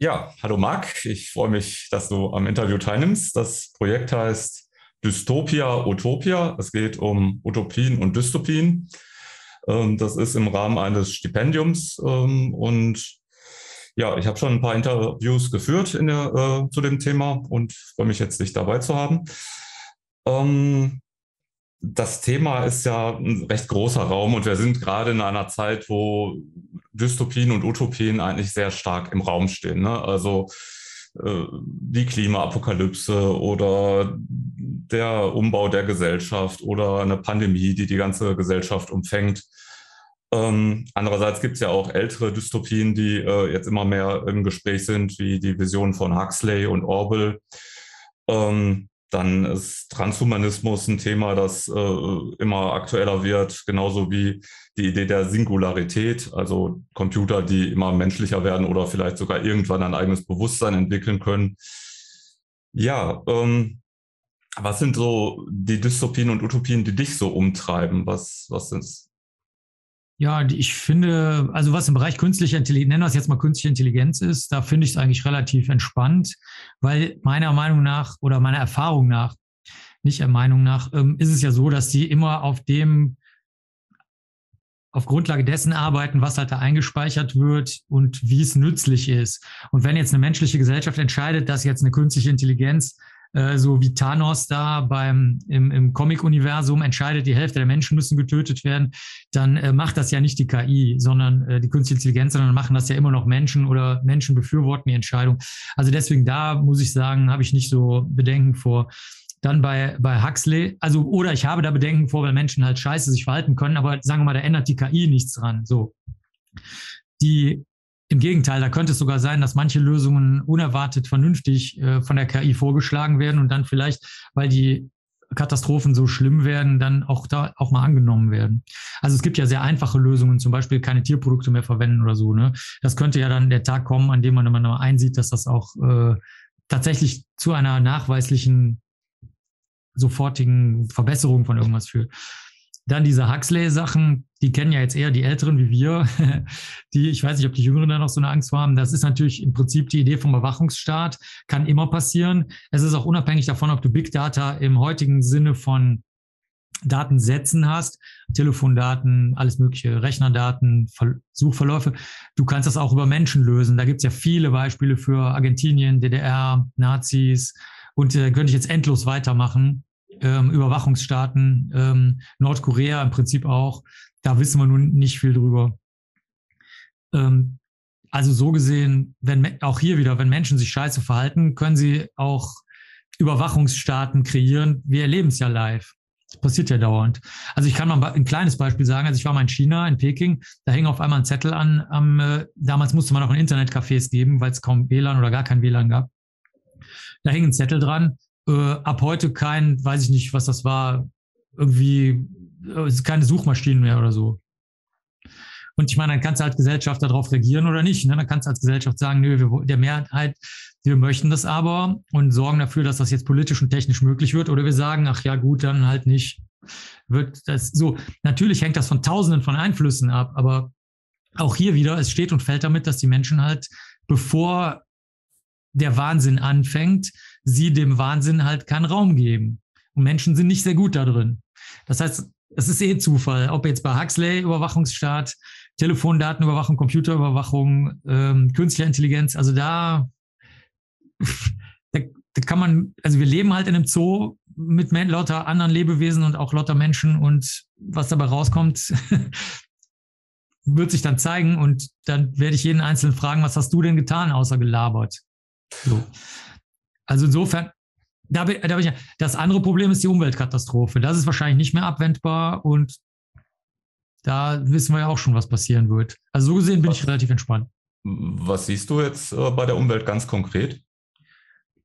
Ja, hallo Marc. Ich freue mich, dass du am Interview teilnimmst. Das Projekt heißt Dystopia Utopia. Es geht um Utopien und Dystopien. Ähm, das ist im Rahmen eines Stipendiums ähm, und ja, ich habe schon ein paar Interviews geführt der, äh, zu dem Thema und freue mich jetzt, dich dabei zu haben. Das Thema ist ja ein recht großer Raum und wir sind gerade in einer Zeit, wo Dystopien und Utopien eigentlich sehr stark im Raum stehen. Ne? Also äh, die Klimaapokalypse oder der Umbau der Gesellschaft oder eine Pandemie, die die ganze Gesellschaft umfängt. Ähm, andererseits gibt es ja auch ältere Dystopien, die äh, jetzt immer mehr im Gespräch sind, wie die Vision von Huxley und Orwell. Ähm, dann ist Transhumanismus ein Thema, das äh, immer aktueller wird, genauso wie die Idee der Singularität, also Computer, die immer menschlicher werden oder vielleicht sogar irgendwann ein eigenes Bewusstsein entwickeln können. Ja, ähm, was sind so die Dystopien und Utopien, die dich so umtreiben? Was, was sind ja, ich finde, also was im Bereich künstliche Intelligenz, nennen wir es jetzt mal künstliche Intelligenz ist, da finde ich es eigentlich relativ entspannt, weil meiner Meinung nach oder meiner Erfahrung nach, nicht der Meinung nach, ähm, ist es ja so, dass die immer auf dem, auf Grundlage dessen arbeiten, was halt da eingespeichert wird und wie es nützlich ist. Und wenn jetzt eine menschliche Gesellschaft entscheidet, dass jetzt eine künstliche Intelligenz äh, so wie Thanos da beim im, im Comic-Universum entscheidet, die Hälfte der Menschen müssen getötet werden, dann äh, macht das ja nicht die KI, sondern äh, die künstliche Intelligenz, sondern machen das ja immer noch Menschen oder Menschen befürworten die Entscheidung. Also deswegen da muss ich sagen, habe ich nicht so Bedenken vor. Dann bei, bei Huxley, also, oder ich habe da Bedenken vor, weil Menschen halt scheiße sich verhalten können, aber sagen wir mal, da ändert die KI nichts dran. So. Die im Gegenteil, da könnte es sogar sein, dass manche Lösungen unerwartet vernünftig äh, von der KI vorgeschlagen werden und dann vielleicht, weil die Katastrophen so schlimm werden, dann auch da auch mal angenommen werden. Also es gibt ja sehr einfache Lösungen, zum Beispiel keine Tierprodukte mehr verwenden oder so. Ne? Das könnte ja dann der Tag kommen, an dem man dann mal einsieht, dass das auch äh, tatsächlich zu einer nachweislichen sofortigen Verbesserung von irgendwas führt. Dann diese Huxley-Sachen, die kennen ja jetzt eher die Älteren wie wir, die, ich weiß nicht, ob die Jüngeren da noch so eine Angst vor haben. Das ist natürlich im Prinzip die Idee vom Überwachungsstaat, kann immer passieren. Es ist auch unabhängig davon, ob du Big Data im heutigen Sinne von Datensätzen hast, Telefondaten, alles mögliche, Rechnerdaten, Suchverläufe. Du kannst das auch über Menschen lösen. Da gibt es ja viele Beispiele für Argentinien, DDR, Nazis und äh, könnte ich jetzt endlos weitermachen ähm, Überwachungsstaaten, ähm, Nordkorea im Prinzip auch. Da wissen wir nun nicht viel drüber. Ähm, also so gesehen, wenn auch hier wieder, wenn Menschen sich scheiße verhalten, können sie auch Überwachungsstaaten kreieren. Wir erleben es ja live. Das passiert ja dauernd. Also ich kann mal ein kleines Beispiel sagen. Also ich war mal in China, in Peking, da hing auf einmal ein Zettel an. Am, äh, damals musste man auch in Internetcafés geben, weil es kaum WLAN oder gar kein WLAN gab. Da hing ein Zettel dran, äh, ab heute kein, weiß ich nicht, was das war, irgendwie äh, keine Suchmaschinen mehr oder so. Und ich meine, dann kannst du als Gesellschaft darauf reagieren oder nicht. Ne? Dann kannst du als Gesellschaft sagen, nö, wir, der Mehrheit, wir möchten das aber und sorgen dafür, dass das jetzt politisch und technisch möglich wird. Oder wir sagen, ach ja, gut, dann halt nicht. Wird das so. Natürlich hängt das von tausenden von Einflüssen ab, aber auch hier wieder, es steht und fällt damit, dass die Menschen halt, bevor der Wahnsinn anfängt, sie dem Wahnsinn halt keinen Raum geben. Und Menschen sind nicht sehr gut da drin. Das heißt, es ist eh Zufall, ob jetzt bei Huxley Überwachungsstaat, Telefondatenüberwachung, Computerüberwachung, ähm, künstliche Intelligenz, also da, da, da, kann man, also wir leben halt in einem Zoo mit lauter anderen Lebewesen und auch lauter Menschen und was dabei rauskommt, wird sich dann zeigen und dann werde ich jeden Einzelnen fragen, was hast du denn getan, außer gelabert? So. Also insofern, da, da ich, das andere Problem ist die Umweltkatastrophe. Das ist wahrscheinlich nicht mehr abwendbar und da wissen wir ja auch schon, was passieren wird. Also so gesehen bin was, ich relativ entspannt. Was siehst du jetzt äh, bei der Umwelt ganz konkret?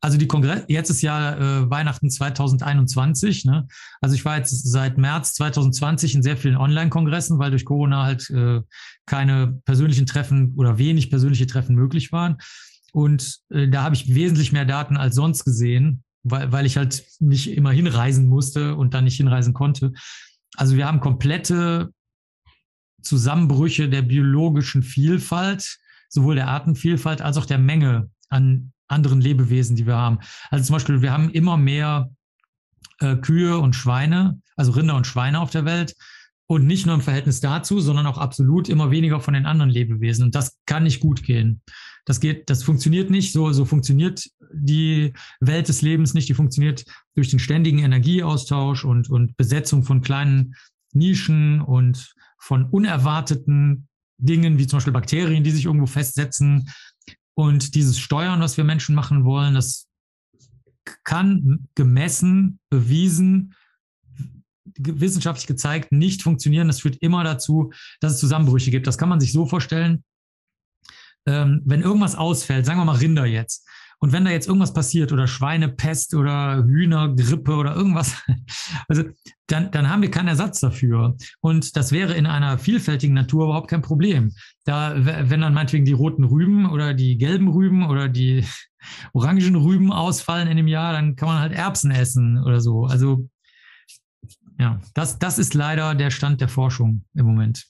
Also die Kongress, jetzt ist ja äh, Weihnachten 2021. Ne? Also ich war jetzt seit März 2020 in sehr vielen Online-Kongressen, weil durch Corona halt äh, keine persönlichen Treffen oder wenig persönliche Treffen möglich waren. Und äh, da habe ich wesentlich mehr Daten als sonst gesehen, weil, weil ich halt nicht immer hinreisen musste und dann nicht hinreisen konnte. Also wir haben komplette Zusammenbrüche der biologischen Vielfalt sowohl der Artenvielfalt als auch der Menge an anderen Lebewesen, die wir haben. Also zum Beispiel, wir haben immer mehr äh, Kühe und Schweine, also Rinder und Schweine auf der Welt. Und nicht nur im Verhältnis dazu, sondern auch absolut immer weniger von den anderen Lebewesen. Und das kann nicht gut gehen. Das geht, das funktioniert nicht. So, so funktioniert die Welt des Lebens nicht. Die funktioniert durch den ständigen Energieaustausch und, und Besetzung von kleinen Nischen und von unerwarteten Dingen, wie zum Beispiel Bakterien, die sich irgendwo festsetzen. Und dieses Steuern, was wir Menschen machen wollen, das kann gemessen, bewiesen, wissenschaftlich gezeigt nicht funktionieren. Das führt immer dazu, dass es Zusammenbrüche gibt. Das kann man sich so vorstellen, ähm, wenn irgendwas ausfällt, sagen wir mal Rinder jetzt, und wenn da jetzt irgendwas passiert oder Schweinepest oder Hühnergrippe oder irgendwas, also dann, dann haben wir keinen Ersatz dafür. Und das wäre in einer vielfältigen Natur überhaupt kein Problem. Da, wenn dann meinetwegen die roten Rüben oder die gelben Rüben oder die orangen Rüben ausfallen in dem Jahr, dann kann man halt Erbsen essen oder so. Also ja, das, das ist leider der Stand der Forschung im Moment.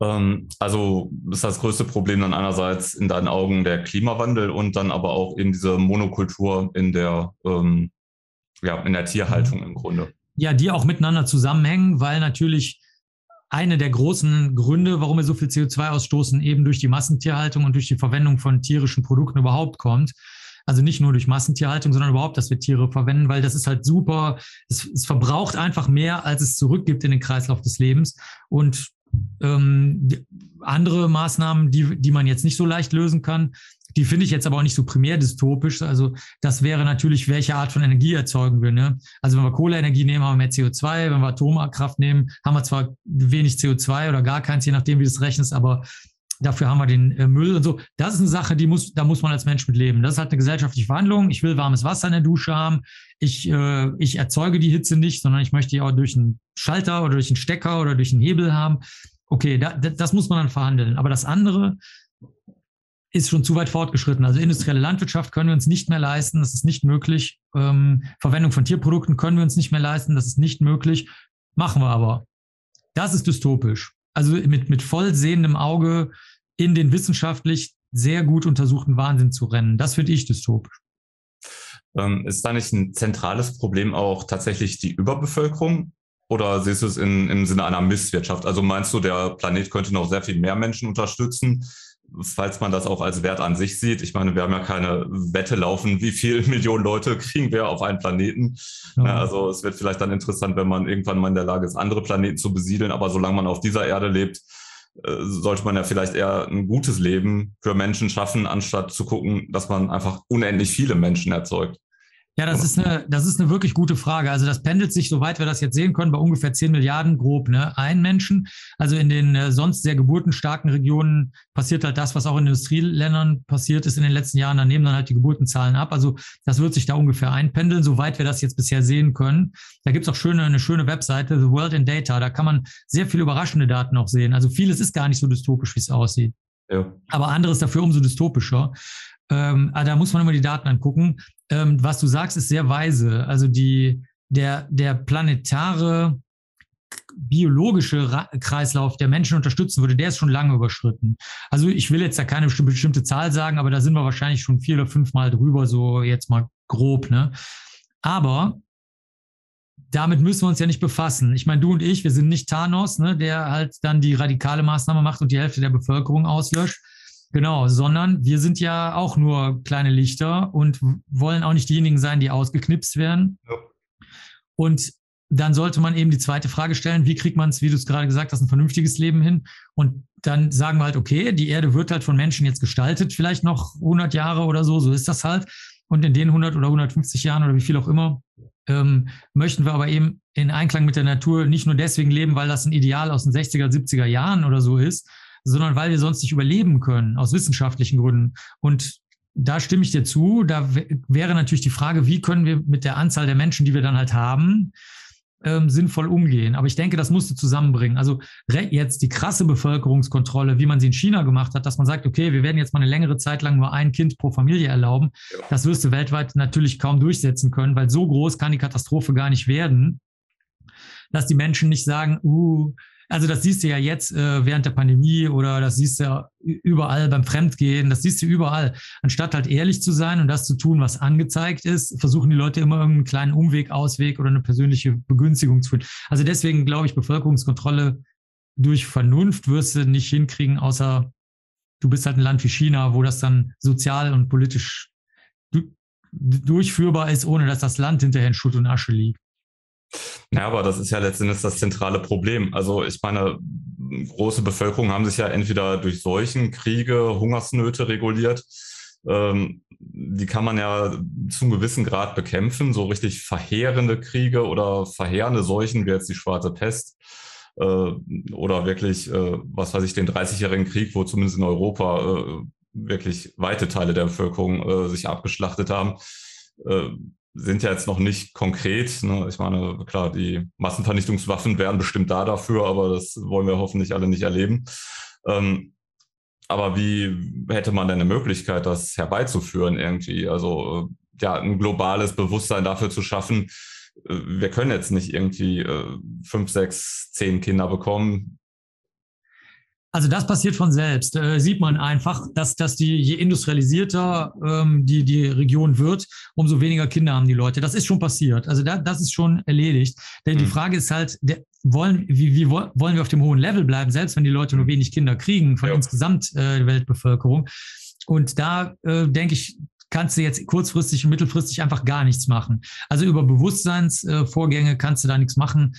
Ähm, also ist das größte Problem dann einerseits in deinen Augen der Klimawandel und dann aber auch eben diese Monokultur in der, ähm, ja, in der Tierhaltung im Grunde. Ja, die auch miteinander zusammenhängen, weil natürlich eine der großen Gründe, warum wir so viel CO2 ausstoßen, eben durch die Massentierhaltung und durch die Verwendung von tierischen Produkten überhaupt kommt. Also nicht nur durch Massentierhaltung, sondern überhaupt, dass wir Tiere verwenden, weil das ist halt super. Es, es verbraucht einfach mehr, als es zurückgibt in den Kreislauf des Lebens. Und ähm, andere Maßnahmen, die, die man jetzt nicht so leicht lösen kann, die finde ich jetzt aber auch nicht so primär dystopisch. Also das wäre natürlich, welche Art von Energie erzeugen wir. Ne? Also wenn wir Kohleenergie nehmen, haben wir mehr CO2. Wenn wir Atomkraft nehmen, haben wir zwar wenig CO2 oder gar keins, je nachdem, wie du es rechnest, aber dafür haben wir den äh, Müll und so. Das ist eine Sache, die muss, da muss man als Mensch mit leben. Das ist halt eine gesellschaftliche Verhandlung. Ich will warmes Wasser in der Dusche haben. Ich, äh, ich erzeuge die Hitze nicht, sondern ich möchte die auch durch einen Schalter oder durch einen Stecker oder durch einen Hebel haben. Okay, da, das muss man dann verhandeln. Aber das andere ist schon zu weit fortgeschritten. Also industrielle Landwirtschaft können wir uns nicht mehr leisten. Das ist nicht möglich. Ähm, Verwendung von Tierprodukten können wir uns nicht mehr leisten. Das ist nicht möglich. Machen wir aber. Das ist dystopisch. Also mit, mit voll sehendem Auge in den wissenschaftlich sehr gut untersuchten Wahnsinn zu rennen. Das finde ich dystopisch. Ähm, ist da nicht ein zentrales Problem auch tatsächlich die Überbevölkerung? Oder siehst du es in, im Sinne einer Misswirtschaft? Also meinst du, der Planet könnte noch sehr viel mehr Menschen unterstützen, falls man das auch als Wert an sich sieht? Ich meine, wir haben ja keine Wette laufen, wie viele Millionen Leute kriegen wir auf einen Planeten. Ja. Also es wird vielleicht dann interessant, wenn man irgendwann mal in der Lage ist, andere Planeten zu besiedeln. Aber solange man auf dieser Erde lebt, sollte man ja vielleicht eher ein gutes Leben für Menschen schaffen, anstatt zu gucken, dass man einfach unendlich viele Menschen erzeugt. Ja, das ist, eine, das ist eine wirklich gute Frage. Also das pendelt sich, soweit wir das jetzt sehen können, bei ungefähr 10 Milliarden grob ne, ein Menschen. Also in den äh, sonst sehr geburtenstarken Regionen passiert halt das, was auch in Industrieländern passiert ist in den letzten Jahren. Da nehmen dann halt die Geburtenzahlen ab. Also das wird sich da ungefähr einpendeln, soweit wir das jetzt bisher sehen können. Da gibt es auch schöne, eine schöne Webseite, The World in Data. Da kann man sehr viele überraschende Daten auch sehen. Also vieles ist gar nicht so dystopisch, wie es aussieht. Ja. Aber anderes dafür umso dystopischer. Ähm, da muss man immer die Daten angucken ähm, was du sagst, ist sehr weise. Also die, der, der planetare biologische Ra Kreislauf der Menschen unterstützen würde, der ist schon lange überschritten. Also ich will jetzt da keine bestimmte, Zahl sagen, aber da sind wir wahrscheinlich schon vier oder fünf Mal drüber, so jetzt mal grob. Ne? Aber damit müssen wir uns ja nicht befassen. Ich meine, du und ich, wir sind nicht Thanos, ne, der halt dann die radikale Maßnahme macht und die Hälfte der Bevölkerung auslöscht, Genau, sondern wir sind ja auch nur kleine Lichter und wollen auch nicht diejenigen sein, die ausgeknipst werden. Ja. Und dann sollte man eben die zweite Frage stellen, wie kriegt man es, wie du es gerade gesagt hast, ein vernünftiges Leben hin? Und dann sagen wir halt, okay, die Erde wird halt von Menschen jetzt gestaltet, vielleicht noch 100 Jahre oder so, so ist das halt. Und in den 100 oder 150 Jahren oder wie viel auch immer, ähm, möchten wir aber eben in Einklang mit der Natur nicht nur deswegen leben, weil das ein Ideal aus den 60er, 70er Jahren oder so ist, sondern weil wir sonst nicht überleben können, aus wissenschaftlichen Gründen. Und da stimme ich dir zu. Da wäre natürlich die Frage, wie können wir mit der Anzahl der Menschen, die wir dann halt haben, ähm, sinnvoll umgehen. Aber ich denke, das musst du zusammenbringen. Also jetzt die krasse Bevölkerungskontrolle, wie man sie in China gemacht hat, dass man sagt, okay, wir werden jetzt mal eine längere Zeit lang nur ein Kind pro Familie erlauben. Das wirst du weltweit natürlich kaum durchsetzen können, weil so groß kann die Katastrophe gar nicht werden, dass die Menschen nicht sagen, uh, also das siehst du ja jetzt äh, während der Pandemie oder das siehst du ja überall beim Fremdgehen, das siehst du überall. Anstatt halt ehrlich zu sein und das zu tun, was angezeigt ist, versuchen die Leute immer irgendeinen kleinen Umweg, Ausweg oder eine persönliche Begünstigung zu finden. Also deswegen glaube ich, Bevölkerungskontrolle durch Vernunft wirst du nicht hinkriegen, außer du bist halt ein Land wie China, wo das dann sozial und politisch durchführbar ist, ohne dass das Land hinterher in Schutt und Asche liegt. Ja, aber das ist ja letztendlich das zentrale Problem. Also ich meine, große Bevölkerungen haben sich ja entweder durch Seuchen, Kriege, Hungersnöte reguliert. Ähm, die kann man ja zum gewissen Grad bekämpfen. So richtig verheerende Kriege oder verheerende Seuchen wie jetzt die Schwarze Pest äh, oder wirklich, äh, was weiß ich, den 30-jährigen Krieg, wo zumindest in Europa äh, wirklich weite Teile der Bevölkerung äh, sich abgeschlachtet haben äh, sind ja jetzt noch nicht konkret. Ne? Ich meine, klar, die Massenvernichtungswaffen wären bestimmt da dafür, aber das wollen wir hoffentlich alle nicht erleben. Ähm, aber wie hätte man denn eine Möglichkeit, das herbeizuführen irgendwie? Also äh, ja, ein globales Bewusstsein dafür zu schaffen. Äh, wir können jetzt nicht irgendwie äh, fünf, sechs, zehn Kinder bekommen, also das passiert von selbst. Äh, sieht man einfach, dass, dass die, je industrialisierter ähm, die, die Region wird, umso weniger Kinder haben die Leute. Das ist schon passiert. Also da, das ist schon erledigt. Denn mhm. die Frage ist halt, der, wollen, wie, wie wollen wir auf dem hohen Level bleiben, selbst wenn die Leute nur wenig Kinder kriegen von ja. insgesamt äh, Weltbevölkerung. Und da äh, denke ich, kannst du jetzt kurzfristig und mittelfristig einfach gar nichts machen. Also über Bewusstseinsvorgänge kannst du da nichts machen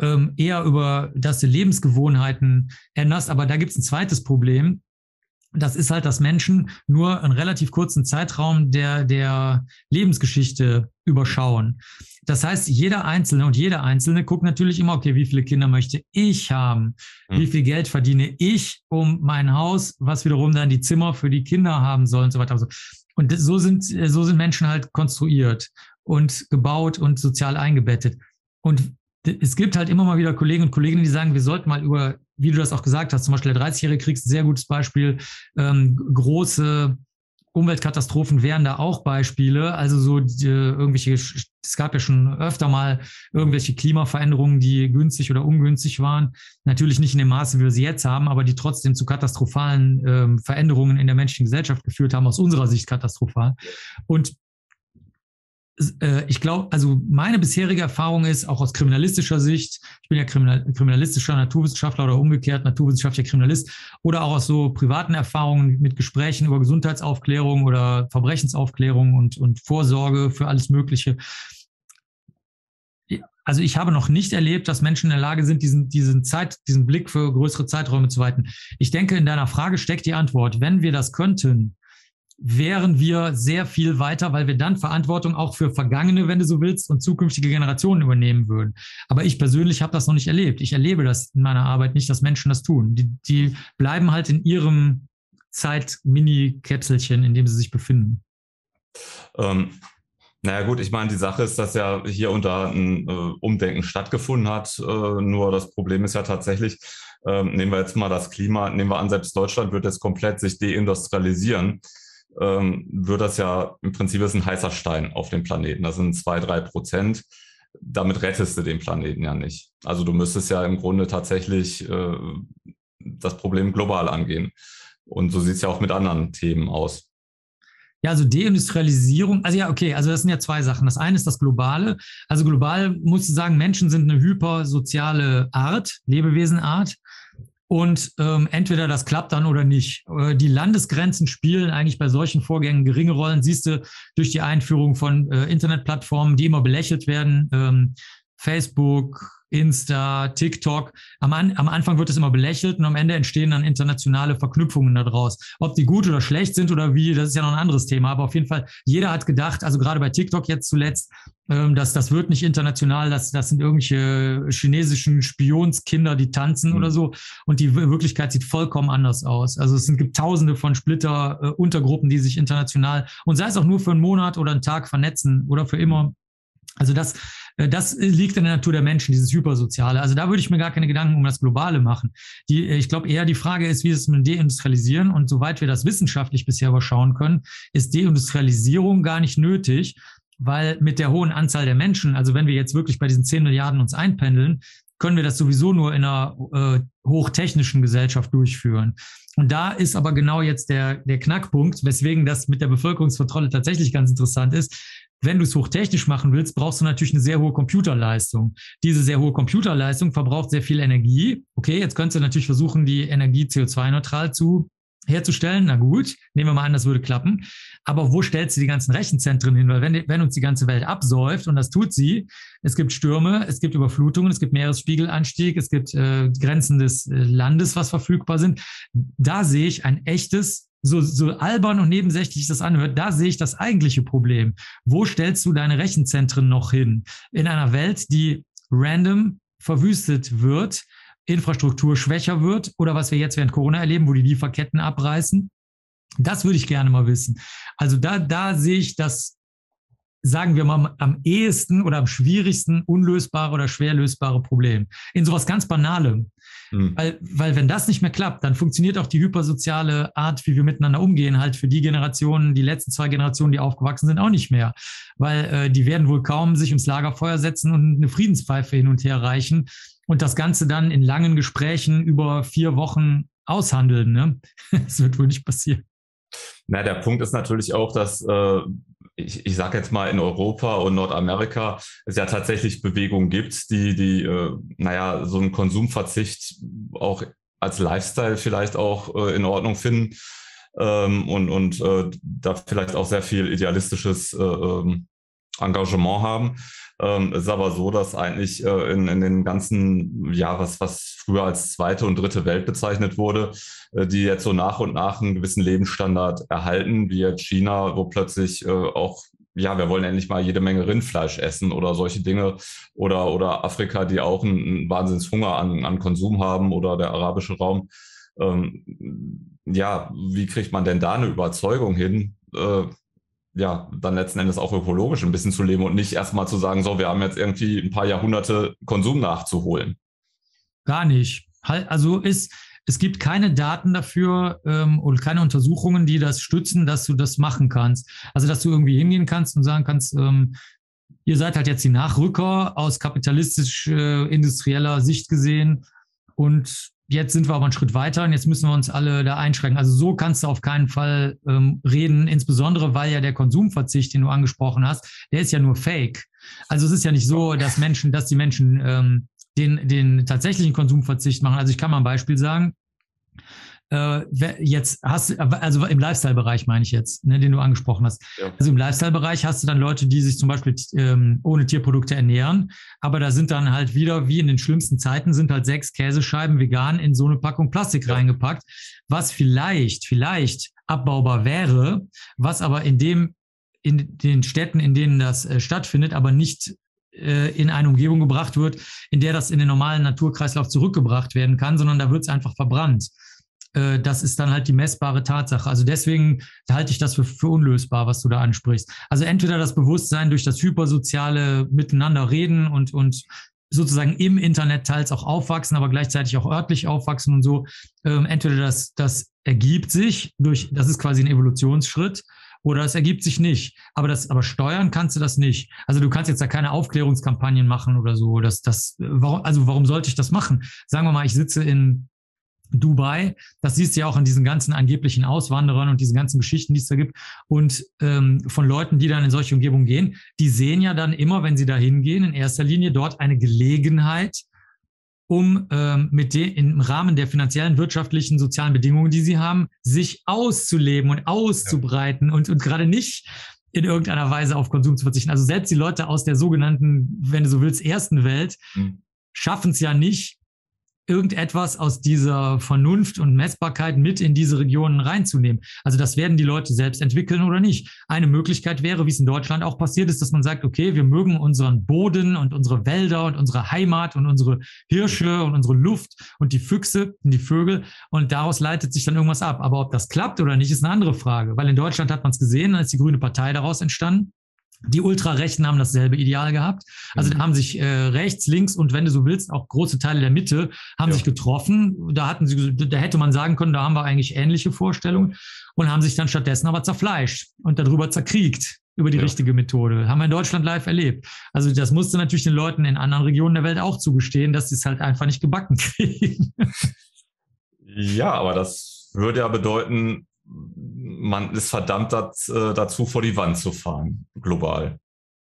ähm, eher über, dass du Lebensgewohnheiten änderst. Aber da gibt es ein zweites Problem. Das ist halt, dass Menschen nur einen relativ kurzen Zeitraum der, der Lebensgeschichte überschauen. Das heißt, jeder Einzelne und jeder Einzelne guckt natürlich immer, okay, wie viele Kinder möchte ich haben? Mhm. Wie viel Geld verdiene ich um mein Haus, was wiederum dann die Zimmer für die Kinder haben soll und so weiter. Und so sind, so sind Menschen halt konstruiert und gebaut und sozial eingebettet. Und es gibt halt immer mal wieder Kollegen und Kolleginnen, die sagen, wir sollten mal über, wie du das auch gesagt hast, zum Beispiel der 30-jährige Krieg ist ein sehr gutes Beispiel, ähm, große Umweltkatastrophen wären da auch Beispiele. Also so die, irgendwelche, es gab ja schon öfter mal irgendwelche Klimaveränderungen, die günstig oder ungünstig waren. Natürlich nicht in dem Maße, wie wir sie jetzt haben, aber die trotzdem zu katastrophalen ähm, Veränderungen in der menschlichen Gesellschaft geführt haben, aus unserer Sicht katastrophal. Und äh, ich glaube, also meine bisherige Erfahrung ist, auch aus kriminalistischer Sicht, ich bin ja kriminal, kriminalistischer Naturwissenschaftler oder umgekehrt naturwissenschaftlicher Kriminalist, oder auch aus so privaten Erfahrungen mit Gesprächen über Gesundheitsaufklärung oder Verbrechensaufklärung und, und Vorsorge für alles Mögliche. Also ich habe noch nicht erlebt, dass Menschen in der Lage sind, diesen, diesen Zeit, diesen Blick für größere Zeiträume zu weiten. Ich denke, in deiner Frage steckt die Antwort. Wenn wir das könnten, wären wir sehr viel weiter, weil wir dann Verantwortung auch für vergangene, wenn du so willst, und zukünftige Generationen übernehmen würden. Aber ich persönlich habe das noch nicht erlebt. Ich erlebe das in meiner Arbeit nicht, dass Menschen das tun. Die, die bleiben halt in ihrem Zeit-Mini-Käpselchen, in dem sie sich befinden. Ähm, naja gut, ich meine, die Sache ist, dass ja hier da ein äh, Umdenken stattgefunden hat. Äh, nur das Problem ist ja tatsächlich, äh, nehmen wir jetzt mal das Klima, nehmen wir an, selbst Deutschland wird jetzt komplett sich deindustrialisieren ähm, wird das ja im Prinzip ist ein heißer Stein auf dem Planeten. Das sind zwei, drei Prozent. Damit rettest du den Planeten ja nicht. Also du müsstest ja im Grunde tatsächlich äh, das Problem global angehen. Und so sieht es ja auch mit anderen Themen aus. Ja, also Deindustrialisierung, also ja, okay, also das sind ja zwei Sachen. Das eine ist das Globale. Also global musst du sagen, Menschen sind eine hypersoziale Art, Lebewesenart. Und ähm, entweder das klappt dann oder nicht. Äh, die Landesgrenzen spielen eigentlich bei solchen Vorgängen geringe Rollen. Siehst du durch die Einführung von äh, Internetplattformen, die immer belächelt werden, ähm, Facebook, Insta, TikTok. Am, an, am Anfang wird es immer belächelt und am Ende entstehen dann internationale Verknüpfungen daraus. Ob die gut oder schlecht sind oder wie, das ist ja noch ein anderes Thema. Aber auf jeden Fall, jeder hat gedacht, also gerade bei TikTok jetzt zuletzt, ähm, dass das wird nicht international, das, das sind irgendwelche chinesischen Spionskinder, die tanzen mhm. oder so. Und die Wirklichkeit sieht vollkommen anders aus. Also es gibt tausende von Splitter-Untergruppen, äh, die sich international und sei es auch nur für einen Monat oder einen Tag vernetzen oder für immer. Also das, das liegt in der Natur der Menschen, dieses Hypersoziale. Also da würde ich mir gar keine Gedanken um das Globale machen. Die, äh, ich glaube eher die Frage ist, wie ist es mit Deindustrialisieren? Und soweit wir das wissenschaftlich bisher überschauen können, ist Deindustrialisierung gar nicht nötig, weil mit der hohen Anzahl der Menschen, also wenn wir jetzt wirklich bei diesen 10 Milliarden uns einpendeln, können wir das sowieso nur in einer äh, hochtechnischen Gesellschaft durchführen. Und da ist aber genau jetzt der, der Knackpunkt, weswegen das mit der Bevölkerungskontrolle tatsächlich ganz interessant ist. Wenn du es hochtechnisch machen willst, brauchst du natürlich eine sehr hohe Computerleistung. Diese sehr hohe Computerleistung verbraucht sehr viel Energie. Okay, jetzt könntest du natürlich versuchen, die Energie CO2-neutral zu herzustellen. Na gut, nehmen wir mal an, das würde klappen. Aber wo stellst du die ganzen Rechenzentren hin? Weil wenn, wenn uns die ganze Welt absäuft, und das tut sie, es gibt Stürme, es gibt Überflutungen, es gibt Meeresspiegelanstieg, es gibt äh, Grenzen des äh, Landes, was verfügbar sind. Da sehe ich ein echtes, so, so albern und nebensächlich das anhört, da sehe ich das eigentliche Problem. Wo stellst du deine Rechenzentren noch hin? In einer Welt, die random verwüstet wird, Infrastruktur schwächer wird oder was wir jetzt während Corona erleben, wo die Lieferketten abreißen? Das würde ich gerne mal wissen. Also da, da sehe ich das, sagen wir mal, am ehesten oder am schwierigsten unlösbare oder schwer lösbare Problem. In sowas ganz Banalem. Mhm. Weil, weil wenn das nicht mehr klappt, dann funktioniert auch die hypersoziale Art, wie wir miteinander umgehen, halt für die Generationen, die letzten zwei Generationen, die aufgewachsen sind, auch nicht mehr. Weil äh, die werden wohl kaum sich ums Lagerfeuer setzen und eine Friedenspfeife hin und her reichen, und das Ganze dann in langen Gesprächen über vier Wochen aushandeln. Ne? Das wird wohl nicht passieren. Na, der Punkt ist natürlich auch, dass äh, ich, ich sage jetzt mal in Europa und Nordamerika es ja tatsächlich Bewegungen gibt, die, die, äh, naja, so einen Konsumverzicht auch als Lifestyle vielleicht auch äh, in Ordnung finden ähm, und, und äh, da vielleicht auch sehr viel idealistisches äh, ähm, Engagement haben. Ähm, ist aber so, dass eigentlich äh, in, in den ganzen, ja, was, was früher als zweite und dritte Welt bezeichnet wurde, äh, die jetzt so nach und nach einen gewissen Lebensstandard erhalten, wie jetzt China, wo plötzlich äh, auch ja, wir wollen endlich mal jede Menge Rindfleisch essen oder solche Dinge. Oder, oder Afrika, die auch einen, einen Wahnsinnshunger an, an Konsum haben oder der arabische Raum. Ähm, ja, wie kriegt man denn da eine Überzeugung hin? Ja, dann letzten Endes auch ökologisch ein bisschen zu leben und nicht erstmal zu sagen, so, wir haben jetzt irgendwie ein paar Jahrhunderte Konsum nachzuholen. Gar nicht. Also ist, es gibt keine Daten dafür ähm, und keine Untersuchungen, die das stützen, dass du das machen kannst. Also, dass du irgendwie hingehen kannst und sagen kannst, ähm, ihr seid halt jetzt die Nachrücker aus kapitalistisch-industrieller äh, Sicht gesehen und jetzt sind wir aber einen Schritt weiter und jetzt müssen wir uns alle da einschränken. Also so kannst du auf keinen Fall ähm, reden, insbesondere weil ja der Konsumverzicht, den du angesprochen hast, der ist ja nur Fake. Also es ist ja nicht so, dass Menschen, dass die Menschen ähm, den, den tatsächlichen Konsumverzicht machen. Also ich kann mal ein Beispiel sagen äh, jetzt hast also im Lifestyle-Bereich meine ich jetzt, ne, den du angesprochen hast. Ja. Also im Lifestyle-Bereich hast du dann Leute, die sich zum Beispiel ähm, ohne Tierprodukte ernähren, aber da sind dann halt wieder, wie in den schlimmsten Zeiten, sind halt sechs Käsescheiben vegan in so eine Packung Plastik ja. reingepackt, was vielleicht, vielleicht abbaubar wäre, was aber in dem in den Städten, in denen das äh, stattfindet, aber nicht äh, in eine Umgebung gebracht wird, in der das in den normalen Naturkreislauf zurückgebracht werden kann, sondern da wird es einfach verbrannt. Äh, das ist dann halt die messbare Tatsache. Also deswegen halte ich das für, für unlösbar, was du da ansprichst. Also entweder das Bewusstsein durch das hypersoziale Miteinander reden und, und sozusagen im Internet teils auch aufwachsen, aber gleichzeitig auch örtlich aufwachsen und so. Ähm, entweder das, das ergibt sich durch, das ist quasi ein Evolutionsschritt, oder es ergibt sich nicht. Aber das, aber steuern kannst du das nicht. Also du kannst jetzt da keine Aufklärungskampagnen machen oder so. Das, das, warum, also warum sollte ich das machen? Sagen wir mal, ich sitze in Dubai. Das siehst du ja auch an diesen ganzen angeblichen Auswanderern und diesen ganzen Geschichten, die es da gibt. Und ähm, von Leuten, die dann in solche Umgebungen gehen, die sehen ja dann immer, wenn sie da hingehen, in erster Linie dort eine Gelegenheit, um ähm, mit dem im Rahmen der finanziellen, wirtschaftlichen, sozialen Bedingungen, die sie haben, sich auszuleben und auszubreiten ja. und, und gerade nicht in irgendeiner Weise auf Konsum zu verzichten. Also selbst die Leute aus der sogenannten, wenn du so willst, ersten Welt mhm. schaffen es ja nicht, irgendetwas aus dieser Vernunft und Messbarkeit mit in diese Regionen reinzunehmen. Also das werden die Leute selbst entwickeln oder nicht. Eine Möglichkeit wäre, wie es in Deutschland auch passiert ist, dass man sagt, okay, wir mögen unseren Boden und unsere Wälder und unsere Heimat und unsere Hirsche und unsere Luft und die Füchse und die Vögel und daraus leitet sich dann irgendwas ab. Aber ob das klappt oder nicht, ist eine andere Frage, weil in Deutschland hat man es gesehen, dann ist die Grüne Partei daraus entstanden. Die Ultrarechten haben dasselbe Ideal gehabt. Also mhm. da haben sich äh, rechts, links und wenn du so willst, auch große Teile der Mitte haben ja. sich getroffen. Da hatten sie, da hätte man sagen können, da haben wir eigentlich ähnliche Vorstellungen und haben sich dann stattdessen aber zerfleischt und darüber zerkriegt. über die ja. richtige Methode. Haben wir in Deutschland live erlebt. Also das musste natürlich den Leuten in anderen Regionen der Welt auch zugestehen, dass sie es halt einfach nicht gebacken kriegen. Ja, aber das würde ja bedeuten, man ist verdammt äh, dazu, vor die Wand zu fahren, global.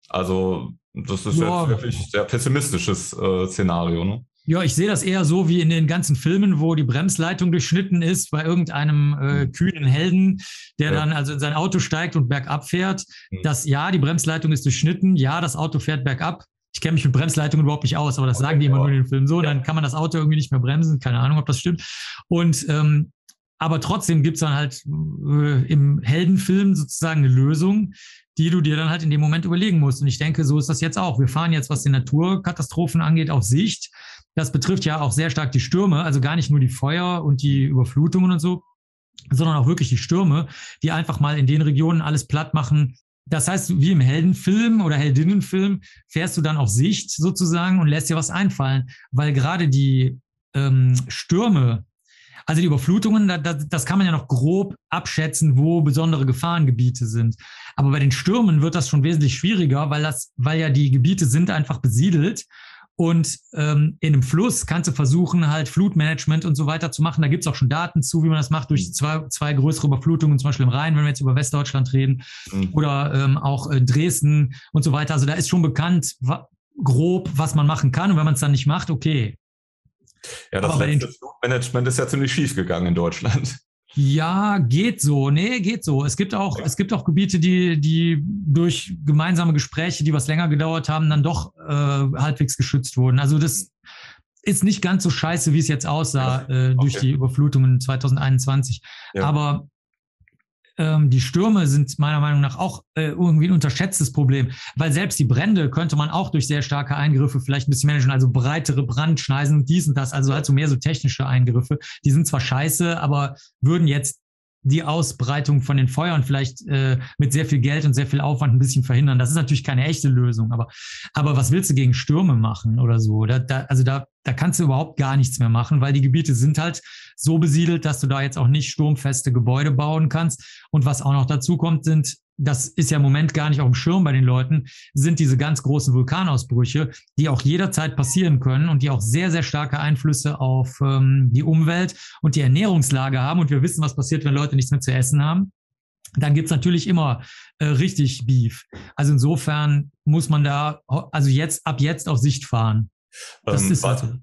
Also das ist ja. jetzt wirklich ein sehr pessimistisches äh, Szenario. Ne? Ja, ich sehe das eher so wie in den ganzen Filmen, wo die Bremsleitung durchschnitten ist bei irgendeinem äh, mhm. kühnen Helden, der ja. dann also in sein Auto steigt und bergab fährt. Mhm. Dass ja, die Bremsleitung ist durchschnitten, ja, das Auto fährt bergab. Ich kenne mich mit Bremsleitungen überhaupt nicht aus, aber das okay, sagen die immer ja. nur in den Filmen so. Ja. Dann kann man das Auto irgendwie nicht mehr bremsen. Keine Ahnung, ob das stimmt. Und ähm, aber trotzdem gibt es dann halt äh, im Heldenfilm sozusagen eine Lösung, die du dir dann halt in dem Moment überlegen musst. Und ich denke, so ist das jetzt auch. Wir fahren jetzt, was die Naturkatastrophen angeht, auf Sicht. Das betrifft ja auch sehr stark die Stürme, also gar nicht nur die Feuer und die Überflutungen und so, sondern auch wirklich die Stürme, die einfach mal in den Regionen alles platt machen. Das heißt, wie im Heldenfilm oder Heldinnenfilm fährst du dann auf Sicht sozusagen und lässt dir was einfallen, weil gerade die ähm, Stürme, also die Überflutungen, das, das kann man ja noch grob abschätzen, wo besondere Gefahrengebiete sind. Aber bei den Stürmen wird das schon wesentlich schwieriger, weil das, weil ja die Gebiete sind einfach besiedelt. Und ähm, in einem Fluss kannst du versuchen, halt Flutmanagement und so weiter zu machen. Da gibt es auch schon Daten zu, wie man das macht, durch zwei, zwei größere Überflutungen, zum Beispiel im Rhein, wenn wir jetzt über Westdeutschland reden, mhm. oder ähm, auch in Dresden und so weiter. Also da ist schon bekannt, grob, was man machen kann. Und wenn man es dann nicht macht, okay, ja, das letzte Flugmanagement ist ja ziemlich schief gegangen in Deutschland. Ja, geht so. Nee, geht so. Es gibt auch, ja. es gibt auch Gebiete, die, die durch gemeinsame Gespräche, die was länger gedauert haben, dann doch äh, halbwegs geschützt wurden. Also das ist nicht ganz so scheiße, wie es jetzt aussah äh, durch okay. die Überflutungen 2021. Ja. Aber ähm, die Stürme sind meiner Meinung nach auch äh, irgendwie ein unterschätztes Problem, weil selbst die Brände könnte man auch durch sehr starke Eingriffe vielleicht ein bisschen managen, also breitere Brandschneisen und dies und das, also halt so mehr so technische Eingriffe. Die sind zwar scheiße, aber würden jetzt die Ausbreitung von den Feuern vielleicht äh, mit sehr viel Geld und sehr viel Aufwand ein bisschen verhindern. Das ist natürlich keine echte Lösung, aber, aber was willst du gegen Stürme machen oder so? Da, da, also da, da kannst du überhaupt gar nichts mehr machen, weil die Gebiete sind halt so besiedelt, dass du da jetzt auch nicht sturmfeste Gebäude bauen kannst. Und was auch noch dazu kommt, sind das ist ja im Moment gar nicht auf dem Schirm bei den Leuten, sind diese ganz großen Vulkanausbrüche, die auch jederzeit passieren können und die auch sehr, sehr starke Einflüsse auf ähm, die Umwelt und die Ernährungslage haben. Und wir wissen, was passiert, wenn Leute nichts mehr zu essen haben. Dann gibt's natürlich immer äh, richtig Beef. Also insofern muss man da, also jetzt, ab jetzt auf Sicht fahren. Das ähm, ist was, also,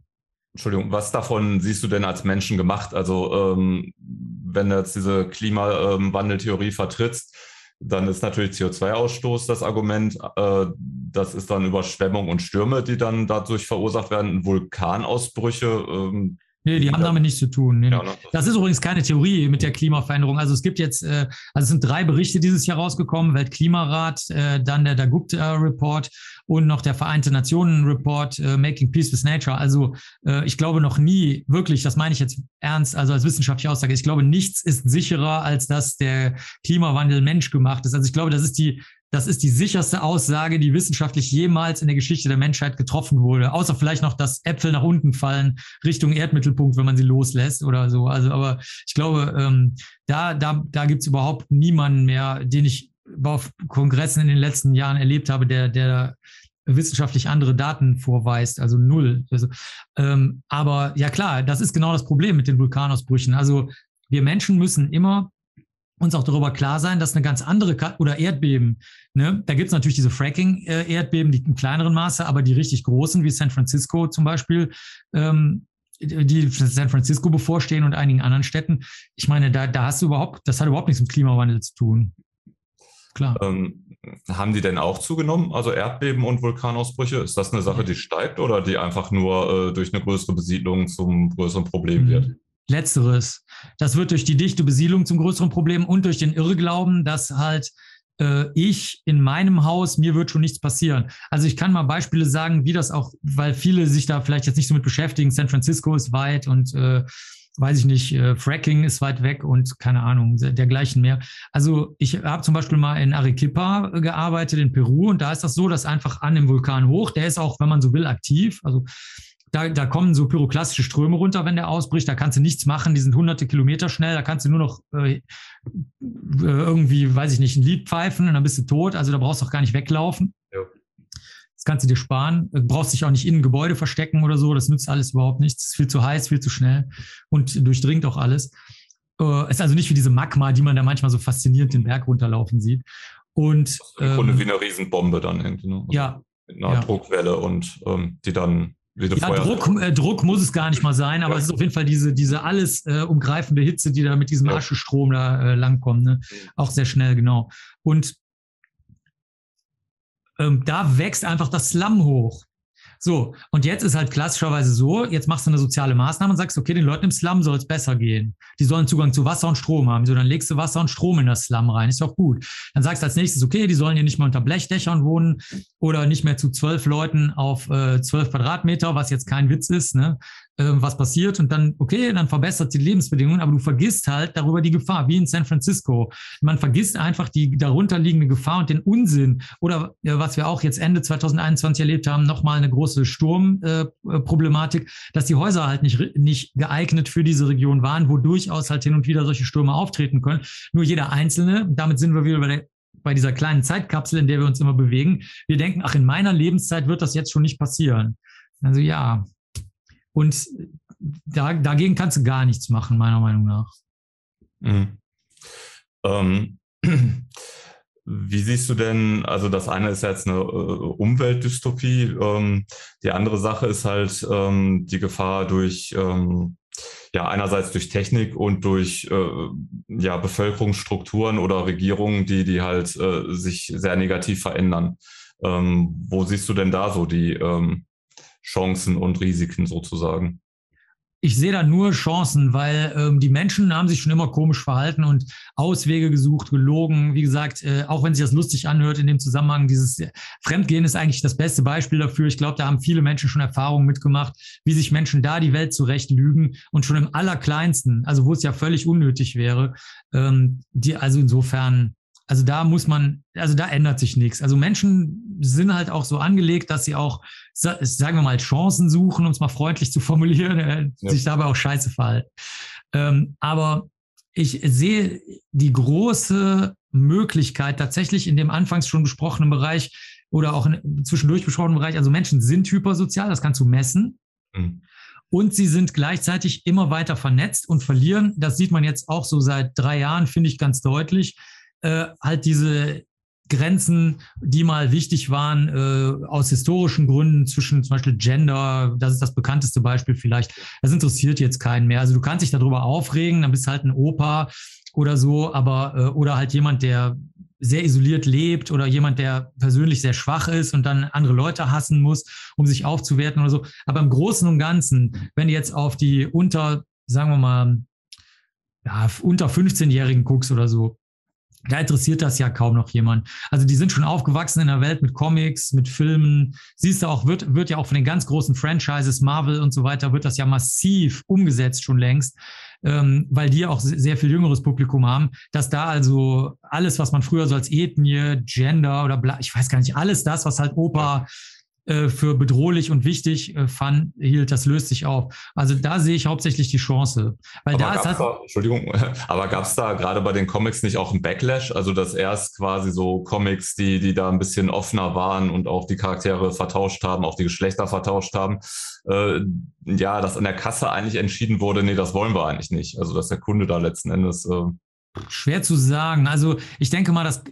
Entschuldigung, was davon siehst du denn als Menschen gemacht? Also ähm, wenn du jetzt diese Klimawandeltheorie vertrittst, dann ist natürlich CO2-Ausstoß das Argument. Äh, das ist dann Überschwemmung und Stürme, die dann dadurch verursacht werden. Vulkanausbrüche, ähm, Nee, die haben damit nichts zu tun. Nee. Ja, ne? Das ist übrigens keine Theorie mit der Klimaveränderung. Also es gibt jetzt, äh, also es sind drei Berichte dieses Jahr rausgekommen, Weltklimarat, äh, dann der Dagupta Report und noch der Vereinte Nationen Report, äh, Making Peace with Nature. Also äh, ich glaube noch nie, wirklich, das meine ich jetzt ernst, also als wissenschaftliche Aussage, ich glaube, nichts ist sicherer, als dass der Klimawandel menschgemacht ist. Also ich glaube, das ist die das ist die sicherste Aussage, die wissenschaftlich jemals in der Geschichte der Menschheit getroffen wurde. Außer vielleicht noch, dass Äpfel nach unten fallen, Richtung Erdmittelpunkt, wenn man sie loslässt oder so. Also, aber ich glaube, ähm, da, da, da gibt es überhaupt niemanden mehr, den ich auf Kongressen in den letzten Jahren erlebt habe, der, der wissenschaftlich andere Daten vorweist, also null. Also, ähm, aber ja klar, das ist genau das Problem mit den Vulkanausbrüchen. Also wir Menschen müssen immer uns auch darüber klar sein, dass eine ganz andere Ka oder Erdbeben, ne, da gibt es natürlich diese Fracking-Erdbeben, die in kleineren Maße, aber die richtig großen, wie San Francisco zum Beispiel, ähm, die San Francisco bevorstehen und einigen anderen Städten. Ich meine, da, da hast du überhaupt, das hat überhaupt nichts mit Klimawandel zu tun. Klar. Ähm, haben die denn auch zugenommen? Also Erdbeben und Vulkanausbrüche? Ist das eine Sache, die steigt oder die einfach nur äh, durch eine größere Besiedlung zum größeren Problem mhm. wird? Letzteres. Das wird durch die dichte Besiedlung zum größeren Problem und durch den Irrglauben, dass halt äh, ich in meinem Haus, mir wird schon nichts passieren. Also ich kann mal Beispiele sagen, wie das auch, weil viele sich da vielleicht jetzt nicht so mit beschäftigen. San Francisco ist weit und äh, weiß ich nicht, äh, Fracking ist weit weg und keine Ahnung, dergleichen mehr. Also ich habe zum Beispiel mal in Arequipa gearbeitet in Peru und da ist das so, dass einfach an dem Vulkan hoch, der ist auch, wenn man so will, aktiv. Also da, da kommen so pyroklastische Ströme runter, wenn der ausbricht. Da kannst du nichts machen. Die sind hunderte Kilometer schnell. Da kannst du nur noch äh, äh irgendwie, weiß ich nicht, ein Lied pfeifen und dann bist du tot. Also da brauchst du auch gar nicht weglaufen. Ja. Das kannst du dir sparen. Du brauchst dich auch nicht in ein Gebäude verstecken oder so. Das nützt alles überhaupt nichts. Es ist viel zu heiß, viel zu schnell und durchdringt auch alles. Äh, ist also nicht wie diese Magma, die man da manchmal so faszinierend den Berg runterlaufen sieht. Und, Im Grunde ähm, wie eine Riesenbombe dann irgendwie. Ne? Also ja. Mit einer ja. Druckwelle und ähm, die dann ja, Druck, äh, Druck muss es gar nicht mal sein, aber ja. es ist auf jeden Fall diese, diese alles äh, umgreifende Hitze, die da mit diesem ja. Aschestrom da äh, langkommt. Ne? Auch sehr schnell, genau. Und ähm, da wächst einfach das Slum hoch. So, und jetzt ist halt klassischerweise so, jetzt machst du eine soziale Maßnahme und sagst, okay, den Leuten im Slum soll es besser gehen. Die sollen Zugang zu Wasser und Strom haben. So, dann legst du Wasser und Strom in das Slum rein. Ist doch gut. Dann sagst du als nächstes, okay, die sollen hier nicht mehr unter Blechdächern wohnen oder nicht mehr zu zwölf Leuten auf äh, zwölf äh, Quadratmeter, was jetzt kein Witz ist, ne? Äh, was passiert und dann, okay, dann verbessert die Lebensbedingungen, aber du vergisst halt darüber die Gefahr, wie in San Francisco. Man vergisst einfach die darunterliegende Gefahr und den Unsinn oder äh, was wir auch jetzt Ende 2021 erlebt haben, nochmal eine große Sturmproblematik, äh, dass die Häuser halt nicht, nicht geeignet für diese Region waren, wo durchaus halt hin und wieder solche Stürme auftreten können. Nur jeder Einzelne, damit sind wir wieder bei der bei dieser kleinen Zeitkapsel, in der wir uns immer bewegen. Wir denken, ach, in meiner Lebenszeit wird das jetzt schon nicht passieren. Also ja, und da, dagegen kannst du gar nichts machen, meiner Meinung nach. Mhm. Ähm, wie siehst du denn, also das eine ist jetzt eine äh, Umweltdystopie, ähm, die andere Sache ist halt ähm, die Gefahr durch, ähm, ja, einerseits durch Technik und durch äh, ja, Bevölkerungsstrukturen oder Regierungen, die, die halt äh, sich sehr negativ verändern. Ähm, wo siehst du denn da so die, ähm, Chancen und Risiken sozusagen? Ich sehe da nur Chancen, weil ähm, die Menschen haben sich schon immer komisch verhalten und Auswege gesucht, gelogen. Wie gesagt, äh, auch wenn sich das lustig anhört in dem Zusammenhang, dieses Fremdgehen ist eigentlich das beste Beispiel dafür. Ich glaube, da haben viele Menschen schon Erfahrungen mitgemacht, wie sich Menschen da die Welt zurecht lügen und schon im Allerkleinsten, also wo es ja völlig unnötig wäre. Ähm, die, also insofern also da muss man, also da ändert sich nichts. Also Menschen sind halt auch so angelegt, dass sie auch, sagen wir mal, Chancen suchen, um es mal freundlich zu formulieren, äh, ja. sich dabei auch scheiße verhalten. Ähm, aber ich sehe die große Möglichkeit tatsächlich in dem anfangs schon besprochenen Bereich oder auch in, zwischendurch besprochenen Bereich, also Menschen sind hypersozial, das kannst du messen. Mhm. Und sie sind gleichzeitig immer weiter vernetzt und verlieren, das sieht man jetzt auch so seit drei Jahren, finde ich ganz deutlich, äh, halt diese Grenzen, die mal wichtig waren, äh, aus historischen Gründen zwischen zum Beispiel Gender, das ist das bekannteste Beispiel vielleicht, das interessiert jetzt keinen mehr. Also du kannst dich darüber aufregen, dann bist du halt ein Opa oder so, aber äh, oder halt jemand, der sehr isoliert lebt oder jemand, der persönlich sehr schwach ist und dann andere Leute hassen muss, um sich aufzuwerten oder so. Aber im Großen und Ganzen, wenn du jetzt auf die unter, sagen wir mal, ja, unter 15-Jährigen guckst oder so, da interessiert das ja kaum noch jemand. Also die sind schon aufgewachsen in der Welt mit Comics, mit Filmen. Siehst du auch, wird, wird ja auch von den ganz großen Franchises, Marvel und so weiter, wird das ja massiv umgesetzt schon längst, ähm, weil die auch sehr viel jüngeres Publikum haben, dass da also alles, was man früher so als Ethnie, Gender oder bla, ich weiß gar nicht, alles das, was halt Opa äh, für bedrohlich und wichtig äh, fand, hielt, das löst sich auf. Also da sehe ich hauptsächlich die Chance. Weil aber da ist halt da, Entschuldigung, aber gab es da gerade bei den Comics nicht auch einen Backlash? Also dass erst quasi so Comics, die, die da ein bisschen offener waren und auch die Charaktere vertauscht haben, auch die Geschlechter vertauscht haben, äh, ja, dass an der Kasse eigentlich entschieden wurde, nee, das wollen wir eigentlich nicht. Also dass der Kunde da letzten Endes äh Schwer zu sagen. Also ich denke mal, dass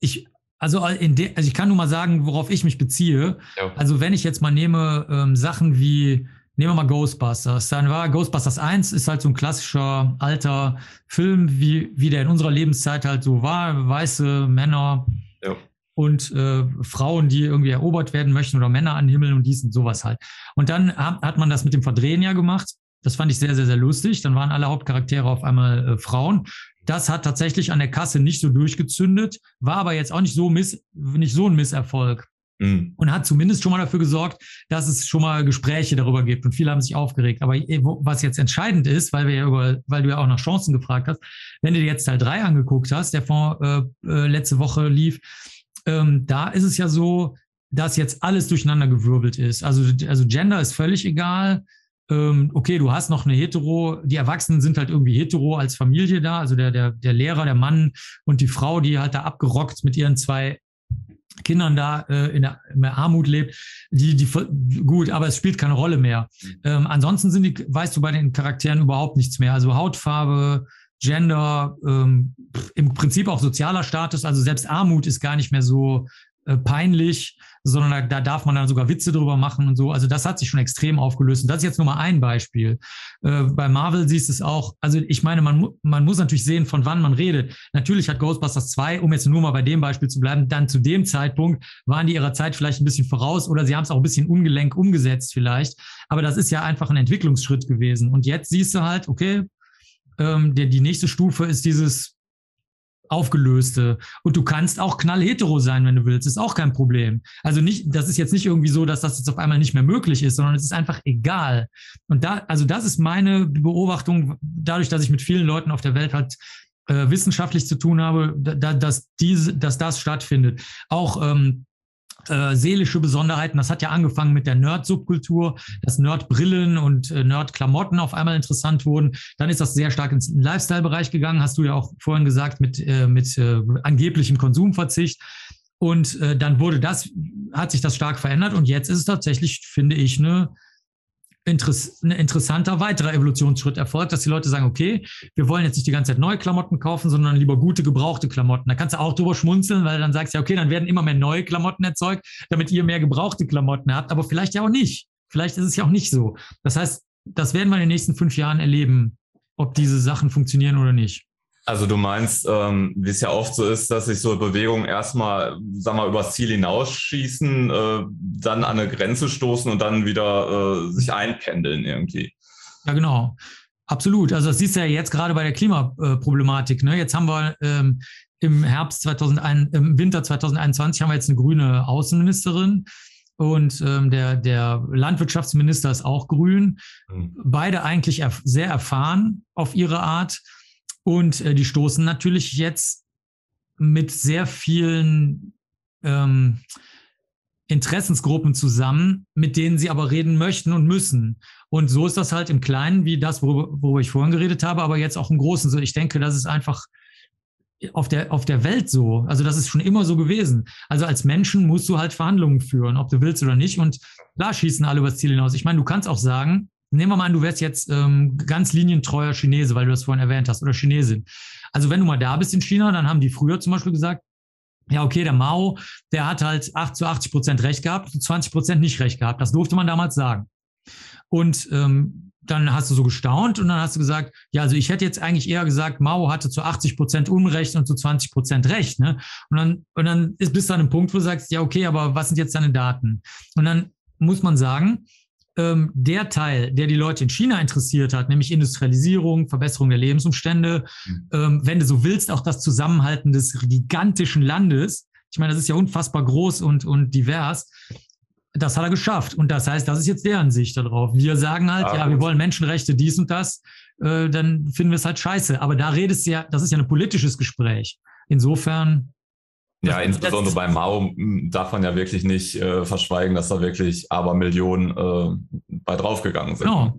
ich also, in de, also ich kann nur mal sagen, worauf ich mich beziehe. Ja. Also wenn ich jetzt mal nehme ähm, Sachen wie, nehmen wir mal Ghostbusters, dann war Ghostbusters 1 ist halt so ein klassischer alter Film, wie, wie der in unserer Lebenszeit halt so war. Weiße Männer ja. und äh, Frauen, die irgendwie erobert werden möchten oder Männer anhimmeln und dies und sowas halt. Und dann hat, hat man das mit dem Verdrehen ja gemacht. Das fand ich sehr, sehr, sehr lustig. Dann waren alle Hauptcharaktere auf einmal äh, Frauen. Das hat tatsächlich an der Kasse nicht so durchgezündet, war aber jetzt auch nicht so, miss, nicht so ein Misserfolg. Mhm. Und hat zumindest schon mal dafür gesorgt, dass es schon mal Gespräche darüber gibt. Und viele haben sich aufgeregt. Aber was jetzt entscheidend ist, weil wir ja über, weil du ja auch nach Chancen gefragt hast, wenn du dir jetzt Teil 3 angeguckt hast, der vor äh, äh, letzte Woche lief, ähm, da ist es ja so, dass jetzt alles durcheinander gewirbelt ist. Also, also Gender ist völlig egal. Ähm, okay, du hast noch eine Hetero, die Erwachsenen sind halt irgendwie hetero als Familie da, also der, der, der Lehrer, der Mann und die Frau, die halt da abgerockt mit ihren zwei Kindern da äh, in, der, in, der, Armut lebt, die, die gut, aber es spielt keine Rolle mehr. Mhm. Ähm, ansonsten sind die, weißt du bei den Charakteren überhaupt nichts mehr. Also Hautfarbe, Gender, ähm, im Prinzip auch sozialer Status, also selbst Armut ist gar nicht mehr so äh, peinlich, sondern da, da, darf man dann sogar Witze drüber machen und so. Also das hat sich schon extrem aufgelöst. Und das ist jetzt nur mal ein Beispiel. Äh, bei Marvel siehst du es auch. Also ich meine, man, man muss natürlich sehen, von wann man redet. Natürlich hat Ghostbusters 2, um jetzt nur mal bei dem Beispiel zu bleiben, dann zu dem Zeitpunkt waren die ihrer Zeit vielleicht ein bisschen voraus oder sie haben es auch ein bisschen ungelenk umgesetzt vielleicht. Aber das ist ja einfach ein Entwicklungsschritt gewesen. Und jetzt siehst du halt, okay, ähm, der, die nächste Stufe ist dieses aufgelöste. Und du kannst auch knallhetero sein, wenn du willst. Ist auch kein Problem. Also nicht, das ist jetzt nicht irgendwie so, dass das jetzt auf einmal nicht mehr möglich ist, sondern es ist einfach egal. Und da, also das ist meine Beobachtung, dadurch, dass ich mit vielen Leuten auf der Welt halt äh, wissenschaftlich zu tun habe, da, dass diese, dass das stattfindet. Auch ähm, äh, seelische Besonderheiten. Das hat ja angefangen mit der Nerd-Subkultur, dass Nerd-Brillen und äh, Nerd-Klamotten auf einmal interessant wurden. Dann ist das sehr stark ins Lifestyle-Bereich gegangen, hast du ja auch vorhin gesagt, mit, äh, mit äh, angeblichem Konsumverzicht. Und äh, dann wurde das, hat sich das stark verändert und jetzt ist es tatsächlich, finde ich, eine Interess ein interessanter weiterer Evolutionsschritt erfolgt, dass die Leute sagen, okay, wir wollen jetzt nicht die ganze Zeit neue Klamotten kaufen, sondern lieber gute, gebrauchte Klamotten. Da kannst du auch drüber schmunzeln, weil dann sagst du ja, okay, dann werden immer mehr neue Klamotten erzeugt, damit ihr mehr gebrauchte Klamotten habt, aber vielleicht ja auch nicht. Vielleicht ist es ja auch nicht so. Das heißt, das werden wir in den nächsten fünf Jahren erleben, ob diese Sachen funktionieren oder nicht. Also du meinst, ähm, wie es ja oft so ist, dass sich so Bewegungen erstmal, sag mal, übers Ziel hinausschießen, äh, dann an eine Grenze stoßen und dann wieder äh, sich einpendeln irgendwie. Ja, genau. Absolut. Also das siehst du ja jetzt gerade bei der Klimaproblematik. Ne? Jetzt haben wir ähm, im Herbst 2001, im Winter 2021 haben wir jetzt eine grüne Außenministerin und ähm, der, der Landwirtschaftsminister ist auch grün. Mhm. Beide eigentlich erf sehr erfahren auf ihre Art. Und äh, die stoßen natürlich jetzt mit sehr vielen ähm, Interessensgruppen zusammen, mit denen sie aber reden möchten und müssen. Und so ist das halt im Kleinen, wie das, worüber, worüber ich vorhin geredet habe, aber jetzt auch im Großen. So, ich denke, das ist einfach auf der, auf der Welt so. Also das ist schon immer so gewesen. Also als Menschen musst du halt Verhandlungen führen, ob du willst oder nicht. Und klar schießen alle übers Ziel hinaus. Ich meine, du kannst auch sagen, Nehmen wir mal an, du wärst jetzt ähm, ganz linientreuer Chinese, weil du das vorhin erwähnt hast, oder Chinesin. Also wenn du mal da bist in China, dann haben die früher zum Beispiel gesagt, ja, okay, der Mao, der hat halt 8 zu 80 Prozent Recht gehabt, zu 20 Prozent nicht Recht gehabt. Das durfte man damals sagen. Und ähm, dann hast du so gestaunt und dann hast du gesagt, ja, also ich hätte jetzt eigentlich eher gesagt, Mao hatte zu 80 Prozent Unrecht und zu 20 Prozent Recht. Ne? Und dann, und dann ist bis zu einem Punkt, wo du sagst, ja, okay, aber was sind jetzt deine Daten? Und dann muss man sagen, ähm, der Teil, der die Leute in China interessiert hat, nämlich Industrialisierung, Verbesserung der Lebensumstände, mhm. ähm, wenn du so willst, auch das Zusammenhalten des gigantischen Landes. Ich meine, das ist ja unfassbar groß und, und divers. Das hat er geschafft. Und das heißt, das ist jetzt deren Sicht darauf. Wir sagen halt, ah, ja, wir wollen Menschenrechte, dies und das. Äh, dann finden wir es halt scheiße. Aber da redest du ja, das ist ja ein politisches Gespräch. Insofern ja, insbesondere bei Mao hm, darf man ja wirklich nicht äh, verschweigen, dass da wirklich Abermillionen äh, bei draufgegangen sind. Genau.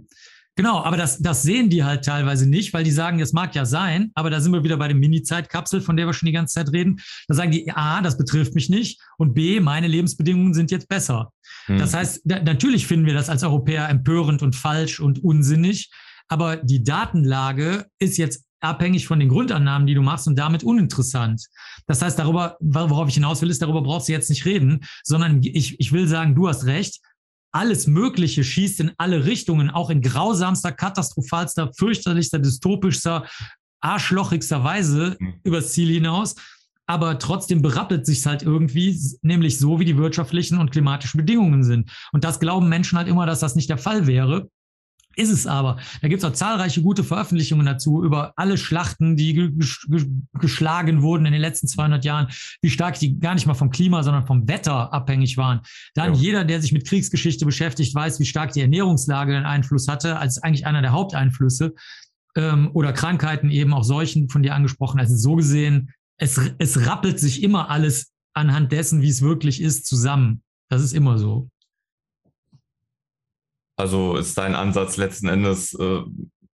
Genau, aber das, das sehen die halt teilweise nicht, weil die sagen, das mag ja sein, aber da sind wir wieder bei der Mini-Zeitkapsel, von der wir schon die ganze Zeit reden. Da sagen die, A, das betrifft mich nicht und B, meine Lebensbedingungen sind jetzt besser. Hm. Das heißt, da, natürlich finden wir das als Europäer empörend und falsch und unsinnig, aber die Datenlage ist jetzt abhängig von den Grundannahmen, die du machst und damit uninteressant. Das heißt, darüber, worauf ich hinaus will, ist, darüber brauchst du jetzt nicht reden, sondern ich, ich will sagen, du hast recht. Alles Mögliche schießt in alle Richtungen, auch in grausamster, katastrophalster, fürchterlichster, dystopischster, arschlochigster Weise mhm. übers Ziel hinaus. Aber trotzdem berappelt sich halt irgendwie, nämlich so, wie die wirtschaftlichen und klimatischen Bedingungen sind. Und das glauben Menschen halt immer, dass das nicht der Fall wäre. Ist es aber. Da gibt es auch zahlreiche gute Veröffentlichungen dazu über alle Schlachten, die geschlagen wurden in den letzten 200 Jahren, wie stark die gar nicht mal vom Klima, sondern vom Wetter abhängig waren. Dann ja. jeder, der sich mit Kriegsgeschichte beschäftigt, weiß, wie stark die Ernährungslage einen Einfluss hatte, als eigentlich einer der Haupteinflüsse. Ähm, oder Krankheiten eben auch solchen von dir angesprochen. Also so gesehen, es, es rappelt sich immer alles anhand dessen, wie es wirklich ist, zusammen. Das ist immer so. Also ist dein Ansatz letzten Endes, äh,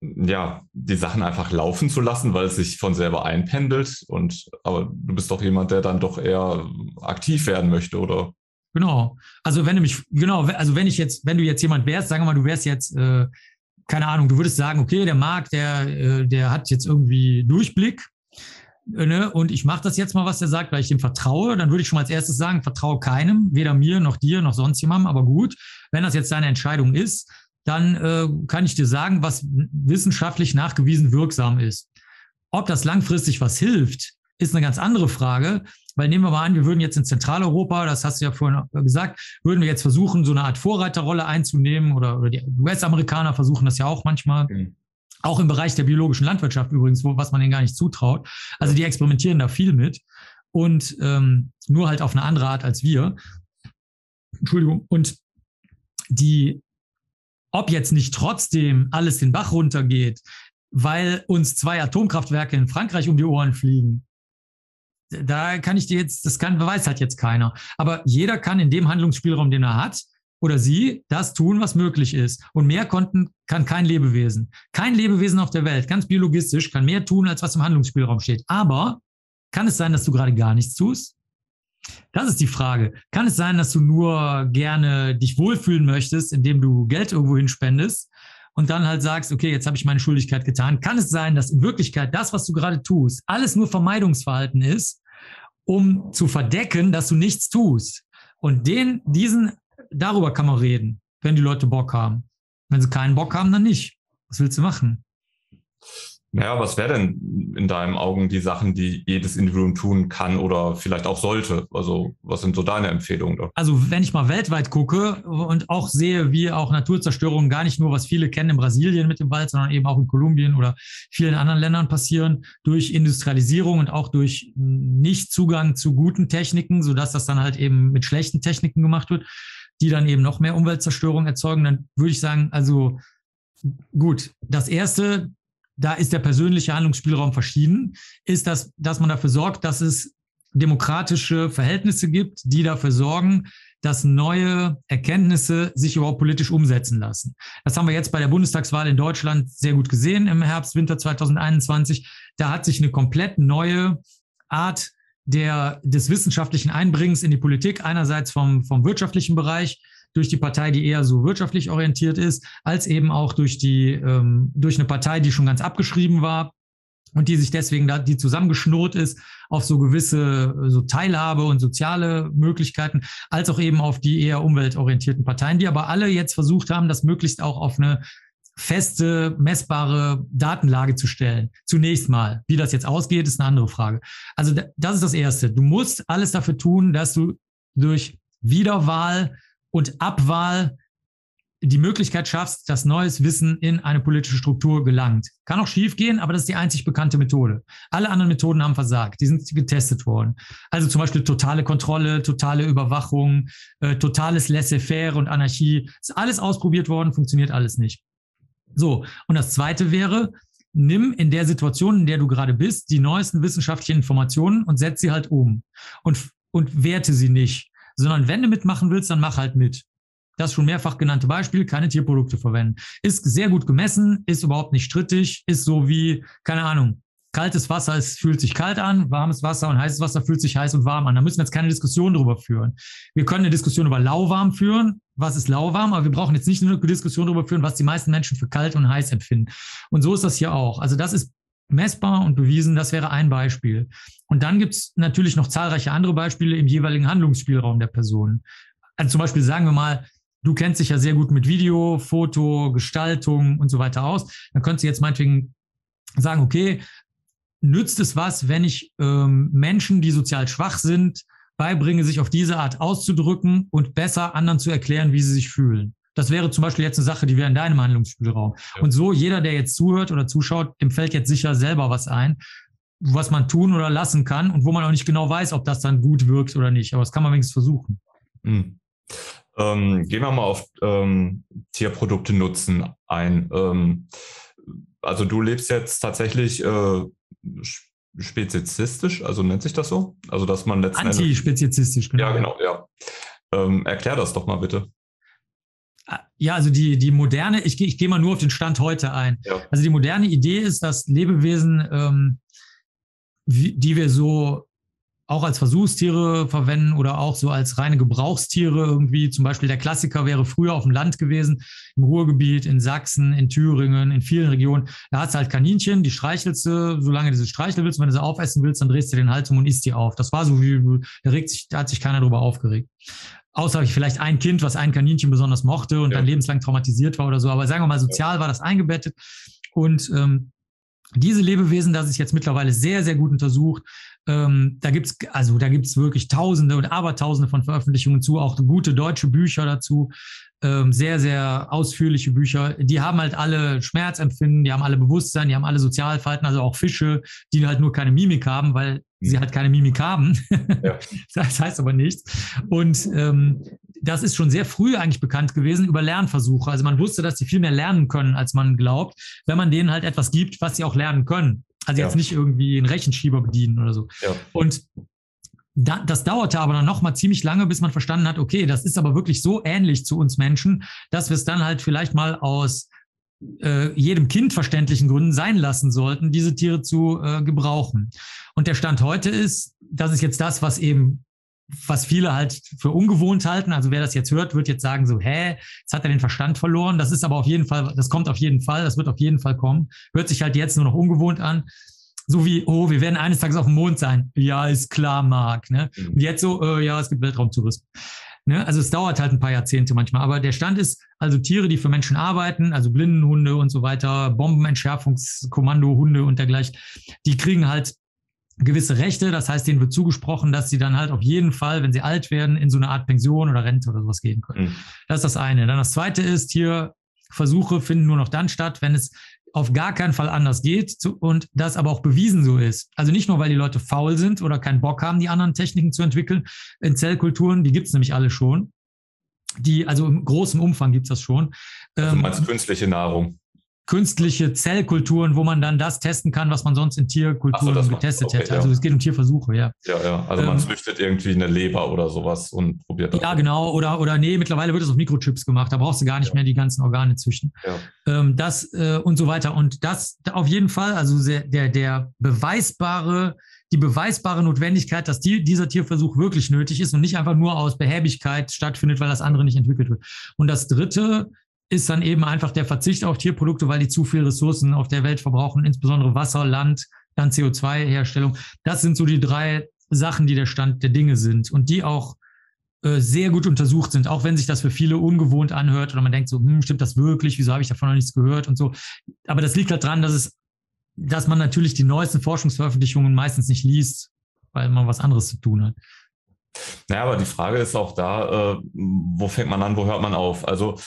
ja, die Sachen einfach laufen zu lassen, weil es sich von selber einpendelt. Und aber du bist doch jemand, der dann doch eher aktiv werden möchte, oder? Genau. Also wenn du mich, genau, also wenn ich jetzt, wenn du jetzt jemand wärst, sagen wir mal, du wärst jetzt, äh, keine Ahnung, du würdest sagen, okay, der Markt, der, äh, der hat jetzt irgendwie Durchblick. Ne? Und ich mache das jetzt mal, was er sagt, weil ich dem vertraue. Dann würde ich schon mal als erstes sagen, vertraue keinem, weder mir noch dir noch sonst jemandem. Aber gut, wenn das jetzt deine Entscheidung ist, dann äh, kann ich dir sagen, was wissenschaftlich nachgewiesen wirksam ist. Ob das langfristig was hilft, ist eine ganz andere Frage. Weil nehmen wir mal an, wir würden jetzt in Zentraleuropa, das hast du ja vorhin gesagt, würden wir jetzt versuchen, so eine Art Vorreiterrolle einzunehmen oder, oder die US-Amerikaner versuchen das ja auch manchmal. Mhm. Auch im Bereich der biologischen Landwirtschaft übrigens, wo, was man ihnen gar nicht zutraut. Also die experimentieren da viel mit und ähm, nur halt auf eine andere Art als wir. Entschuldigung. Und die, ob jetzt nicht trotzdem alles den Bach runtergeht, weil uns zwei Atomkraftwerke in Frankreich um die Ohren fliegen, da kann ich dir jetzt, das kann, weiß halt jetzt keiner. Aber jeder kann in dem Handlungsspielraum, den er hat, oder sie das tun, was möglich ist. Und mehr konnten, kann kein Lebewesen. Kein Lebewesen auf der Welt, ganz biologistisch, kann mehr tun, als was im Handlungsspielraum steht. Aber kann es sein, dass du gerade gar nichts tust? Das ist die Frage. Kann es sein, dass du nur gerne dich wohlfühlen möchtest, indem du Geld irgendwo hinspendest und dann halt sagst, okay, jetzt habe ich meine Schuldigkeit getan? Kann es sein, dass in Wirklichkeit das, was du gerade tust, alles nur Vermeidungsverhalten ist um zu verdecken, dass du nichts tust. Und den, diesen, darüber kann man reden, wenn die Leute Bock haben. Wenn sie keinen Bock haben, dann nicht. Was willst du machen? Naja, was wäre denn in deinen Augen die Sachen, die jedes Individuum tun kann oder vielleicht auch sollte? Also was sind so deine Empfehlungen? Da? Also wenn ich mal weltweit gucke und auch sehe, wie auch Naturzerstörungen gar nicht nur, was viele kennen in Brasilien mit dem Wald, sondern eben auch in Kolumbien oder vielen anderen Ländern passieren, durch Industrialisierung und auch durch Nichtzugang zu guten Techniken, sodass das dann halt eben mit schlechten Techniken gemacht wird, die dann eben noch mehr Umweltzerstörung erzeugen, dann würde ich sagen, also gut, das erste, da ist der persönliche Handlungsspielraum verschieden, ist, dass, dass man dafür sorgt, dass es demokratische Verhältnisse gibt, die dafür sorgen, dass neue Erkenntnisse sich überhaupt politisch umsetzen lassen. Das haben wir jetzt bei der Bundestagswahl in Deutschland sehr gut gesehen im Herbst, Winter 2021. Da hat sich eine komplett neue Art der, des wissenschaftlichen Einbringens in die Politik, einerseits vom, vom wirtschaftlichen Bereich, durch die Partei, die eher so wirtschaftlich orientiert ist, als eben auch durch die ähm, durch eine Partei, die schon ganz abgeschrieben war und die sich deswegen da, die zusammengeschnurrt ist auf so gewisse so Teilhabe und soziale Möglichkeiten, als auch eben auf die eher umweltorientierten Parteien, die aber alle jetzt versucht haben, das möglichst auch auf eine feste, messbare Datenlage zu stellen. Zunächst mal. Wie das jetzt ausgeht, ist eine andere Frage. Also das ist das Erste. Du musst alles dafür tun, dass du durch Wiederwahl und Abwahl die Möglichkeit schaffst, dass neues Wissen in eine politische Struktur gelangt. Kann auch schief gehen, aber das ist die einzig bekannte Methode. Alle anderen Methoden haben versagt. Die sind getestet worden. Also zum Beispiel totale Kontrolle, totale Überwachung, äh, totales Laissez-faire und Anarchie. Ist alles ausprobiert worden, funktioniert alles nicht. So. Und das zweite wäre, nimm in der Situation, in der du gerade bist, die neuesten wissenschaftlichen Informationen und setz sie halt um und, und werte sie nicht sondern wenn du mitmachen willst, dann mach halt mit. Das schon mehrfach genannte Beispiel, keine Tierprodukte verwenden. Ist sehr gut gemessen, ist überhaupt nicht strittig, ist so wie, keine Ahnung, kaltes Wasser es fühlt sich kalt an, warmes Wasser und heißes Wasser fühlt sich heiß und warm an. Da müssen wir jetzt keine Diskussion darüber führen. Wir können eine Diskussion über lauwarm führen. Was ist lauwarm? Aber wir brauchen jetzt nicht eine Diskussion darüber führen, was die meisten Menschen für kalt und heiß empfinden. Und so ist das hier auch. Also das ist messbar und bewiesen. Das wäre ein Beispiel. Und dann gibt es natürlich noch zahlreiche andere Beispiele im jeweiligen Handlungsspielraum der Person. Also zum Beispiel sagen wir mal, du kennst dich ja sehr gut mit Video, Foto, Gestaltung und so weiter aus. Dann könntest du jetzt meinetwegen sagen, okay, nützt es was, wenn ich ähm, Menschen, die sozial schwach sind, beibringe, sich auf diese Art auszudrücken und besser anderen zu erklären, wie sie sich fühlen. Das wäre zum Beispiel jetzt eine Sache, die wäre in deinem Handlungsspielraum. Ja. Und so, jeder, der jetzt zuhört oder zuschaut, dem fällt jetzt sicher selber was ein, was man tun oder lassen kann und wo man auch nicht genau weiß, ob das dann gut wirkt oder nicht. Aber das kann man wenigstens versuchen. Mhm. Ähm, gehen wir mal auf ähm, Tierprodukte nutzen ein. Ähm, also du lebst jetzt tatsächlich äh, speziesistisch, also nennt sich das so? Also dass man letzten Antispeziesistisch, genau. Ja, genau, ja Ähm, erklär das doch mal bitte. Ja, also die, die moderne, ich, ich gehe mal nur auf den Stand heute ein. Ja. Also die moderne Idee ist, dass Lebewesen, ähm, wie, die wir so auch als Versuchstiere verwenden oder auch so als reine Gebrauchstiere irgendwie. Zum Beispiel der Klassiker wäre früher auf dem Land gewesen, im Ruhrgebiet, in Sachsen, in Thüringen, in vielen Regionen. Da hast du halt Kaninchen, die streichelst du, solange du sie streicheln willst. Und wenn du sie aufessen willst, dann drehst du den Hals um und isst die auf. Das war so wie, da regt sich, da hat sich keiner drüber aufgeregt. Außer vielleicht ein Kind, was ein Kaninchen besonders mochte und ja. dann lebenslang traumatisiert war oder so. Aber sagen wir mal, sozial war das eingebettet. Und ähm, diese Lebewesen, das ist jetzt mittlerweile sehr, sehr gut untersucht. Ähm, da gibt's also da gibt's wirklich Tausende und Abertausende von Veröffentlichungen zu, auch gute deutsche Bücher dazu, ähm, sehr, sehr ausführliche Bücher. Die haben halt alle Schmerzempfinden, die haben alle Bewusstsein, die haben alle Sozialverhalten, also auch Fische, die halt nur keine Mimik haben, weil sie halt keine Mimik haben. Ja. das heißt aber nichts. Und ähm, das ist schon sehr früh eigentlich bekannt gewesen über Lernversuche. Also man wusste, dass sie viel mehr lernen können, als man glaubt, wenn man denen halt etwas gibt, was sie auch lernen können. Also ja. jetzt nicht irgendwie einen Rechenschieber bedienen oder so. Ja. Und da, das dauerte aber dann nochmal ziemlich lange, bis man verstanden hat, okay, das ist aber wirklich so ähnlich zu uns Menschen, dass wir es dann halt vielleicht mal aus äh, jedem Kind verständlichen Gründen sein lassen sollten, diese Tiere zu äh, gebrauchen. Und der Stand heute ist, das ist jetzt das, was eben was viele halt für ungewohnt halten. Also wer das jetzt hört, wird jetzt sagen so, hä, jetzt hat er den Verstand verloren. Das ist aber auf jeden Fall, das kommt auf jeden Fall, das wird auf jeden Fall kommen. Hört sich halt jetzt nur noch ungewohnt an. So wie, oh, wir werden eines Tages auf dem Mond sein. Ja, ist klar, Marc. Ne? Mhm. Und jetzt so, äh, ja, es gibt Weltraumtourismus. Ne? Also es dauert halt ein paar Jahrzehnte manchmal. Aber der Stand ist, also Tiere, die für Menschen arbeiten, also Blindenhunde und so weiter, Bombenentschärfungskommandohunde und dergleichen, die kriegen halt gewisse Rechte. Das heißt, denen wird zugesprochen, dass sie dann halt auf jeden Fall, wenn sie alt werden, in so eine Art Pension oder Rente oder sowas gehen können. Mhm. Das ist das eine. Dann das zweite ist, hier Versuche finden nur noch dann statt, wenn es auf gar keinen Fall anders geht und das aber auch bewiesen so ist. Also nicht nur, weil die Leute faul sind oder keinen Bock haben, die anderen Techniken zu entwickeln in Zellkulturen, die gibt es nämlich alle schon. Die, also im großen Umfang gibt es das schon. Also meinst ähm, künstliche Nahrung? Künstliche Zellkulturen, wo man dann das testen kann, was man sonst in Tierkulturen so, getestet okay, hätte. Also ja. es geht um Tierversuche, ja. Ja, ja. Also man ähm, züchtet irgendwie eine Leber oder sowas und probiert das. Ja, genau. Oder, oder nee, mittlerweile wird es auf Mikrochips gemacht. Da brauchst du gar nicht ja. mehr die ganzen Organe züchten. Ja. Ähm, das äh, und so weiter. Und das auf jeden Fall, also der, der, der beweisbare die beweisbare Notwendigkeit, dass die, dieser Tierversuch wirklich nötig ist und nicht einfach nur aus Behäbigkeit stattfindet, weil das andere nicht entwickelt wird. Und das Dritte ist dann eben einfach der Verzicht auf Tierprodukte, weil die zu viel Ressourcen auf der Welt verbrauchen, insbesondere Wasser, Land, dann CO2-Herstellung. Das sind so die drei Sachen, die der Stand der Dinge sind und die auch äh, sehr gut untersucht sind, auch wenn sich das für viele ungewohnt anhört oder man denkt so, hm, stimmt das wirklich? Wieso habe ich davon noch nichts gehört und so. Aber das liegt halt daran, dass es, dass man natürlich die neuesten Forschungsveröffentlichungen meistens nicht liest, weil man was anderes zu tun hat. Naja, aber die Frage ist auch da, äh, wo fängt man an, wo hört man auf? Also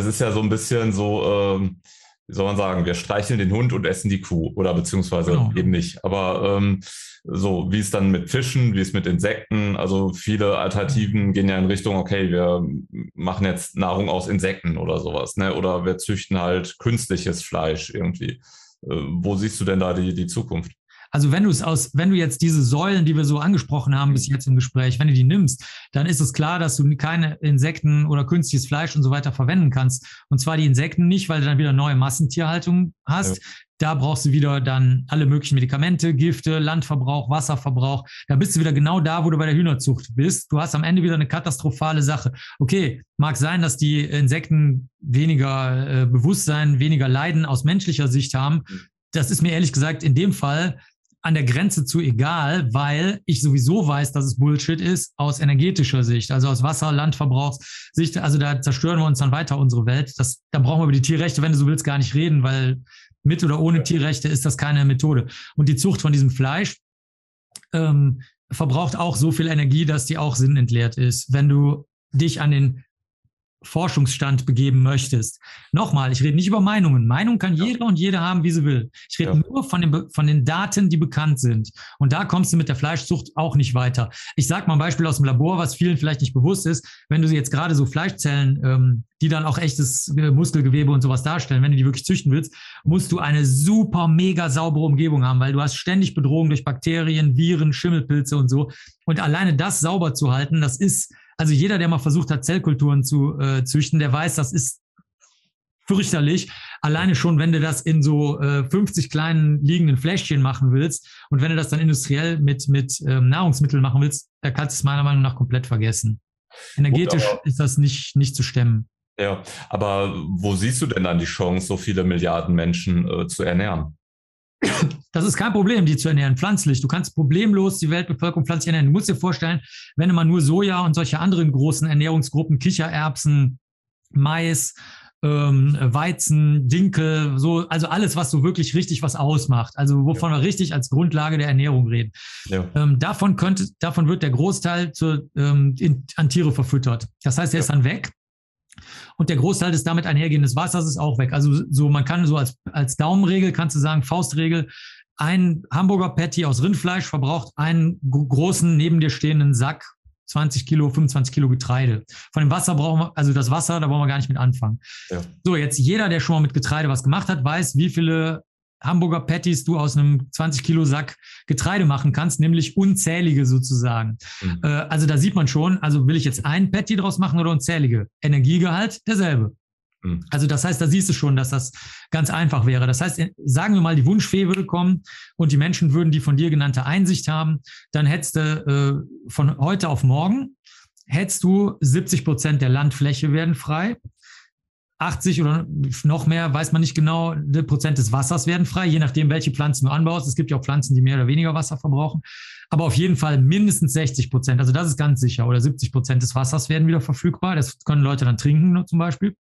es ist ja so ein bisschen so, ähm, wie soll man sagen, wir streicheln den Hund und essen die Kuh oder beziehungsweise genau. eben nicht. Aber ähm, so, wie es dann mit Fischen, wie es mit Insekten, also viele Alternativen gehen ja in Richtung, okay, wir machen jetzt Nahrung aus Insekten oder sowas, ne? Oder wir züchten halt künstliches Fleisch irgendwie. Äh, wo siehst du denn da die, die Zukunft? Also wenn du es aus, wenn du jetzt diese Säulen, die wir so angesprochen haben bis jetzt im Gespräch, wenn du die nimmst, dann ist es klar, dass du keine Insekten oder künstliches Fleisch und so weiter verwenden kannst. Und zwar die Insekten nicht, weil du dann wieder neue Massentierhaltung hast. Ja. Da brauchst du wieder dann alle möglichen Medikamente, Gifte, Landverbrauch, Wasserverbrauch. Da bist du wieder genau da, wo du bei der Hühnerzucht bist. Du hast am Ende wieder eine katastrophale Sache. Okay, mag sein, dass die Insekten weniger äh, Bewusstsein, weniger Leiden aus menschlicher Sicht haben. Mhm. Das ist mir ehrlich gesagt in dem Fall an der Grenze zu egal, weil ich sowieso weiß, dass es Bullshit ist aus energetischer Sicht, also aus Wasser, Landverbrauchssicht. Also da zerstören wir uns dann weiter unsere Welt. Das, da brauchen wir über die Tierrechte, wenn du so willst, gar nicht reden, weil mit oder ohne Tierrechte ist das keine Methode. Und die Zucht von diesem Fleisch ähm, verbraucht auch so viel Energie, dass die auch sinnentleert ist. Wenn du dich an den Forschungsstand begeben möchtest. Nochmal, ich rede nicht über Meinungen. Meinung kann ja. jeder und jede haben, wie sie will. Ich rede ja. nur von den, von den Daten, die bekannt sind. Und da kommst du mit der Fleischzucht auch nicht weiter. Ich sage mal ein Beispiel aus dem Labor, was vielen vielleicht nicht bewusst ist. Wenn du jetzt gerade so Fleischzellen, ähm, die dann auch echtes äh, Muskelgewebe und sowas darstellen, wenn du die wirklich züchten willst, musst du eine super, mega saubere Umgebung haben, weil du hast ständig Bedrohung durch Bakterien, Viren, Schimmelpilze und so. Und alleine das sauber zu halten, das ist Also jeder, der mal versucht hat, Zellkulturen zu äh, züchten, der weiß, das ist fürchterlich. Alleine schon, wenn du das in so äh, 50 kleinen liegenden Fläschchen machen willst und wenn du das dann industriell mit, mit ähm, Nahrungsmitteln machen willst, da kannst du es meiner Meinung nach komplett vergessen. Energetisch Gut, ist das nicht, nicht zu stemmen. Ja, aber wo siehst du denn dann die Chance, so viele Milliarden Menschen äh, zu ernähren? Das ist kein Problem, die zu ernähren, pflanzlich. Du kannst problemlos die Weltbevölkerung pflanzlich ernähren. Du musst dir vorstellen, wenn mal nur Soja und solche anderen großen Ernährungsgruppen, Kichererbsen, Mais, ähm, Weizen, Dinkel, so, also alles, was so wirklich richtig was ausmacht. Also wovon ja. wir richtig als Grundlage der Ernährung reden. Ja. Ähm, davon könnte, davon wird der Großteil zu, ähm, in, an Tiere verfüttert. Das heißt, der ja. ist dann weg. Und der Großteil des damit einhergehenden Wassers ist auch weg. Also so, man kann so als, als Daumenregel, kannst du sagen, Faustregel, ein Hamburger Patty aus Rindfleisch verbraucht einen großen neben dir stehenden Sack 20 Kilo, 25 Kilo Getreide. Von dem Wasser brauchen wir, also das Wasser, da wollen wir gar nicht mit anfangen. Ja. So, jetzt jeder, der schon mal mit Getreide was gemacht hat, weiß, wie viele Hamburger Patties du aus einem 20 Kilo Sack Getreide machen kannst, nämlich unzählige sozusagen. Mhm. Äh, also da sieht man schon, also will ich jetzt ein Patty draus machen oder unzählige? Energiegehalt derselbe. Mhm. Also das heißt, da siehst du schon, dass das ganz einfach wäre. Das heißt, sagen wir mal, die Wunschfee würde kommen und die Menschen würden die von dir genannte Einsicht haben, dann hättest du äh, von heute auf morgen, hättest du 70 Prozent der Landfläche werden frei. 80 oder noch mehr, weiß man nicht genau, Prozent des Wassers werden frei, je nachdem, welche Pflanzen du anbaust. Es gibt ja auch Pflanzen, die mehr oder weniger Wasser verbrauchen. Aber auf jeden Fall mindestens 60 Prozent, also das ist ganz sicher, oder 70 Prozent des Wassers werden wieder verfügbar. Das können Leute dann trinken zum Beispiel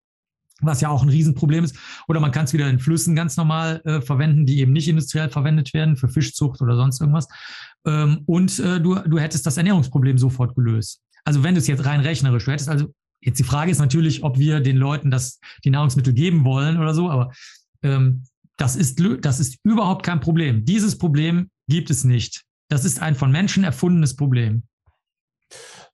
was ja auch ein Riesenproblem ist. Oder man kann es wieder in Flüssen ganz normal äh, verwenden, die eben nicht industriell verwendet werden, für Fischzucht oder sonst irgendwas. Ähm, und äh, du, du hättest das Ernährungsproblem sofort gelöst. Also wenn du es jetzt rein rechnerisch, du hättest also, jetzt die Frage ist natürlich, ob wir den Leuten das, die Nahrungsmittel geben wollen oder so, aber ähm, das, ist, das ist überhaupt kein Problem. Dieses Problem gibt es nicht. Das ist ein von Menschen erfundenes Problem.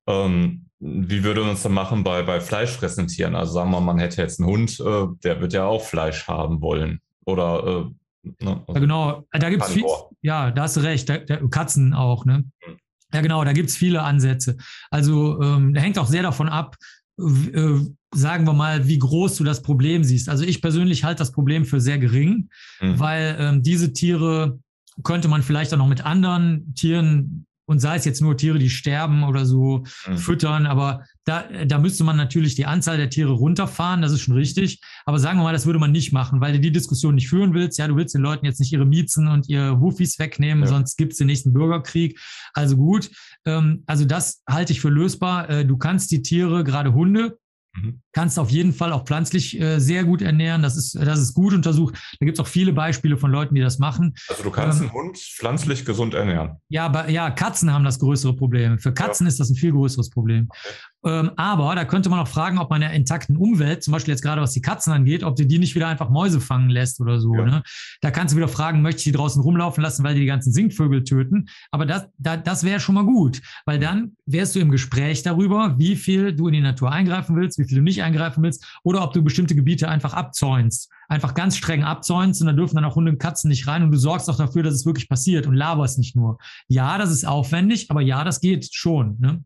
Ähm, wie würde man es dann machen bei, bei fleischfressenden Tieren? Also sagen wir, man hätte jetzt einen Hund, äh, der wird ja auch Fleisch haben wollen. Oder äh, ne, ja, genau, da gibt es viel, ja, da hast du recht, da, da, Katzen auch, ne? Mhm. Ja, genau, da gibt es viele Ansätze. Also ähm, da hängt auch sehr davon ab, sagen wir mal, wie groß du das Problem siehst. Also ich persönlich halte das Problem für sehr gering, mhm. weil ähm, diese Tiere könnte man vielleicht auch noch mit anderen Tieren und sei es jetzt nur Tiere, die sterben oder so, mhm. füttern, aber da, da müsste man natürlich die Anzahl der Tiere runterfahren, das ist schon richtig. Aber sagen wir mal, das würde man nicht machen, weil du die Diskussion nicht führen willst. Ja, du willst den Leuten jetzt nicht ihre Miezen und ihre Wufis wegnehmen, ja. sonst gibt es den nächsten Bürgerkrieg. Also gut, ähm, also das halte ich für lösbar. Äh, du kannst die Tiere, gerade Hunde, Mhm. Kannst auf jeden Fall auch pflanzlich äh, sehr gut ernähren. Das ist, das ist gut untersucht. Da gibt es auch viele Beispiele von Leuten, die das machen. Also du kannst ähm, einen Hund pflanzlich gesund ernähren. Ja, aber ja, Katzen haben das größere Problem. Für Katzen ja. ist das ein viel größeres Problem. Okay. Ähm, aber da könnte man auch fragen, ob man in einer intakten Umwelt, zum Beispiel jetzt gerade was die Katzen angeht, ob du die nicht wieder einfach Mäuse fangen lässt oder so. Ja. Ne? Da kannst du wieder fragen, möchte ich die draußen rumlaufen lassen, weil die die ganzen Singvögel töten? Aber das, da, das wäre schon mal gut, weil dann wärst du im Gespräch darüber, wie viel du in die Natur eingreifen willst, wie viel du nicht eingreifen willst oder ob du bestimmte Gebiete einfach abzäunst. Einfach ganz streng abzäunst und dann dürfen dann auch Hunde und Katzen nicht rein und du sorgst auch dafür, dass es wirklich passiert und laberst nicht nur. Ja, das ist aufwendig, aber ja, das geht schon. Ne?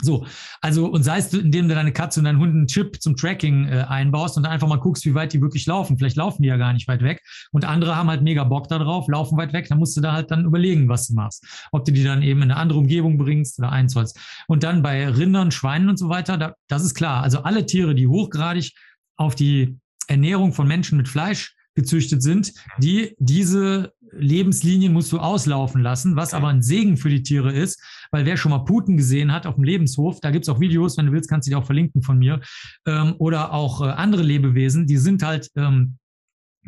So, also und sei es, indem du deine Katze und deinen Hund einen Chip zum Tracking äh, einbaust und einfach mal guckst, wie weit die wirklich laufen. Vielleicht laufen die ja gar nicht weit weg. Und andere haben halt mega Bock darauf, laufen weit weg. Dann musst du da halt dann überlegen, was du machst. Ob du die dann eben in eine andere Umgebung bringst oder einzollst. Und dann bei Rindern, Schweinen und so weiter, da, das ist klar. Also alle Tiere, die hochgradig auf die Ernährung von Menschen mit Fleisch gezüchtet sind, die diese Lebenslinien musst du auslaufen lassen, was aber ein Segen für die Tiere ist, weil wer schon mal Puten gesehen hat auf dem Lebenshof, da gibt's auch Videos, wenn du willst, kannst du die auch verlinken von mir, ähm, oder auch äh, andere Lebewesen, die sind halt ähm,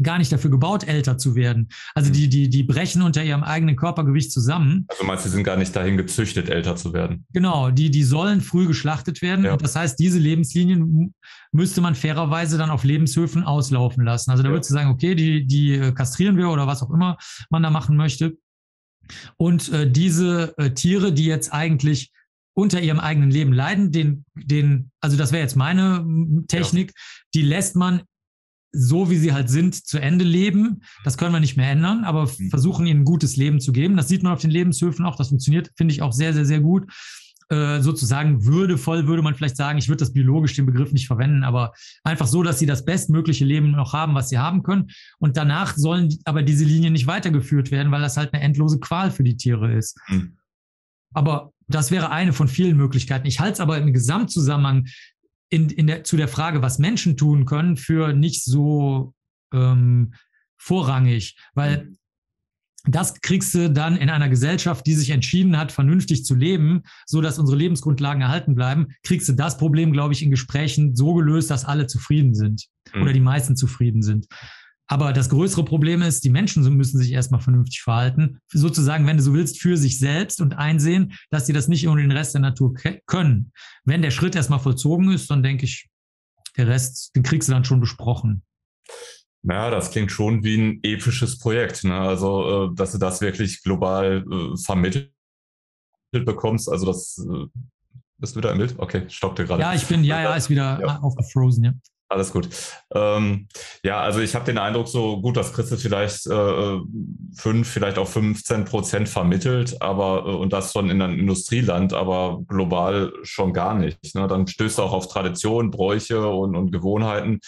gar nicht dafür gebaut, älter zu werden. Also die, die, die brechen unter ihrem eigenen Körpergewicht zusammen. Also meinst du, sie sind gar nicht dahin gezüchtet, älter zu werden? Genau, die, die sollen früh geschlachtet werden. Ja. Und das heißt, diese Lebenslinien müsste man fairerweise dann auf Lebenshöfen auslaufen lassen. Also da ja. würdest du sagen, okay, die, die äh, kastrieren wir oder was auch immer man da machen möchte. Und äh, diese äh, Tiere, die jetzt eigentlich unter ihrem eigenen Leben leiden, den, den, also das wäre jetzt meine Technik, ja. die lässt man so wie sie halt sind, zu Ende leben. Das können wir nicht mehr ändern, aber mhm. versuchen ihnen ein gutes Leben zu geben. Das sieht man auf den Lebenshöfen auch. Das funktioniert, finde ich, auch sehr, sehr, sehr gut. äh, sozusagen würdevoll, würde man vielleicht sagen. Ich würde das biologisch den Begriff nicht verwenden, aber einfach so, dass sie das bestmögliche Leben noch haben, was sie haben können. Und danach sollen aber diese Linien nicht weitergeführt werden, weil das halt eine endlose Qual für die Tiere ist. Mhm. Aber das wäre eine von vielen Möglichkeiten. Ich halte es aber im Gesamtzusammenhang in, in der, zu der Frage, was Menschen tun können, für nicht so ähm, vorrangig, weil mhm das kriegst du dann in einer Gesellschaft, die sich entschieden hat, vernünftig zu leben, so dass unsere Lebensgrundlagen erhalten bleiben, kriegst du das Problem, glaube ich, in Gesprächen so gelöst, dass alle zufrieden sind mhm. oder die meisten zufrieden sind. Aber das größere Problem ist, die Menschen müssen sich erstmal vernünftig verhalten, sozusagen, wenn du so willst, für sich selbst und einsehen, dass sie das nicht ohne den Rest der Natur können. Wenn der Schritt erstmal vollzogen ist, dann denke ich, der Rest, den kriegst du dann schon besprochen. Naja, das klingt schon wie ein episches Projekt. Ne? Also, äh, dass du das wirklich global äh, vermittelt bekommst. Also, das äh, bist du wieder im Bild? Okay, stockte gerade. Ja, ich bin, ja, ja, ist wieder ja. aufgefrozen, ja. Alles gut. Ähm, ja, also ich habe den Eindruck, so gut, das kriegst du vielleicht äh, fünf, vielleicht auch 15 Prozent vermittelt, aber äh, und das schon in einem Industrieland, aber global schon gar nicht. Ne? Dann stößt du auch auf Tradition, Bräuche und, und Gewohnheiten,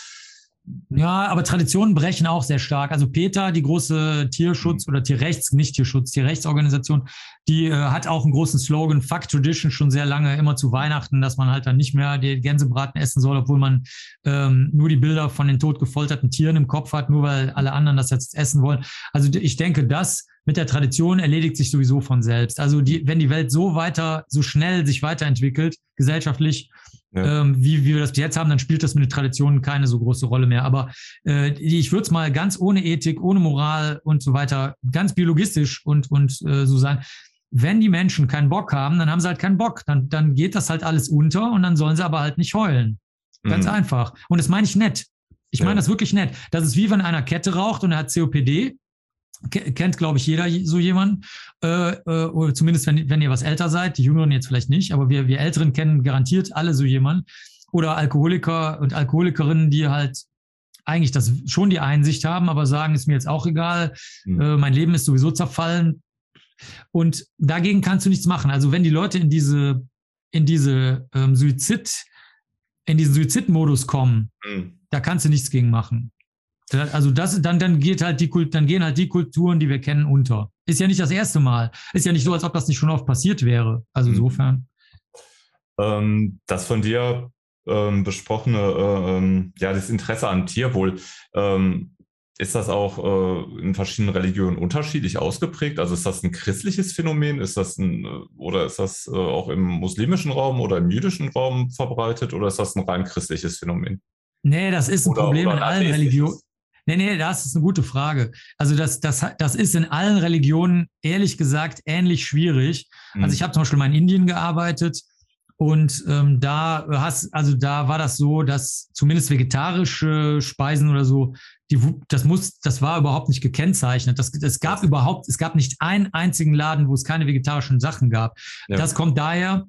ja, aber Traditionen brechen auch sehr stark. Also Peter, die große Tierschutz- oder Tierrechts, nicht Tierschutz, Tierrechtsorganisation, die äh, hat auch einen großen Slogan, Fuck Tradition, schon sehr lange, immer zu Weihnachten, dass man halt dann nicht mehr die Gänsebraten essen soll, obwohl man ähm, nur die Bilder von den tot gefolterten Tieren im Kopf hat, nur weil alle anderen das jetzt essen wollen. Also ich denke, das mit der Tradition erledigt sich sowieso von selbst. Also die, wenn die Welt so weiter, so schnell sich weiterentwickelt, gesellschaftlich, ja. ähm, wie, wie wir das jetzt haben, dann spielt das mit den Traditionen keine so große Rolle mehr. Aber äh, ich würde es mal ganz ohne Ethik, ohne Moral und so weiter, ganz biologistisch und, und äh, so sagen, wenn die Menschen keinen Bock haben, dann haben sie halt keinen Bock. Dann, dann geht das halt alles unter und dann sollen sie aber halt nicht heulen. Ganz mhm. einfach. Und das meine ich nett. Ich meine ja. das wirklich nett. Das ist wie wenn einer Kette raucht und er hat COPD kennt, glaube ich, jeder so jemanden. Äh, äh, oder zumindest, wenn, wenn ihr was älter seid, die Jüngeren jetzt vielleicht nicht, aber wir, wir Älteren kennen garantiert alle so jemanden. Oder Alkoholiker und Alkoholikerinnen, die halt eigentlich das schon die Einsicht haben, aber sagen, ist mir jetzt auch egal, mhm. äh, mein Leben ist sowieso zerfallen. Und dagegen kannst du nichts machen. Also wenn die Leute in diese, in diese ähm, Suizid, in diesen Suizidmodus kommen, mhm. da kannst du nichts gegen machen. Also das, dann, dann geht halt die Kult, dann gehen halt die Kulturen, die wir kennen, unter. Ist ja nicht das erste Mal. Ist ja nicht so, als ob das nicht schon oft passiert wäre. Also mhm. insofern. Ähm, das von dir ähm, besprochene, äh, ähm, ja, das Interesse an Tierwohl, ähm, ist das auch äh, in verschiedenen Religionen unterschiedlich ausgeprägt? Also ist das ein christliches Phänomen? Ist das ein, äh, oder ist das äh, auch im muslimischen Raum oder im jüdischen Raum verbreitet oder ist das ein rein christliches Phänomen? Nee, das ist ein oder, Problem oder in allen Religionen. Nee, nee, das ist eine gute Frage. Also das, das, das ist in allen Religionen ehrlich gesagt ähnlich schwierig. Mhm. Also ich habe zum Beispiel mal in Indien gearbeitet und ähm, da hast, also da war das so, dass zumindest vegetarische Speisen oder so, die, das muss, das war überhaupt nicht gekennzeichnet. Das, es gab überhaupt, es gab nicht einen einzigen Laden, wo es keine vegetarischen Sachen gab. Ja. Das kommt daher,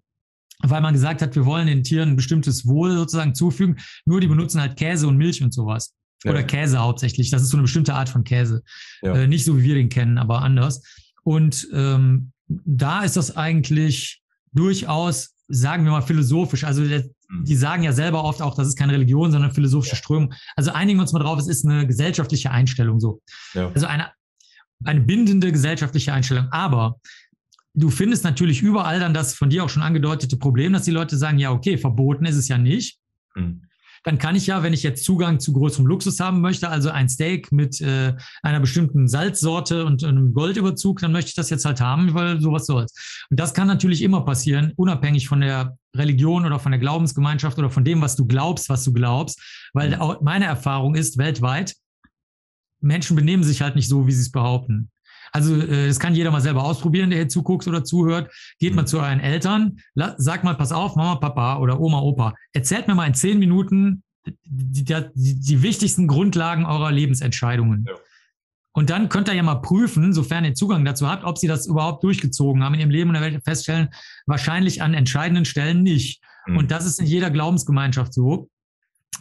weil man gesagt hat, wir wollen den Tieren ein bestimmtes Wohl sozusagen zufügen. Nur die benutzen halt Käse und Milch und sowas. Ja. Oder Käse hauptsächlich. Das ist so eine bestimmte Art von Käse. Ja. Äh, nicht so, wie wir den kennen, aber anders. Und ähm, da ist das eigentlich durchaus, sagen wir mal, philosophisch. Also mhm. die sagen ja selber oft auch, das ist keine Religion, sondern philosophische ja. Strömung. Also einigen wir uns mal drauf, es ist eine gesellschaftliche Einstellung so. Also eine, eine bindende gesellschaftliche Einstellung. Aber du findest natürlich überall dann das von dir auch schon angedeutete Problem, dass die Leute sagen, ja, okay, verboten ist es ja nicht. Mhm dann kann ich ja, wenn ich jetzt Zugang zu größerem Luxus haben möchte, also ein Steak mit äh, einer bestimmten Salzsorte und einem Goldüberzug, dann möchte ich das jetzt halt haben, weil sowas soll's. Und das kann natürlich immer passieren, unabhängig von der Religion oder von der Glaubensgemeinschaft oder von dem, was du glaubst, was du glaubst, weil auch meine Erfahrung ist weltweit, Menschen benehmen sich halt nicht so, wie sie es behaupten. Also äh, das kann jeder mal selber ausprobieren, der hier zuguckt oder zuhört. Geht mal mhm. zu euren Eltern, sag mal, pass auf, Mama, Papa oder Oma, Opa, erzählt mir mal in zehn Minuten die, die, die wichtigsten Grundlagen eurer Lebensentscheidungen. Ja. Und dann könnt ihr ja mal prüfen, sofern ihr Zugang dazu habt, ob sie das überhaupt durchgezogen haben in ihrem Leben und dann werdet ihr feststellen, wahrscheinlich an entscheidenden Stellen nicht. Mhm. Und das ist in jeder Glaubensgemeinschaft so.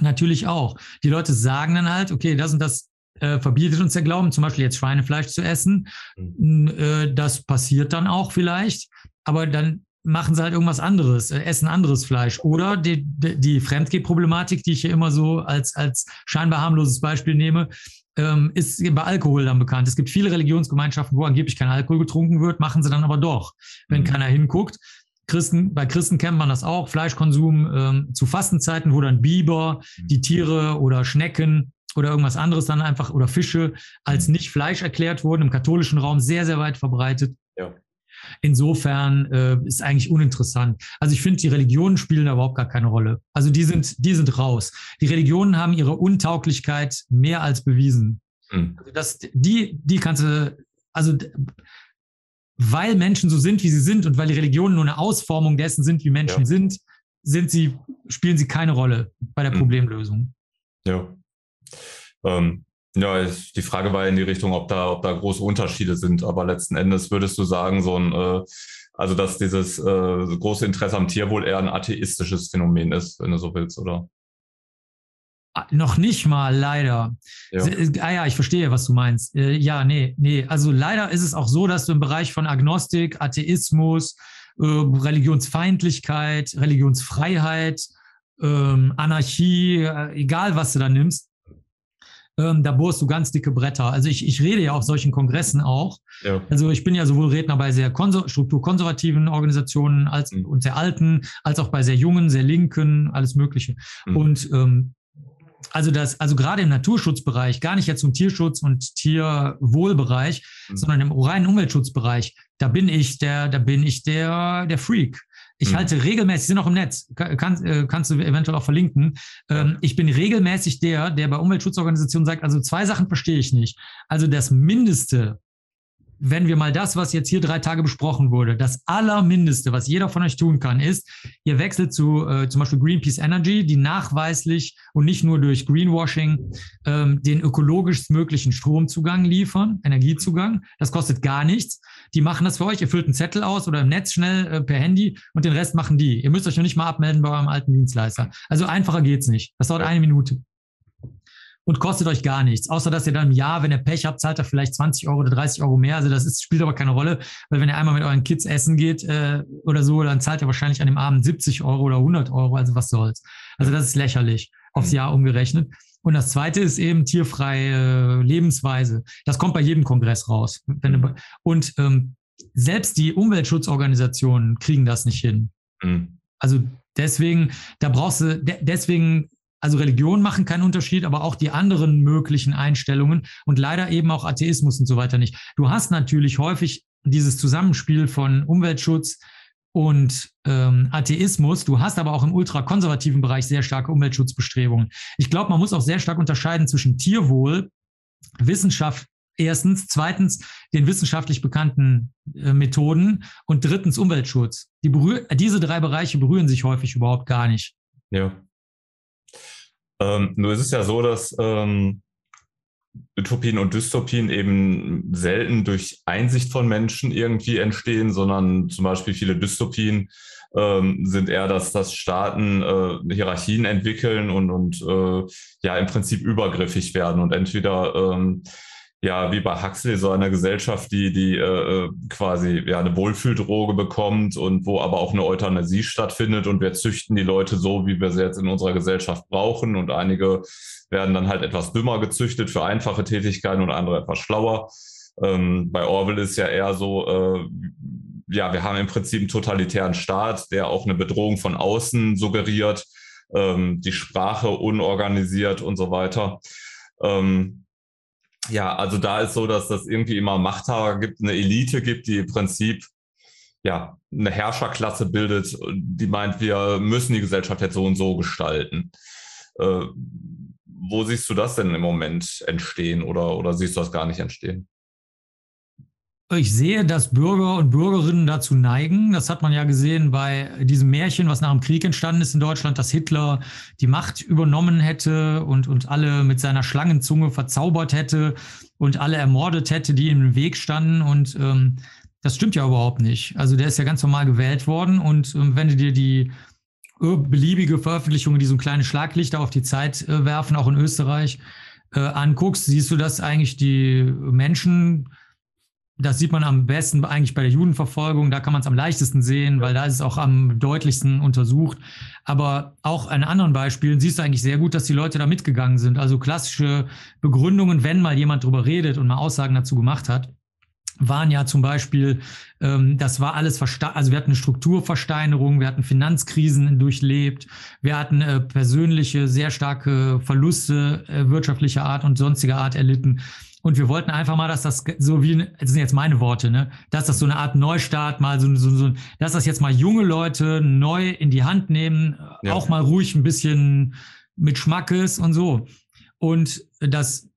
Natürlich auch. Die Leute sagen dann halt, okay, das und das äh, verbietet uns der Glauben, zum Beispiel jetzt Schweinefleisch zu essen. Mhm. Äh, das passiert dann auch vielleicht, aber dann machen sie halt irgendwas anderes, äh, essen anderes Fleisch. Oder die, die, die Fremdgeh-Problematik, die ich hier immer so als, als scheinbar harmloses Beispiel nehme, ähm, ist bei Alkohol dann bekannt. Es gibt viele Religionsgemeinschaften, wo angeblich kein Alkohol getrunken wird, machen sie dann aber doch, wenn mhm. keiner hinguckt. Christen, bei Christen kennt man das auch, Fleischkonsum ähm, zu Fastenzeiten, wo dann Biber, mhm. die Tiere oder Schnecken oder irgendwas anderes dann einfach oder Fische als mhm. nicht Fleisch erklärt wurden, im katholischen Raum sehr, sehr weit verbreitet. Ja. Insofern äh, ist eigentlich uninteressant. Also ich finde, die Religionen spielen da überhaupt gar keine Rolle. Also die sind, die sind raus. Die Religionen haben ihre Untauglichkeit mehr als bewiesen. Mhm. Also das, die, die kannst du, also weil Menschen so sind, wie sie sind und weil die Religionen nur eine Ausformung dessen sind, wie Menschen ja. sind, sind sie, spielen sie keine Rolle bei der mhm. Problemlösung. Ja. Ähm, ja, die Frage war in die Richtung, ob da, ob da große Unterschiede sind. Aber letzten Endes würdest du sagen, so ein, äh, also dass dieses äh, große Interesse am Tierwohl eher ein atheistisches Phänomen ist, wenn du so willst, oder? Ah, noch nicht mal, leider. Ja. Äh, ah ja, ich verstehe, was du meinst. Äh, ja, nee, nee. Also leider ist es auch so, dass du im Bereich von Agnostik, Atheismus, äh, Religionsfeindlichkeit, Religionsfreiheit, ähm, Anarchie, äh, egal was du da nimmst, ähm, da bohrst du ganz dicke Bretter. Also ich, ich rede ja auf solchen Kongressen auch. Ja. Also ich bin ja sowohl Redner bei sehr strukturkonservativen Organisationen als mhm. und sehr alten, als auch bei sehr jungen, sehr linken, alles Mögliche. Mhm. Und ähm, also das, also gerade im Naturschutzbereich, gar nicht jetzt zum Tierschutz und Tierwohlbereich, mhm. sondern im reinen Umweltschutzbereich, da bin ich der, da bin ich der, der Freak. Ich mhm. halte regelmäßig, sind auch im Netz, kann, äh, kannst du eventuell auch verlinken. Ähm, ich bin regelmäßig der, der bei Umweltschutzorganisationen sagt, also zwei Sachen verstehe ich nicht. Also das Mindeste, wenn wir mal das, was jetzt hier drei Tage besprochen wurde, das Allermindeste, was jeder von euch tun kann, ist, ihr wechselt zu äh, zum Beispiel Greenpeace Energy, die nachweislich und nicht nur durch Greenwashing ähm, den ökologisch möglichen Stromzugang liefern, Energiezugang. Das kostet gar nichts. Die machen das für euch. Ihr füllt einen Zettel aus oder im Netz schnell äh, per Handy und den Rest machen die. Ihr müsst euch noch nicht mal abmelden bei eurem alten Dienstleister. Also einfacher geht's nicht. Das dauert eine Minute und kostet euch gar nichts. Außer dass ihr dann im Jahr, wenn ihr Pech habt, zahlt er vielleicht 20 Euro oder 30 Euro mehr. Also das ist, spielt aber keine Rolle, weil wenn ihr einmal mit euren Kids essen geht äh, oder so, dann zahlt ihr wahrscheinlich an dem Abend 70 Euro oder 100 Euro. Also was soll's. Also das ist lächerlich aufs Jahr umgerechnet. Und das zweite ist eben tierfreie Lebensweise. Das kommt bei jedem Kongress raus. Und ähm, selbst die Umweltschutzorganisationen kriegen das nicht hin. Mhm. Also deswegen, da brauchst du, deswegen also Religionen machen keinen Unterschied, aber auch die anderen möglichen Einstellungen und leider eben auch Atheismus und so weiter nicht. Du hast natürlich häufig dieses Zusammenspiel von Umweltschutz und ähm, Atheismus. Du hast aber auch im ultrakonservativen Bereich sehr starke Umweltschutzbestrebungen. Ich glaube, man muss auch sehr stark unterscheiden zwischen Tierwohl, Wissenschaft erstens, zweitens den wissenschaftlich bekannten äh, Methoden und drittens Umweltschutz. Die diese drei Bereiche berühren sich häufig überhaupt gar nicht. Ja. Ähm, nur ist es ja so, dass ähm, Utopien und Dystopien eben selten durch Einsicht von Menschen irgendwie entstehen, sondern zum Beispiel viele Dystopien ähm, sind eher, dass, dass Staaten äh, Hierarchien entwickeln und, und äh, ja im Prinzip übergriffig werden und entweder ähm, ja, wie bei Huxley, so einer Gesellschaft, die, die äh, äh, quasi ja eine Wohlfühldroge bekommt und wo aber auch eine Euthanasie stattfindet und wir züchten die Leute so, wie wir sie jetzt in unserer Gesellschaft brauchen und einige werden dann halt etwas dümmer gezüchtet für einfache Tätigkeiten und andere etwas schlauer. Ähm, bei Orwell ist ja eher so, äh, ja, wir haben im Prinzip einen totalitären Staat, der auch eine Bedrohung von außen suggeriert, ähm, die Sprache unorganisiert und so weiter. Ähm, ja, also da ist so, dass das irgendwie immer Machthaber gibt, eine Elite gibt, die im Prinzip ja eine Herrscherklasse bildet, die meint, wir müssen die Gesellschaft jetzt so und so gestalten. Äh, wo siehst du das denn im Moment entstehen oder, oder siehst du das gar nicht entstehen? Ich sehe, dass Bürger und Bürgerinnen dazu neigen. Das hat man ja gesehen bei diesem Märchen, was nach dem Krieg entstanden ist in Deutschland, dass Hitler die Macht übernommen hätte und, und alle mit seiner Schlangenzunge verzaubert hätte und alle ermordet hätte, die im Weg standen. Und ähm, das stimmt ja überhaupt nicht. Also der ist ja ganz normal gewählt worden. Und ähm, wenn du dir die beliebige Veröffentlichungen, die so ein Schlaglichter auf die Zeit äh, werfen, auch in Österreich, äh, anguckst, siehst du, dass eigentlich die Menschen das sieht man am besten eigentlich bei der Judenverfolgung. Da kann man es am leichtesten sehen, weil da ist es auch am deutlichsten untersucht. Aber auch an anderen Beispielen siehst du eigentlich sehr gut, dass die Leute da mitgegangen sind. Also klassische Begründungen, wenn mal jemand drüber redet und mal Aussagen dazu gemacht hat waren ja zum Beispiel, ähm, das war alles also wir hatten eine Strukturversteinerung, wir hatten Finanzkrisen durchlebt, wir hatten äh, persönliche sehr starke Verluste äh, wirtschaftlicher Art und sonstiger Art erlitten. Und wir wollten einfach mal, dass das so wie, das sind jetzt meine Worte, ne, dass das so eine Art Neustart mal so, so, so dass das jetzt mal junge Leute neu in die Hand nehmen, ja. auch mal ruhig ein bisschen mit Schmackes und so. Und das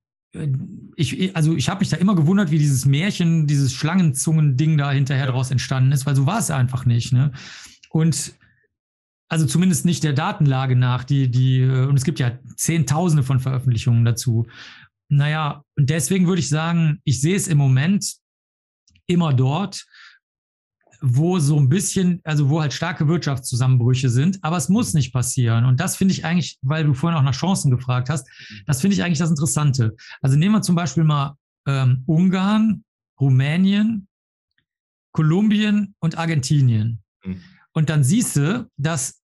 ich, also ich habe mich da immer gewundert, wie dieses Märchen, dieses Schlangenzungen-Ding da hinterher draus entstanden ist, weil so war es einfach nicht. Ne? Und also zumindest nicht der Datenlage nach, die, die, und es gibt ja Zehntausende von Veröffentlichungen dazu. Naja, und deswegen würde ich sagen, ich sehe es im Moment immer dort, wo so ein bisschen, also wo halt starke Wirtschaftszusammenbrüche sind, aber es muss nicht passieren. Und das finde ich eigentlich, weil du vorhin auch nach Chancen gefragt hast, das finde ich eigentlich das Interessante. Also nehmen wir zum Beispiel mal ähm, Ungarn, Rumänien, Kolumbien und Argentinien. Mhm. Und dann siehst du, dass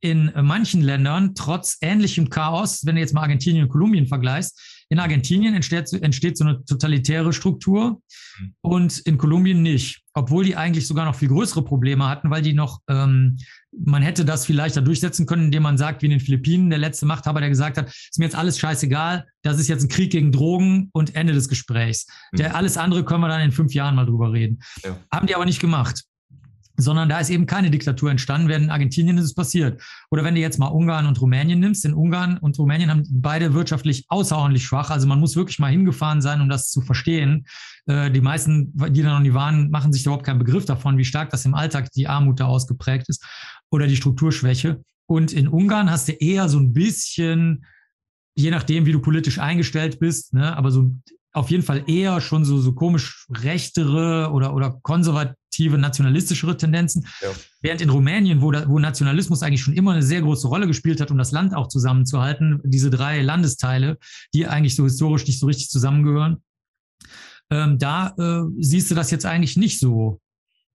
in manchen Ländern trotz ähnlichem Chaos, wenn du jetzt mal Argentinien und Kolumbien vergleichst, in Argentinien entsteht, entsteht so eine totalitäre Struktur mhm. und in Kolumbien nicht, obwohl die eigentlich sogar noch viel größere Probleme hatten, weil die noch, ähm, man hätte das vielleicht da durchsetzen können, indem man sagt, wie in den Philippinen, der letzte Machthaber, der gesagt hat, ist mir jetzt alles scheißegal, das ist jetzt ein Krieg gegen Drogen und Ende des Gesprächs. Mhm. Der, alles andere können wir dann in fünf Jahren mal drüber reden. Ja. Haben die aber nicht gemacht sondern da ist eben keine Diktatur entstanden. Während in Argentinien ist es passiert. Oder wenn du jetzt mal Ungarn und Rumänien nimmst, in Ungarn und Rumänien haben beide wirtschaftlich außerordentlich schwach. Also man muss wirklich mal hingefahren sein, um das zu verstehen. Äh, die meisten, die da noch nie waren, machen sich überhaupt keinen Begriff davon, wie stark das im Alltag die Armut da ausgeprägt ist oder die Strukturschwäche. Und in Ungarn hast du eher so ein bisschen, je nachdem, wie du politisch eingestellt bist, ne, aber so auf jeden Fall eher schon so, so komisch rechtere oder, oder konservative, nationalistischere Tendenzen. Ja. Während in Rumänien, wo, da, wo Nationalismus eigentlich schon immer eine sehr große Rolle gespielt hat, um das Land auch zusammenzuhalten, diese drei Landesteile, die eigentlich so historisch nicht so richtig zusammengehören, ähm, da äh, siehst du das jetzt eigentlich nicht so,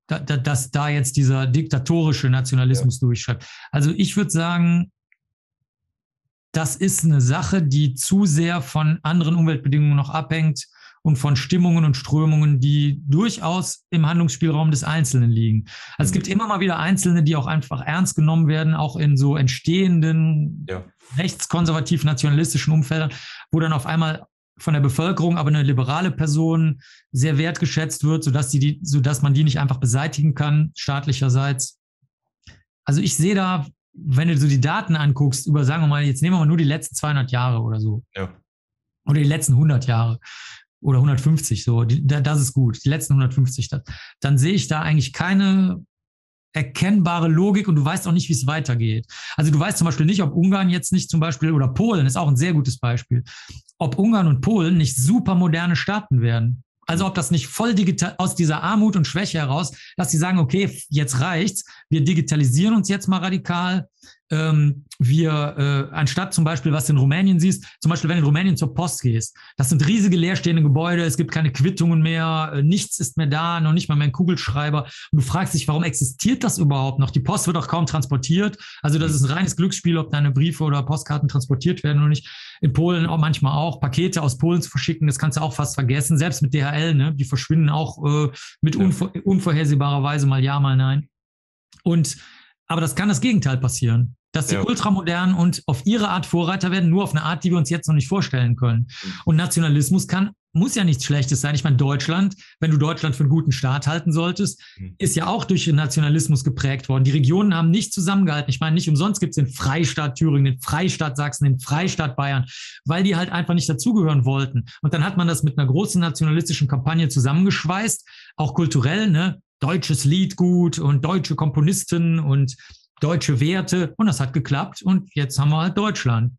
da, da, dass da jetzt dieser diktatorische Nationalismus ja. durchschreibt. Also ich würde sagen, das ist eine Sache, die zu sehr von anderen Umweltbedingungen noch abhängt und von Stimmungen und Strömungen, die durchaus im Handlungsspielraum des Einzelnen liegen. Also es gibt immer mal wieder Einzelne, die auch einfach ernst genommen werden, auch in so entstehenden ja. rechtskonservativ-nationalistischen Umfeldern, wo dann auf einmal von der Bevölkerung aber eine liberale Person sehr wertgeschätzt wird, sodass, die, sodass man die nicht einfach beseitigen kann, staatlicherseits. Also ich sehe da wenn du so die Daten anguckst, über, sagen wir mal, jetzt nehmen wir mal nur die letzten 200 Jahre oder so. Ja. Oder die letzten 100 Jahre oder 150, so, die, das ist gut, die letzten 150, das, dann sehe ich da eigentlich keine erkennbare Logik und du weißt auch nicht, wie es weitergeht. Also du weißt zum Beispiel nicht, ob Ungarn jetzt nicht zum Beispiel oder Polen ist auch ein sehr gutes Beispiel, ob Ungarn und Polen nicht super moderne Staaten werden. Also ob das nicht voll digital aus dieser Armut und Schwäche heraus, dass sie sagen, okay, jetzt reicht's, wir digitalisieren uns jetzt mal radikal, ähm, wir, äh, anstatt zum Beispiel, was du in Rumänien siehst, zum Beispiel, wenn du in Rumänien zur Post gehst, das sind riesige leerstehende Gebäude, es gibt keine Quittungen mehr, äh, nichts ist mehr da, noch nicht mal mehr ein Kugelschreiber. Und du fragst dich, warum existiert das überhaupt noch? Die Post wird auch kaum transportiert. Also das ist ein reines Glücksspiel, ob deine Briefe oder Postkarten transportiert werden oder nicht. In Polen auch manchmal auch. Pakete aus Polen zu verschicken, das kannst du auch fast vergessen. Selbst mit DHL, ne? die verschwinden auch äh, mit unvor unvorhersehbarer Weise mal ja, mal nein. Und aber das kann das Gegenteil passieren. Dass sie ja. ultramodern und auf ihre Art Vorreiter werden, nur auf eine Art, die wir uns jetzt noch nicht vorstellen können. Mhm. Und Nationalismus kann, muss ja nichts Schlechtes sein. Ich meine, Deutschland, wenn du Deutschland für einen guten Staat halten solltest, mhm. ist ja auch durch den Nationalismus geprägt worden. Die Regionen haben nicht zusammengehalten. Ich meine, nicht umsonst gibt es den Freistaat Thüringen, den Freistaat Sachsen, den Freistaat Bayern, weil die halt einfach nicht dazugehören wollten. Und dann hat man das mit einer großen nationalistischen Kampagne zusammengeschweißt, auch kulturell, ne? Deutsches Lied gut und deutsche Komponisten und deutsche Werte und das hat geklappt und jetzt haben wir halt Deutschland.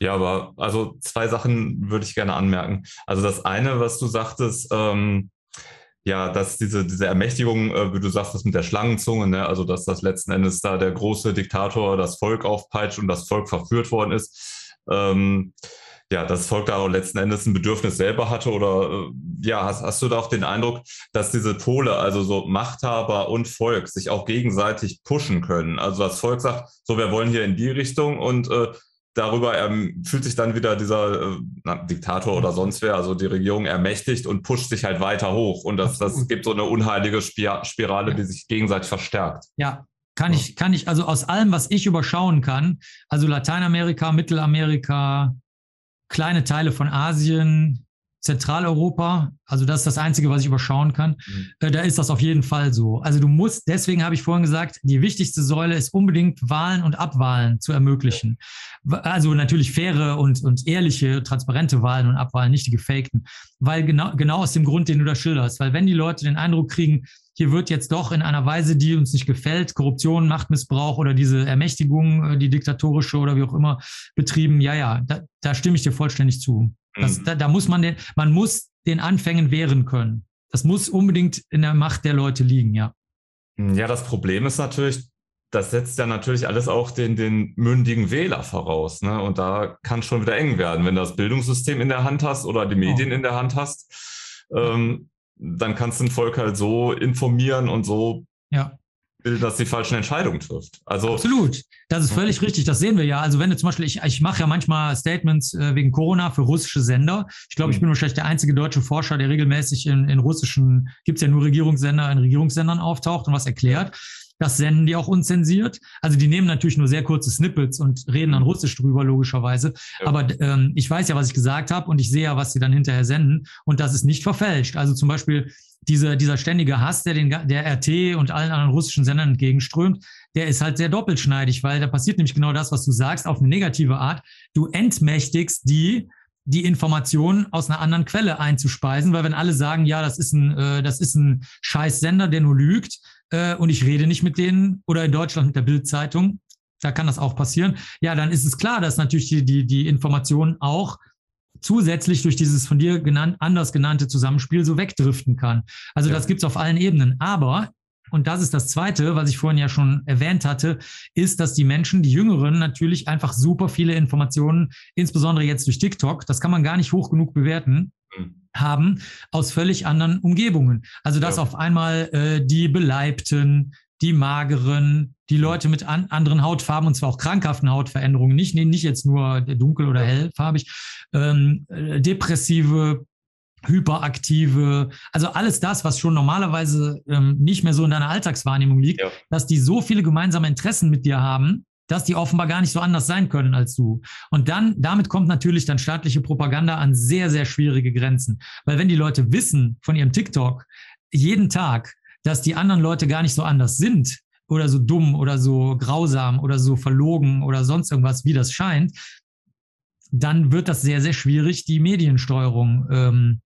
Ja, aber also zwei Sachen würde ich gerne anmerken. Also das eine, was du sagtest, ähm, ja, dass diese, diese Ermächtigung, äh, wie du sagst, das mit der Schlangenzunge, ne? also dass das letzten Endes da der große Diktator das Volk aufpeitscht und das Volk verführt worden ist. Ähm, ja, das Volk da auch letzten Endes ein Bedürfnis selber hatte oder äh, ja, hast, hast du da auch den Eindruck, dass diese Pole, also so Machthaber und Volk, sich auch gegenseitig pushen können? Also das Volk sagt, so, wir wollen hier in die Richtung und äh, darüber ähm, fühlt sich dann wieder dieser äh, na, Diktator oder sonst wer, also die Regierung ermächtigt und pusht sich halt weiter hoch. Und das, das gibt so eine unheilige Spirale, die sich gegenseitig verstärkt. Ja, kann ich, kann ich, also aus allem, was ich überschauen kann, also Lateinamerika, Mittelamerika, kleine Teile von Asien, Zentraleuropa, also das ist das Einzige, was ich überschauen kann, mhm. äh, da ist das auf jeden Fall so. Also du musst, deswegen habe ich vorhin gesagt, die wichtigste Säule ist unbedingt Wahlen und Abwahlen zu ermöglichen. Also natürlich faire und, und ehrliche, transparente Wahlen und Abwahlen, nicht die gefakten. Weil genau, genau aus dem Grund, den du da schilderst, weil wenn die Leute den Eindruck kriegen, hier wird jetzt doch in einer Weise, die uns nicht gefällt, Korruption, Machtmissbrauch oder diese Ermächtigung, äh, die diktatorische oder wie auch immer betrieben, ja, ja, da, da stimme ich dir vollständig zu. Das, mhm. da, da muss man den, man muss den Anfängen wehren können. Das muss unbedingt in der Macht der Leute liegen, ja. Ja, das Problem ist natürlich, das setzt ja natürlich alles auch den, den mündigen Wähler voraus. Ne? Und da kann es schon wieder eng werden, wenn du das Bildungssystem in der Hand hast oder die Medien oh. in der Hand hast. Ähm, dann kannst du ein Volk halt so informieren und so ja dass die falschen Entscheidungen trifft. Also absolut, das ist völlig richtig. Das sehen wir ja. Also wenn du zum Beispiel, ich, ich mache ja manchmal Statements äh, wegen Corona für russische Sender. Ich glaube, ich mhm. bin wahrscheinlich der einzige deutsche Forscher, der regelmäßig in, in russischen, gibt es ja nur Regierungssender, in Regierungssendern auftaucht und was erklärt. Das senden die auch unzensiert. Also die nehmen natürlich nur sehr kurze Snippets und reden dann mhm. Russisch drüber, logischerweise. Ja. Aber ähm, ich weiß ja, was ich gesagt habe und ich sehe ja, was sie dann hinterher senden. Und das ist nicht verfälscht. Also zum Beispiel diese, dieser ständige Hass, der den, der RT und allen anderen russischen Sendern entgegenströmt, der ist halt sehr doppelschneidig, weil da passiert nämlich genau das, was du sagst, auf eine negative Art. Du entmächtigst die, die Informationen aus einer anderen Quelle einzuspeisen, weil wenn alle sagen, ja, das ist ein, äh, das ist ein scheiß Sender, der nur lügt, äh, und ich rede nicht mit denen oder in Deutschland mit der Bildzeitung, da kann das auch passieren. Ja, dann ist es klar, dass natürlich die, die, die Informationen auch zusätzlich durch dieses von dir genannt, anders genannte Zusammenspiel so wegdriften kann. Also ja. das gibt's auf allen Ebenen. Aber und das ist das Zweite, was ich vorhin ja schon erwähnt hatte, ist, dass die Menschen, die Jüngeren, natürlich einfach super viele Informationen, insbesondere jetzt durch TikTok, das kann man gar nicht hoch genug bewerten, mhm. Haben aus völlig anderen Umgebungen. Also dass ja. auf einmal äh, die Beleibten, die Mageren, die Leute mit an, anderen Hautfarben und zwar auch krankhaften Hautveränderungen, nicht, nicht jetzt nur dunkel oder hellfarbig, ähm, äh, depressive, hyperaktive, also alles das, was schon normalerweise ähm, nicht mehr so in deiner Alltagswahrnehmung liegt, ja. dass die so viele gemeinsame Interessen mit dir haben, dass die offenbar gar nicht so anders sein können als du. Und dann, damit kommt natürlich dann staatliche Propaganda an sehr, sehr schwierige Grenzen. Weil wenn die Leute wissen von ihrem TikTok jeden Tag, dass die anderen Leute gar nicht so anders sind oder so dumm oder so grausam oder so verlogen oder sonst irgendwas, wie das scheint, dann wird das sehr, sehr schwierig, die Mediensteuerung ähm,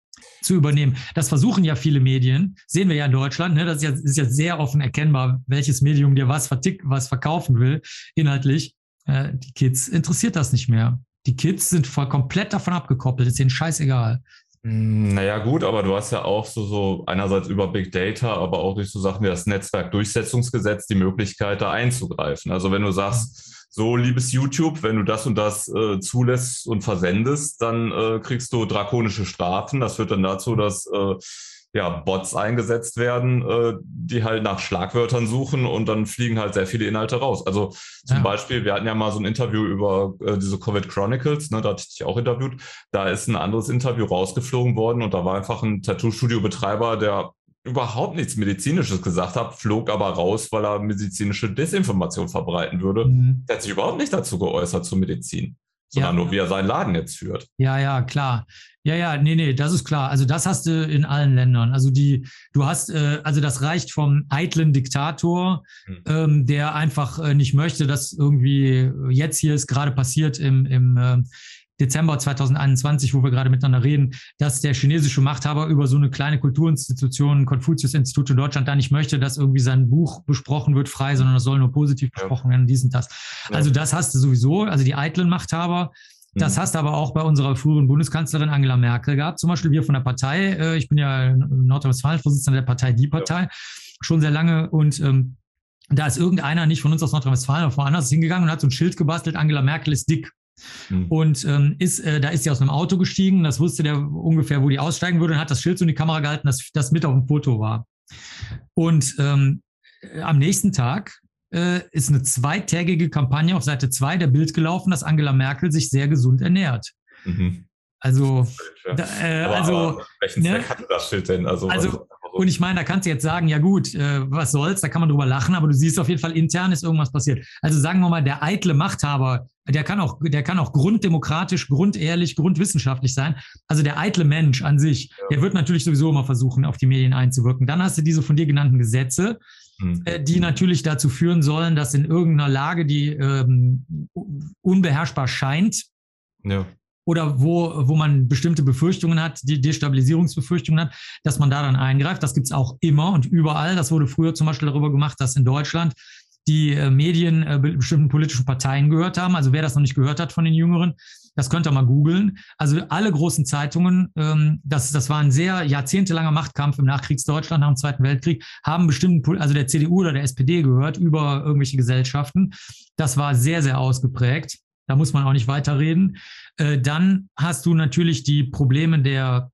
zu übernehmen. Das versuchen ja viele Medien, sehen wir ja in Deutschland. Ne? Das ist ja, ist ja sehr offen erkennbar, welches Medium dir was, vertick, was verkaufen will, inhaltlich. Äh, die Kids interessiert das nicht mehr. Die Kids sind voll komplett davon abgekoppelt, ist ihnen scheißegal. Hm, naja, gut, aber du hast ja auch so, so einerseits über Big Data, aber auch durch so Sachen wie das Netzwerkdurchsetzungsgesetz die Möglichkeit, da einzugreifen. Also wenn du sagst, so liebes YouTube, wenn du das und das äh, zulässt und versendest, dann äh, kriegst du drakonische Strafen. Das führt dann dazu, dass äh, ja, Bots eingesetzt werden, äh, die halt nach Schlagwörtern suchen und dann fliegen halt sehr viele Inhalte raus. Also zum ja. Beispiel, wir hatten ja mal so ein Interview über äh, diese Covid Chronicles, ne, da hatte ich dich auch interviewt. Da ist ein anderes Interview rausgeflogen worden und da war einfach ein Tattoo-Studio-Betreiber, der überhaupt nichts Medizinisches gesagt hat, flog aber raus, weil er medizinische Desinformation verbreiten würde. Mhm. Der hat sich überhaupt nicht dazu geäußert zur Medizin sondern ja. nur wie er seinen Laden jetzt führt. Ja, ja, klar. Ja, ja, nee, nee, das ist klar. Also das hast du in allen Ländern. Also die, du hast, äh, also das reicht vom eitlen Diktator, hm. ähm, der einfach äh, nicht möchte, dass irgendwie jetzt hier ist gerade passiert im, im äh, Dezember 2021, wo wir gerade miteinander reden, dass der chinesische Machthaber über so eine kleine Kulturinstitution, Konfuzius-Institut in Deutschland, da nicht möchte, dass irgendwie sein Buch besprochen wird frei, sondern das soll nur positiv ja. besprochen werden, dies und das. Ja. Also das hast du sowieso, also die eitlen Machthaber. Das mhm. hast du aber auch bei unserer früheren Bundeskanzlerin Angela Merkel gehabt. Zum Beispiel wir von der Partei. Äh, ich bin ja Nordrhein-Westfalen-Vorsitzender der Partei Die Partei schon sehr lange und ähm, da ist irgendeiner nicht von uns aus Nordrhein-Westfalen, aber woanders hingegangen und hat so ein Schild gebastelt, Angela Merkel ist dick Mhm. Und ähm, ist, äh, da ist sie aus einem Auto gestiegen, das wusste der ungefähr, wo die aussteigen würde, und hat das Schild so in die Kamera gehalten, dass das mit auf dem Foto war. Und ähm, am nächsten Tag äh, ist eine zweitägige Kampagne auf Seite 2 der Bild gelaufen, dass Angela Merkel sich sehr gesund ernährt. Mhm. Also, da, äh, aber, also aber welchen ne? Zweck hatte das Schild denn? Also, also und ich meine, da kannst du jetzt sagen, ja gut, äh, was soll's, da kann man drüber lachen, aber du siehst auf jeden Fall intern ist irgendwas passiert. Also sagen wir mal, der eitle Machthaber, der kann auch, der kann auch grunddemokratisch, grundehrlich, grundwissenschaftlich sein. Also der eitle Mensch an sich, ja. der wird natürlich sowieso immer versuchen, auf die Medien einzuwirken. Dann hast du diese von dir genannten Gesetze, hm. äh, die natürlich dazu führen sollen, dass in irgendeiner Lage, die ähm, unbeherrschbar scheint, ja oder wo, wo man bestimmte Befürchtungen hat, die Destabilisierungsbefürchtungen hat, dass man da dann eingreift. Das gibt's auch immer und überall. Das wurde früher zum Beispiel darüber gemacht, dass in Deutschland die äh, Medien äh, bestimmten politischen Parteien gehört haben. Also wer das noch nicht gehört hat von den Jüngeren, das könnt ihr mal googeln. Also alle großen Zeitungen, ähm, das, das war ein sehr jahrzehntelanger Machtkampf im Nachkriegsdeutschland nach dem Zweiten Weltkrieg, haben bestimmten, also der CDU oder der SPD gehört über irgendwelche Gesellschaften. Das war sehr, sehr ausgeprägt. Da muss man auch nicht weiterreden. Äh, dann hast du natürlich die Probleme der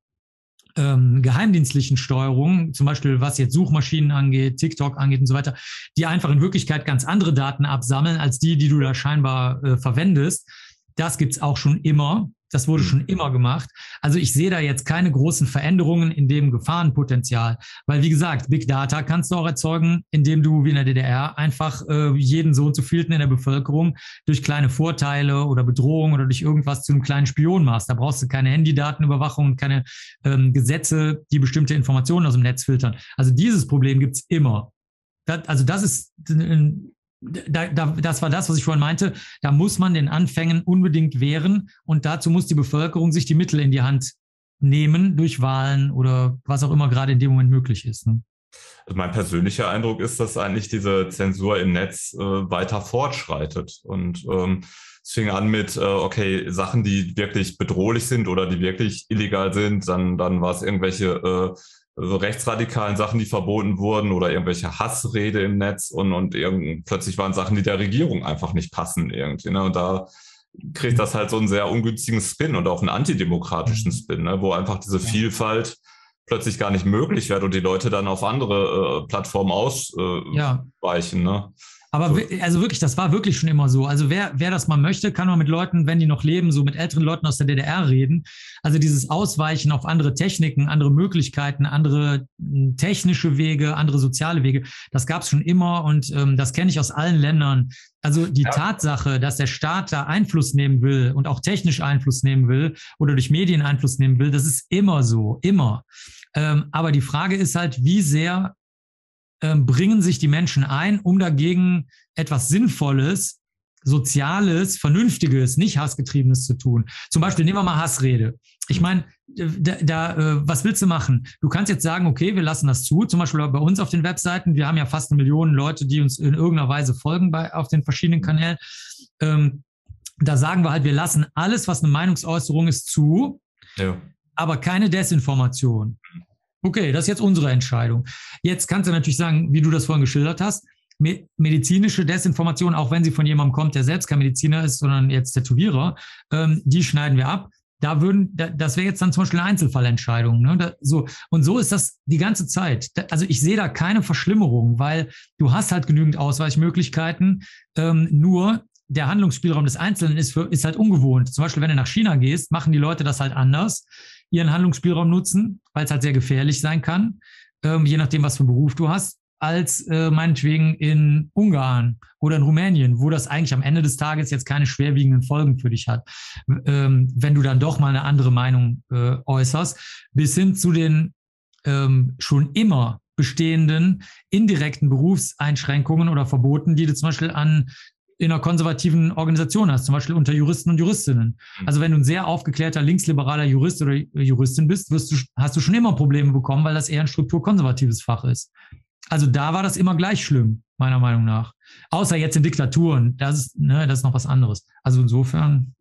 ähm, geheimdienstlichen Steuerung, zum Beispiel was jetzt Suchmaschinen angeht, TikTok angeht und so weiter, die einfach in Wirklichkeit ganz andere Daten absammeln als die, die du da scheinbar äh, verwendest. Das gibt's auch schon immer. Das wurde schon mhm. immer gemacht. Also ich sehe da jetzt keine großen Veränderungen in dem Gefahrenpotenzial, weil wie gesagt, Big Data kannst du auch erzeugen, indem du wie in der DDR einfach äh, jeden so und so vielten in der Bevölkerung durch kleine Vorteile oder Bedrohungen oder durch irgendwas zu einem kleinen Spion machst. Da brauchst du keine Handydatenüberwachung und keine ähm, Gesetze, die bestimmte Informationen aus dem Netz filtern. Also dieses Problem gibt's immer. Das, also das ist ein da, da, das war das, was ich vorhin meinte. Da muss man den Anfängen unbedingt wehren und dazu muss die Bevölkerung sich die Mittel in die Hand nehmen durch Wahlen oder was auch immer gerade in dem Moment möglich ist. Ne? Also mein persönlicher Eindruck ist, dass eigentlich diese Zensur im Netz äh, weiter fortschreitet und ähm, es fing an mit, äh, okay, Sachen, die wirklich bedrohlich sind oder die wirklich illegal sind, dann, dann war es irgendwelche äh, so rechtsradikalen Sachen, die verboten wurden oder irgendwelche Hassrede im Netz und, und irgend, plötzlich waren Sachen, die der Regierung einfach nicht passen irgendwie. Ne? Und da kriegt das halt so einen sehr ungünstigen Spin und auch einen antidemokratischen Spin, ne? wo einfach diese Vielfalt plötzlich gar nicht möglich wird und die Leute dann auf andere äh, Plattformen ausweichen. Äh, ja. ne? Aber also wirklich, das war wirklich schon immer so. Also wer, wer das mal möchte, kann auch mit Leuten, wenn die noch leben, so mit älteren Leuten aus der DDR reden. Also dieses Ausweichen auf andere Techniken, andere Möglichkeiten, andere hm, technische Wege, andere soziale Wege, das gab es schon immer und ähm, das kenne ich aus allen Ländern. Also die ja. Tatsache, dass der Staat da Einfluss nehmen will und auch technisch Einfluss nehmen will oder durch Medien Einfluss nehmen will, das ist immer so, immer. Ähm, aber die Frage ist halt, wie sehr bringen sich die Menschen ein, um dagegen etwas Sinnvolles, Soziales, Vernünftiges, nicht Hassgetriebenes zu tun. Zum Beispiel nehmen wir mal Hassrede. Ich meine, da, da äh, was willst du machen? Du kannst jetzt sagen, okay, wir lassen das zu. Zum Beispiel bei uns auf den Webseiten. Wir haben ja fast eine Million Leute, die uns in irgendeiner Weise folgen bei, auf den verschiedenen Kanälen. Ähm, da sagen wir halt, wir lassen alles, was eine Meinungsäußerung ist, zu, ja. aber keine Desinformation. Okay, das ist jetzt unsere Entscheidung. Jetzt kannst du natürlich sagen, wie du das vorhin geschildert hast, medizinische Desinformation, auch wenn sie von jemandem kommt, der selbst kein Mediziner ist, sondern jetzt Tätowierer, ähm, die schneiden wir ab. Da würden, das wäre jetzt dann zum Beispiel eine Einzelfallentscheidung. Ne? Da, so, und so ist das die ganze Zeit. also ich sehe da keine Verschlimmerung, weil du hast halt genügend Ausweichmöglichkeiten. Ähm, nur der Handlungsspielraum des Einzelnen ist, für, ist halt ungewohnt. Zum Beispiel, wenn du nach China gehst, machen die Leute das halt anders ihren Handlungsspielraum nutzen, weil es halt sehr gefährlich sein kann, ähm, je nachdem, was für Beruf du hast, als äh, meinetwegen in Ungarn oder in Rumänien, wo das eigentlich am Ende des Tages jetzt keine schwerwiegenden Folgen für dich hat, ähm, wenn du dann doch mal eine andere Meinung äh, äußerst, bis hin zu den ähm, schon immer bestehenden indirekten Berufseinschränkungen oder Verboten, die du zum Beispiel an in einer konservativen Organisation hast, zum Beispiel unter Juristen und Juristinnen. Mhm. Also wenn du ein sehr aufgeklärter linksliberaler Jurist oder Juristin bist, wirst du, hast du schon immer Probleme bekommen, weil das eher ein strukturkonservatives Fach ist. Also da war das immer gleich schlimm, meiner Meinung nach. Außer jetzt in Diktaturen, das ist, ne, das ist noch was anderes. Also insofern.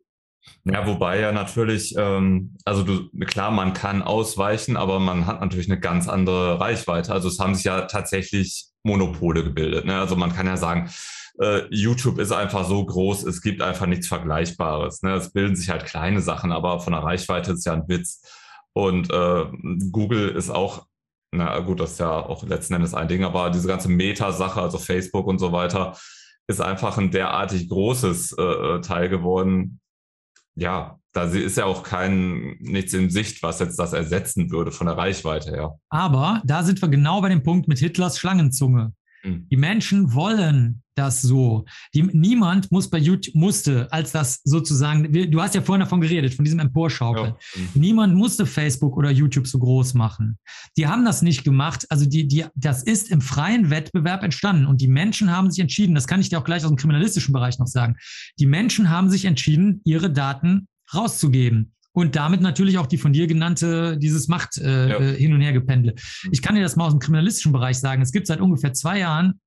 Ja, wobei ja natürlich, ähm, also du, klar, man kann ausweichen, aber man hat natürlich eine ganz andere Reichweite. Also es haben sich ja tatsächlich Monopole gebildet. Ne? Also man kann ja sagen, äh, YouTube ist einfach so groß, es gibt einfach nichts Vergleichbares. Ne? Es bilden sich halt kleine Sachen, aber von der Reichweite ist ja ein Witz. Und äh, Google ist auch, na gut, das ist ja auch letzten Endes ein Ding, aber diese ganze Meta-Sache, also Facebook und so weiter, ist einfach ein derartig großes äh, äh Teil geworden. Ja, da ist ja auch kein nichts in Sicht, was jetzt das ersetzen würde von der Reichweite her. Aber da sind wir genau bei dem Punkt mit Hitlers Schlangenzunge. Mhm. Die Menschen wollen das so. Die, niemand muss bei YouTube, musste, als das sozusagen, du hast ja vorhin davon geredet, von diesem Emporschaukeln. Ja. Mhm. Niemand musste Facebook oder YouTube so groß machen. Die haben das nicht gemacht. Also die, die, das ist im freien Wettbewerb entstanden. Und die Menschen haben sich entschieden, das kann ich dir auch gleich aus dem kriminalistischen Bereich noch sagen. Die Menschen haben sich entschieden, ihre Daten rauszugeben und damit natürlich auch die von dir genannte, dieses Macht äh, ja. Äh, hin und her gependle. Mhm. Ich kann dir das mal aus dem kriminalistischen Bereich sagen. Es gibt seit ungefähr zwei Jahren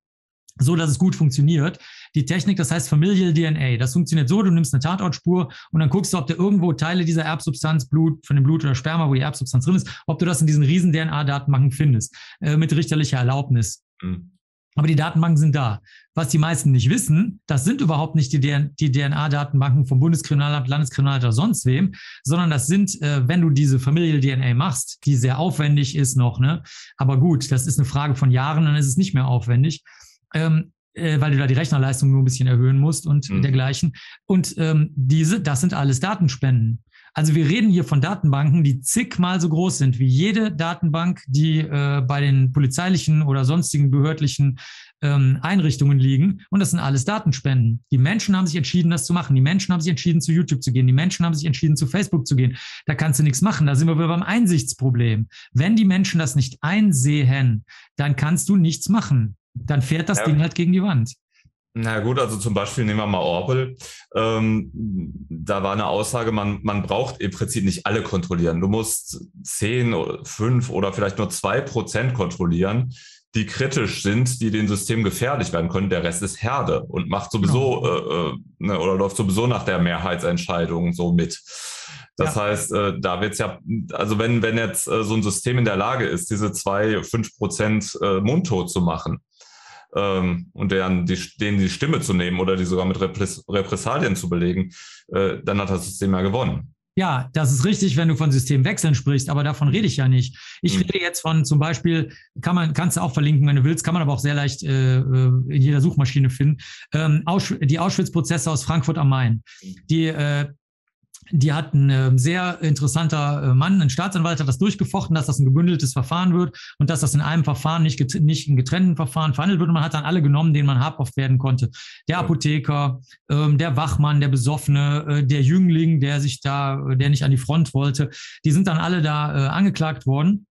so, dass es gut funktioniert. Die Technik, das heißt Familial DNA. Das funktioniert so, du nimmst eine Tatortspur und dann guckst du, ob da irgendwo Teile dieser Erbsubstanz, Blut, von dem Blut oder Sperma, wo die Erbsubstanz drin ist, ob du das in diesen riesen DNA-Datenbanken findest, äh, mit richterlicher Erlaubnis. Mhm. Aber die Datenbanken sind da. Was die meisten nicht wissen, das sind überhaupt nicht die, die DNA-Datenbanken vom Bundeskriminalamt, Landeskriminalamt oder sonst wem, sondern das sind, äh, wenn du diese Familial DNA machst, die sehr aufwendig ist noch, ne? Aber gut, das ist eine Frage von Jahren, dann ist es nicht mehr aufwendig. Ähm, äh, weil du da die Rechnerleistung nur ein bisschen erhöhen musst und mhm. dergleichen. Und ähm, diese, das sind alles Datenspenden. Also wir reden hier von Datenbanken, die zigmal so groß sind wie jede Datenbank, die äh, bei den polizeilichen oder sonstigen behördlichen ähm, Einrichtungen liegen. Und das sind alles Datenspenden. Die Menschen haben sich entschieden, das zu machen. Die Menschen haben sich entschieden, zu YouTube zu gehen. Die Menschen haben sich entschieden, zu Facebook zu gehen. Da kannst du nichts machen. Da sind wir wieder beim Einsichtsproblem. Wenn die Menschen das nicht einsehen, dann kannst du nichts machen. Dann fährt das ja. Ding halt gegen die Wand. Na gut, also zum Beispiel nehmen wir mal Orwell. Ähm, da war eine Aussage, man, man braucht im Prinzip nicht alle kontrollieren. Du musst zehn, fünf oder vielleicht nur zwei Prozent kontrollieren, die kritisch sind, die dem System gefährlich werden können. Der Rest ist Herde und macht sowieso genau. äh, äh ne, oder läuft sowieso nach der Mehrheitsentscheidung so mit. Das ja. heißt, äh, da wird's ja, also wenn, wenn jetzt äh, so ein System in der Lage ist, diese zwei, fünf Prozent äh, mundtot zu machen, ähm, und deren, die, denen die Stimme zu nehmen oder die sogar mit Repressalien zu belegen, äh, dann hat das System ja gewonnen. Ja, das ist richtig, wenn du von Systemwechseln sprichst, aber davon rede ich ja nicht. Ich mhm. rede jetzt von zum Beispiel, kann man, kannst du auch verlinken, wenn du willst, kann man aber auch sehr leicht äh, äh in jeder Suchmaschine finden. Ähm, Ausch die Auschwitz-Prozesse aus Frankfurt am Main. Die äh, die hat ein äh, sehr interessanter äh, Mann, ein Staatsanwalt, hat das durchgefochten, dass das ein gebündeltes Verfahren wird und dass das in einem Verfahren nicht, nicht in getrennten Verfahren verhandelt wird. Und man hat dann alle genommen, denen man habhaft werden konnte. Der Apotheker, ähm, der Wachmann, der Besoffene, äh, der Jüngling, der sich da, der nicht an die Front wollte. Die sind dann alle da angeklagt worden.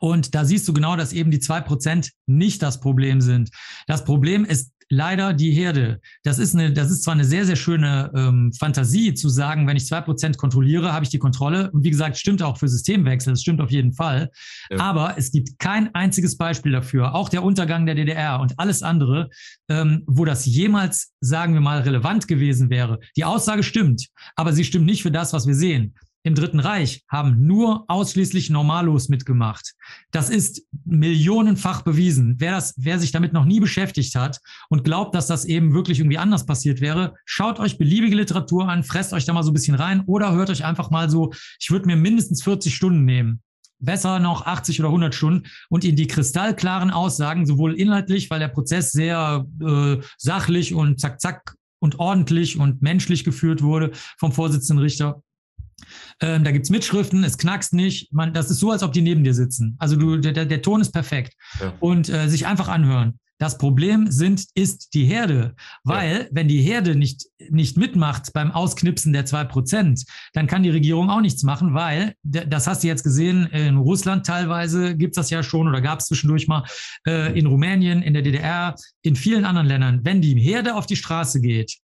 Und da siehst du genau, dass eben die zwei Prozent nicht das Problem sind. Das Problem ist leider die Herde. Das ist, eine, das ist zwar eine sehr, sehr schöne ähm, Fantasie zu sagen, wenn ich zwei Prozent kontrolliere, habe ich die Kontrolle. Und wie gesagt, stimmt auch für Systemwechsel, das stimmt auf jeden Fall. Ja. Aber es gibt kein einziges Beispiel dafür, auch der Untergang der DDR und alles andere, ähm, wo das jemals, sagen wir mal, relevant gewesen wäre. Die Aussage stimmt, aber sie stimmt nicht für das, was wir sehen im Dritten Reich haben nur ausschließlich Normalos mitgemacht. Das ist millionenfach bewiesen. Wer, das, wer sich damit noch nie beschäftigt hat und glaubt, dass das eben wirklich irgendwie anders passiert wäre, schaut euch beliebige Literatur an, fresst euch da mal so ein bisschen rein oder hört euch einfach mal so, ich würde mir mindestens 40 Stunden nehmen. Besser noch 80 oder 100 Stunden und in die kristallklaren Aussagen, sowohl inhaltlich, weil der Prozess sehr äh, sachlich und zack, zack und ordentlich und menschlich geführt wurde vom Vorsitzenden Richter, ähm, da gibt's Mitschriften, es knackst nicht. Man, das ist so, als ob die neben dir sitzen. Also du, der, der Ton ist perfekt. Ja. Und äh, sich einfach anhören. Das Problem sind, ist die Herde. Weil, ja. wenn die Herde nicht, nicht mitmacht beim Ausknipsen der zwei Prozent, dann kann die Regierung auch nichts machen, weil, das hast du jetzt gesehen, in Russland teilweise gibt's das ja schon oder gab's zwischendurch mal, äh, in Rumänien, in der DDR, in vielen anderen Ländern. Wenn die Herde auf die Straße geht,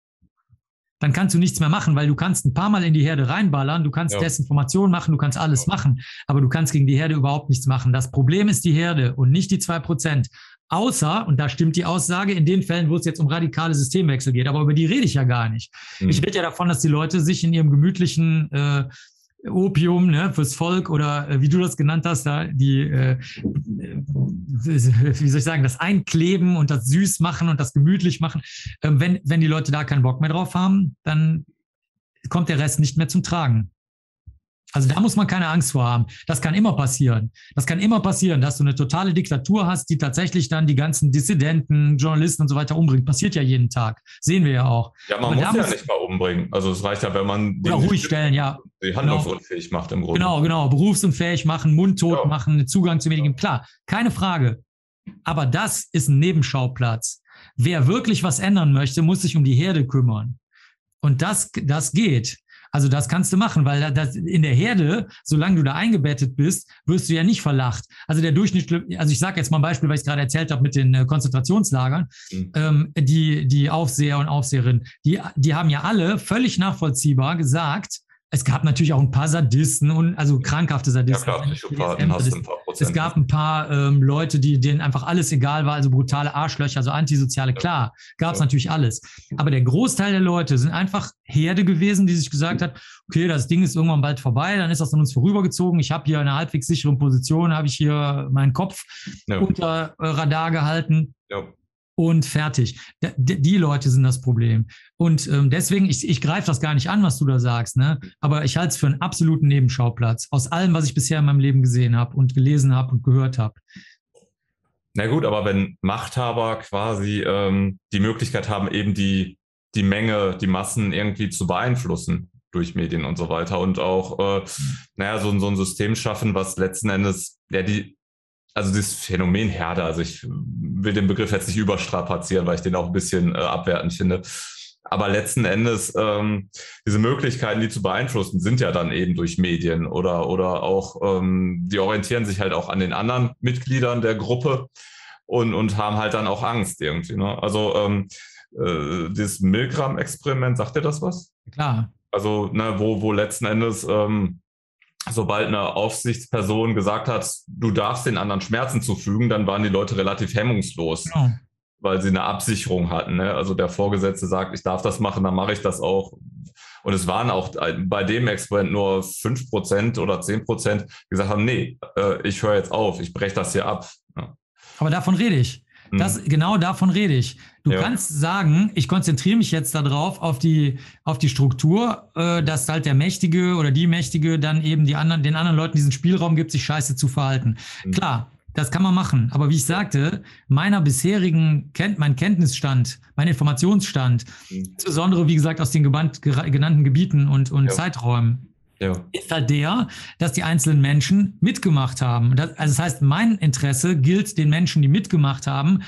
dann kannst du nichts mehr machen, weil du kannst ein paar Mal in die Herde reinballern, du kannst ja. Desinformation machen, du kannst alles ja. machen, aber du kannst gegen die Herde überhaupt nichts machen. Das Problem ist die Herde und nicht die zwei Prozent. Außer, und da stimmt die Aussage, in den Fällen, wo es jetzt um radikale Systemwechsel geht, aber über die rede ich ja gar nicht. Mhm. Ich rede ja davon, dass die Leute sich in ihrem gemütlichen äh, Opium ne, fürs Volk oder äh, wie du das genannt hast, da die, äh, wie soll ich sagen, das Einkleben und das süß machen und das gemütlich machen. Ähm, wenn, wenn die Leute da keinen Bock mehr drauf haben, dann kommt der Rest nicht mehr zum Tragen. Also da muss man keine Angst vor haben. Das kann immer passieren. Das kann immer passieren, dass du eine totale Diktatur hast, die tatsächlich dann die ganzen Dissidenten, Journalisten und so weiter umbringt. Passiert ja jeden Tag. Sehen wir ja auch. Ja, man Aber muss ja nicht mal umbringen. Also es reicht ja, wenn man oder ruhig stellen, ja. Die handlungsunfähig genau. macht im Grunde. Genau, genau. Berufsunfähig machen, mundtot ja. machen, Zugang zu Medien. Klar, keine Frage. Aber das ist ein Nebenschauplatz. Wer wirklich was ändern möchte, muss sich um die Herde kümmern. Und das, das geht. Also das kannst du machen, weil das in der Herde, solange du da eingebettet bist, wirst du ja nicht verlacht. Also der Durchschnitt, also ich sage jetzt mal ein Beispiel, weil ich gerade erzählt habe mit den äh, Konzentrationslagern, mhm. ähm, die, die Aufseher und Aufseherinnen, die, die haben ja alle völlig nachvollziehbar gesagt, es gab natürlich auch ein paar Sadisten und also krankhafte Sadisten. Ja, klar, hast ein paar es gab ein paar ähm, Leute, die denen einfach alles egal war, also brutale Arschlöcher, also antisoziale, klar, gab es ja. natürlich alles. Aber der Großteil der Leute sind einfach Herde gewesen, die sich gesagt hat, okay, das Ding ist irgendwann bald vorbei, dann ist das an uns vorübergezogen. Ich habe hier eine halbwegs sichere Position, habe ich hier meinen Kopf ja. unter äh, Radar gehalten. Ja und fertig. Die Leute sind das Problem. Und ähm, deswegen, ich, ich greife das gar nicht an, was du da sagst, ne? aber ich halte es für einen absoluten Nebenschauplatz aus allem, was ich bisher in meinem Leben gesehen habe und gelesen habe und gehört habe. Na gut, aber wenn Machthaber quasi ähm, die Möglichkeit haben, eben die, die Menge, die Massen irgendwie zu beeinflussen durch Medien und so weiter und auch, äh, naja, so, so ein System schaffen, was letzten Endes ja die also dieses Phänomen Herde, also ich will den Begriff jetzt nicht überstrapazieren, weil ich den auch ein bisschen äh, abwertend finde. Aber letzten Endes, ähm, diese Möglichkeiten, die zu beeinflussen, sind ja dann eben durch Medien oder, oder auch, ähm, die orientieren sich halt auch an den anderen Mitgliedern der Gruppe und, und haben halt dann auch Angst irgendwie. Ne? Also ähm, äh, dieses Milgram-Experiment, sagt dir das was? Klar. Also, ne, wo, wo letzten Endes ähm, sobald eine Aufsichtsperson gesagt hat, du darfst den anderen Schmerzen zufügen, dann waren die Leute relativ hemmungslos, genau. weil sie eine Absicherung hatten. Ne? Also der Vorgesetzte sagt, ich darf das machen, dann mache ich das auch. Und es waren auch bei dem Experiment nur fünf Prozent oder zehn Prozent, die gesagt haben, nee, äh, ich höre jetzt auf, ich breche das hier ab. Ja. Aber davon rede ich. Das, mhm. Genau davon rede ich. Du ja. kannst sagen, ich konzentriere mich jetzt darauf, auf die, auf die Struktur, äh, dass halt der Mächtige oder die Mächtige dann eben die anderen, den anderen Leuten diesen Spielraum gibt, sich scheiße zu verhalten. Mhm. Klar, das kann man machen. Aber wie ich sagte, meiner bisherigen, kennt mein Kenntnisstand, mein Informationsstand, mhm. insbesondere wie gesagt aus den genannten Gebieten und, und ja. Zeiträumen, ja. ist halt der, dass die einzelnen Menschen mitgemacht haben. Das, also das heißt, mein Interesse gilt den Menschen, die mitgemacht haben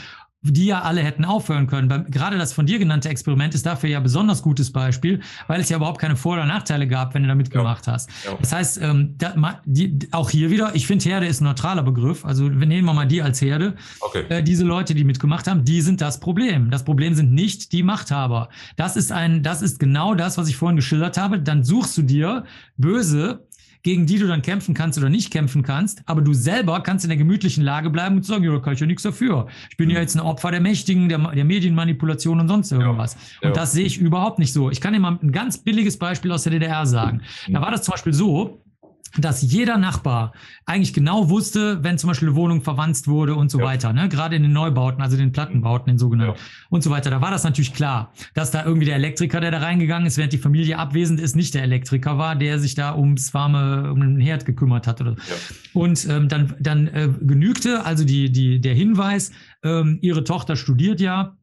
die ja alle hätten aufhören können. Gerade das von dir genannte Experiment ist dafür ja besonders gutes Beispiel, weil es ja überhaupt keine Vor- oder Nachteile gab, wenn du da mitgemacht ja. hast. Ja. Das heißt, ähm, da, die, auch hier wieder, ich finde Herde ist ein neutraler Begriff. Also wir nehmen wir mal die als Herde. Okay. Äh, diese Leute, die mitgemacht haben, die sind das Problem. Das Problem sind nicht die Machthaber. Das ist ein, das ist genau das, was ich vorhin geschildert habe. Dann suchst du dir böse gegen die du dann kämpfen kannst oder nicht kämpfen kannst, aber du selber kannst in der gemütlichen Lage bleiben und sagen, ja, da kann ich ja nichts dafür. Ich bin mhm. ja jetzt ein Opfer der Mächtigen, der, der Medienmanipulation und sonst irgendwas. Ja. Und ja. das sehe ich überhaupt nicht so. Ich kann dir mal ein ganz billiges Beispiel aus der DDR sagen. Da war das zum Beispiel so, dass jeder Nachbar eigentlich genau wusste, wenn zum Beispiel eine Wohnung verwandt wurde und so ja. weiter, ne? gerade in den Neubauten, also den Plattenbauten, den sogenannten ja. und so weiter. Da war das natürlich klar, dass da irgendwie der Elektriker, der da reingegangen ist, während die Familie abwesend ist, nicht der Elektriker war, der sich da ums warme, um den Herd gekümmert hat. Oder ja. Und ähm, dann, dann äh, genügte also die, die, der Hinweis, ähm, ihre Tochter studiert ja,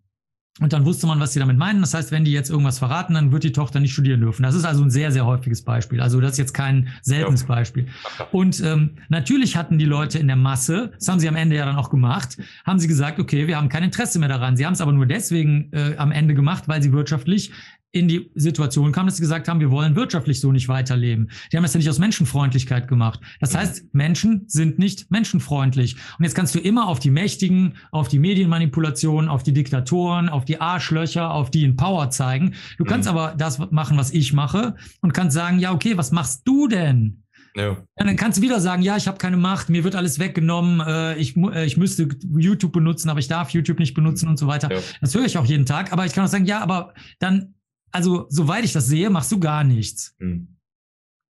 und dann wusste man, was sie damit meinen. Das heißt, wenn die jetzt irgendwas verraten, dann wird die Tochter nicht studieren dürfen. Das ist also ein sehr, sehr häufiges Beispiel. Also das ist jetzt kein seltenes. Beispiel. Und ähm, natürlich hatten die Leute in der Masse, das haben sie am Ende ja dann auch gemacht, haben sie gesagt, okay, wir haben kein Interesse mehr daran. Sie haben es aber nur deswegen äh, am Ende gemacht, weil sie wirtschaftlich in die Situation kam, dass sie gesagt haben, wir wollen wirtschaftlich so nicht weiterleben. Die haben das ja nicht aus Menschenfreundlichkeit gemacht. Das heißt, Menschen sind nicht menschenfreundlich. Und jetzt kannst du immer auf die Mächtigen, auf die Medienmanipulation, auf die Diktatoren, auf die Arschlöcher, auf die in Power zeigen. Du kannst mhm. aber das machen, was ich mache und kannst sagen, ja, okay, was machst du denn? Ja. Und dann kannst du wieder sagen, ja, ich habe keine Macht, mir wird alles weggenommen, äh, ich, äh, ich müsste YouTube benutzen, aber ich darf YouTube nicht benutzen und so weiter. Ja. Das höre ich auch jeden Tag, aber ich kann auch sagen, ja, aber dann also soweit ich das sehe, machst du gar nichts. Hm.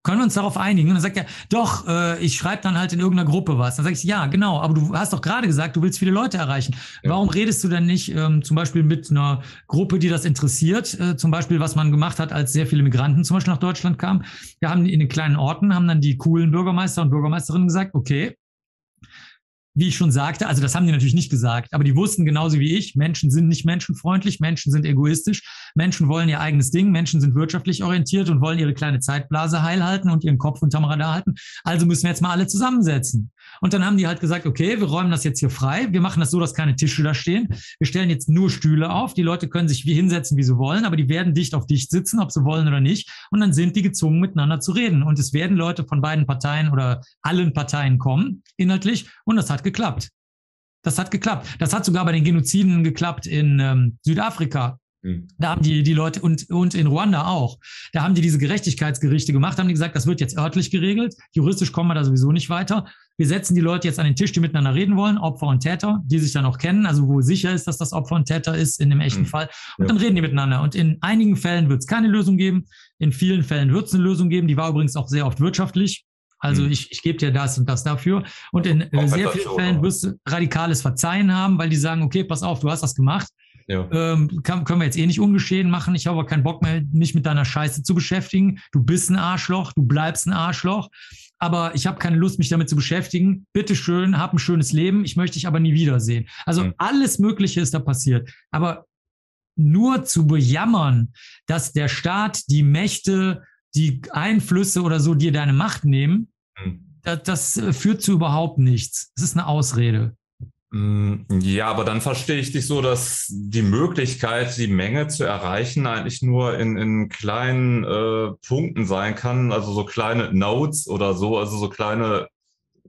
können wir uns darauf einigen? Und dann sagt er, doch, äh, ich schreibe dann halt in irgendeiner Gruppe was. Dann sage ich, ja, genau, aber du hast doch gerade gesagt, du willst viele Leute erreichen. Ja. Warum redest du denn nicht ähm, zum Beispiel mit einer Gruppe, die das interessiert? Äh, zum Beispiel, was man gemacht hat, als sehr viele Migranten zum Beispiel nach Deutschland kamen. Wir haben in den kleinen Orten, haben dann die coolen Bürgermeister und Bürgermeisterinnen gesagt, okay, wie ich schon sagte, also das haben die natürlich nicht gesagt, aber die wussten genauso wie ich, Menschen sind nicht menschenfreundlich, Menschen sind egoistisch, Menschen wollen ihr eigenes Ding, Menschen sind wirtschaftlich orientiert und wollen ihre kleine Zeitblase heil halten und ihren Kopf unterm Radar halten. Also müssen wir jetzt mal alle zusammensetzen. Und dann haben die halt gesagt, okay, wir räumen das jetzt hier frei, wir machen das so, dass keine Tische da stehen. Wir stellen jetzt nur Stühle auf, die Leute können sich wie hinsetzen, wie sie wollen, aber die werden dicht auf dicht sitzen, ob sie wollen oder nicht. Und dann sind die gezwungen, miteinander zu reden. Und es werden Leute von beiden Parteien oder allen Parteien kommen, inhaltlich. Und das hat geklappt. Das hat geklappt. Das hat sogar bei den Genoziden geklappt in ähm, Südafrika. Hm. Da haben die, die Leute und, und in Ruanda auch. Da haben die diese Gerechtigkeitsgerichte gemacht, haben die gesagt, das wird jetzt örtlich geregelt. Juristisch kommen wir da sowieso nicht weiter. Wir setzen die Leute jetzt an den Tisch, die miteinander reden wollen, Opfer und Täter, die sich dann auch kennen, also wo sicher ist, dass das Opfer und Täter ist in dem echten mhm. Fall. Und ja. dann reden die miteinander. Und in einigen Fällen wird es keine Lösung geben. In vielen Fällen wird es eine Lösung geben. Die war übrigens auch sehr oft wirtschaftlich. Also mhm. ich, ich gebe dir das und das dafür. Und in äh, sehr vielen Fällen wirst du radikales Verzeihen haben, weil die sagen, okay, pass auf, du hast das gemacht. Ja. Ähm, kann, können wir jetzt eh nicht ungeschehen machen. Ich habe aber keinen Bock mehr, mich mit deiner Scheiße zu beschäftigen. Du bist ein Arschloch, du bleibst ein Arschloch. Aber ich habe keine Lust, mich damit zu beschäftigen. Bitte schön, hab ein schönes Leben. Ich möchte dich aber nie wiedersehen. Also mhm. alles Mögliche ist da passiert. Aber nur zu bejammern, dass der Staat die Mächte die Einflüsse oder so dir deine Macht nehmen, hm. das, das äh, führt zu überhaupt nichts. Es ist eine Ausrede. Hm, ja, aber dann verstehe ich dich so, dass die Möglichkeit, die Menge zu erreichen, eigentlich nur in, in kleinen äh, Punkten sein kann, also so kleine Nodes oder so, also so kleine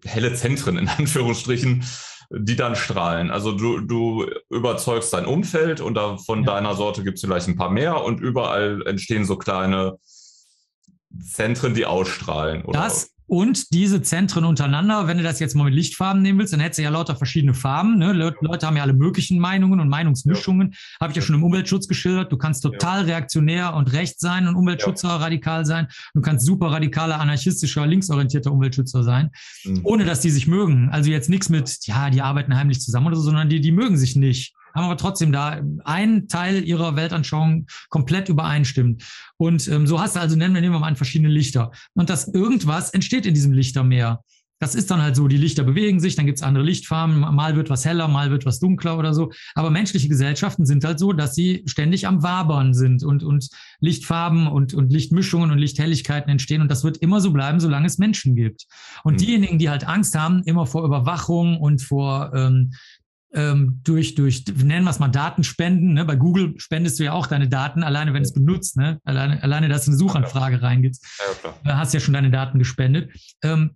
helle Zentren in Anführungsstrichen, die dann strahlen. Also du, du überzeugst dein Umfeld und da von ja. deiner Sorte gibt es vielleicht ein paar mehr und überall entstehen so kleine Zentren, die ausstrahlen. Oder? Das und diese Zentren untereinander, wenn du das jetzt mal mit Lichtfarben nehmen willst, dann hättest du ja lauter verschiedene Farben. Ne? Le Leute haben ja alle möglichen Meinungen und Meinungsmischungen. Ja. Habe ich ja schon im Umweltschutz geschildert. Du kannst total ja. reaktionär und recht sein und Umweltschützer ja. radikal sein. Du kannst super radikaler, anarchistischer, linksorientierter Umweltschützer sein, mhm. ohne dass die sich mögen. Also jetzt nichts mit, ja, die arbeiten heimlich zusammen oder so, sondern die, die mögen sich nicht haben aber trotzdem da einen Teil ihrer Weltanschauung komplett übereinstimmt. Und ähm, so hast du also, nennen wir, nehmen wir mal an, verschiedene Lichter. Und das irgendwas entsteht in diesem Lichtermeer. Das ist dann halt so, die Lichter bewegen sich, dann gibt es andere Lichtfarben, mal wird was heller, mal wird was dunkler oder so. Aber menschliche Gesellschaften sind halt so, dass sie ständig am Wabern sind und, und Lichtfarben und, und Lichtmischungen und Lichthelligkeiten entstehen. Und das wird immer so bleiben, solange es Menschen gibt. Und mhm. diejenigen, die halt Angst haben, immer vor Überwachung und vor ähm, ähm, durch, durch, nennen wir es mal Datenspenden. Ne? Bei Google spendest du ja auch deine Daten, alleine wenn es benutzt. Ne? Alleine, alleine, dass du eine Suchanfrage reingibst. Ja, da hast du ja schon deine Daten gespendet. Ähm,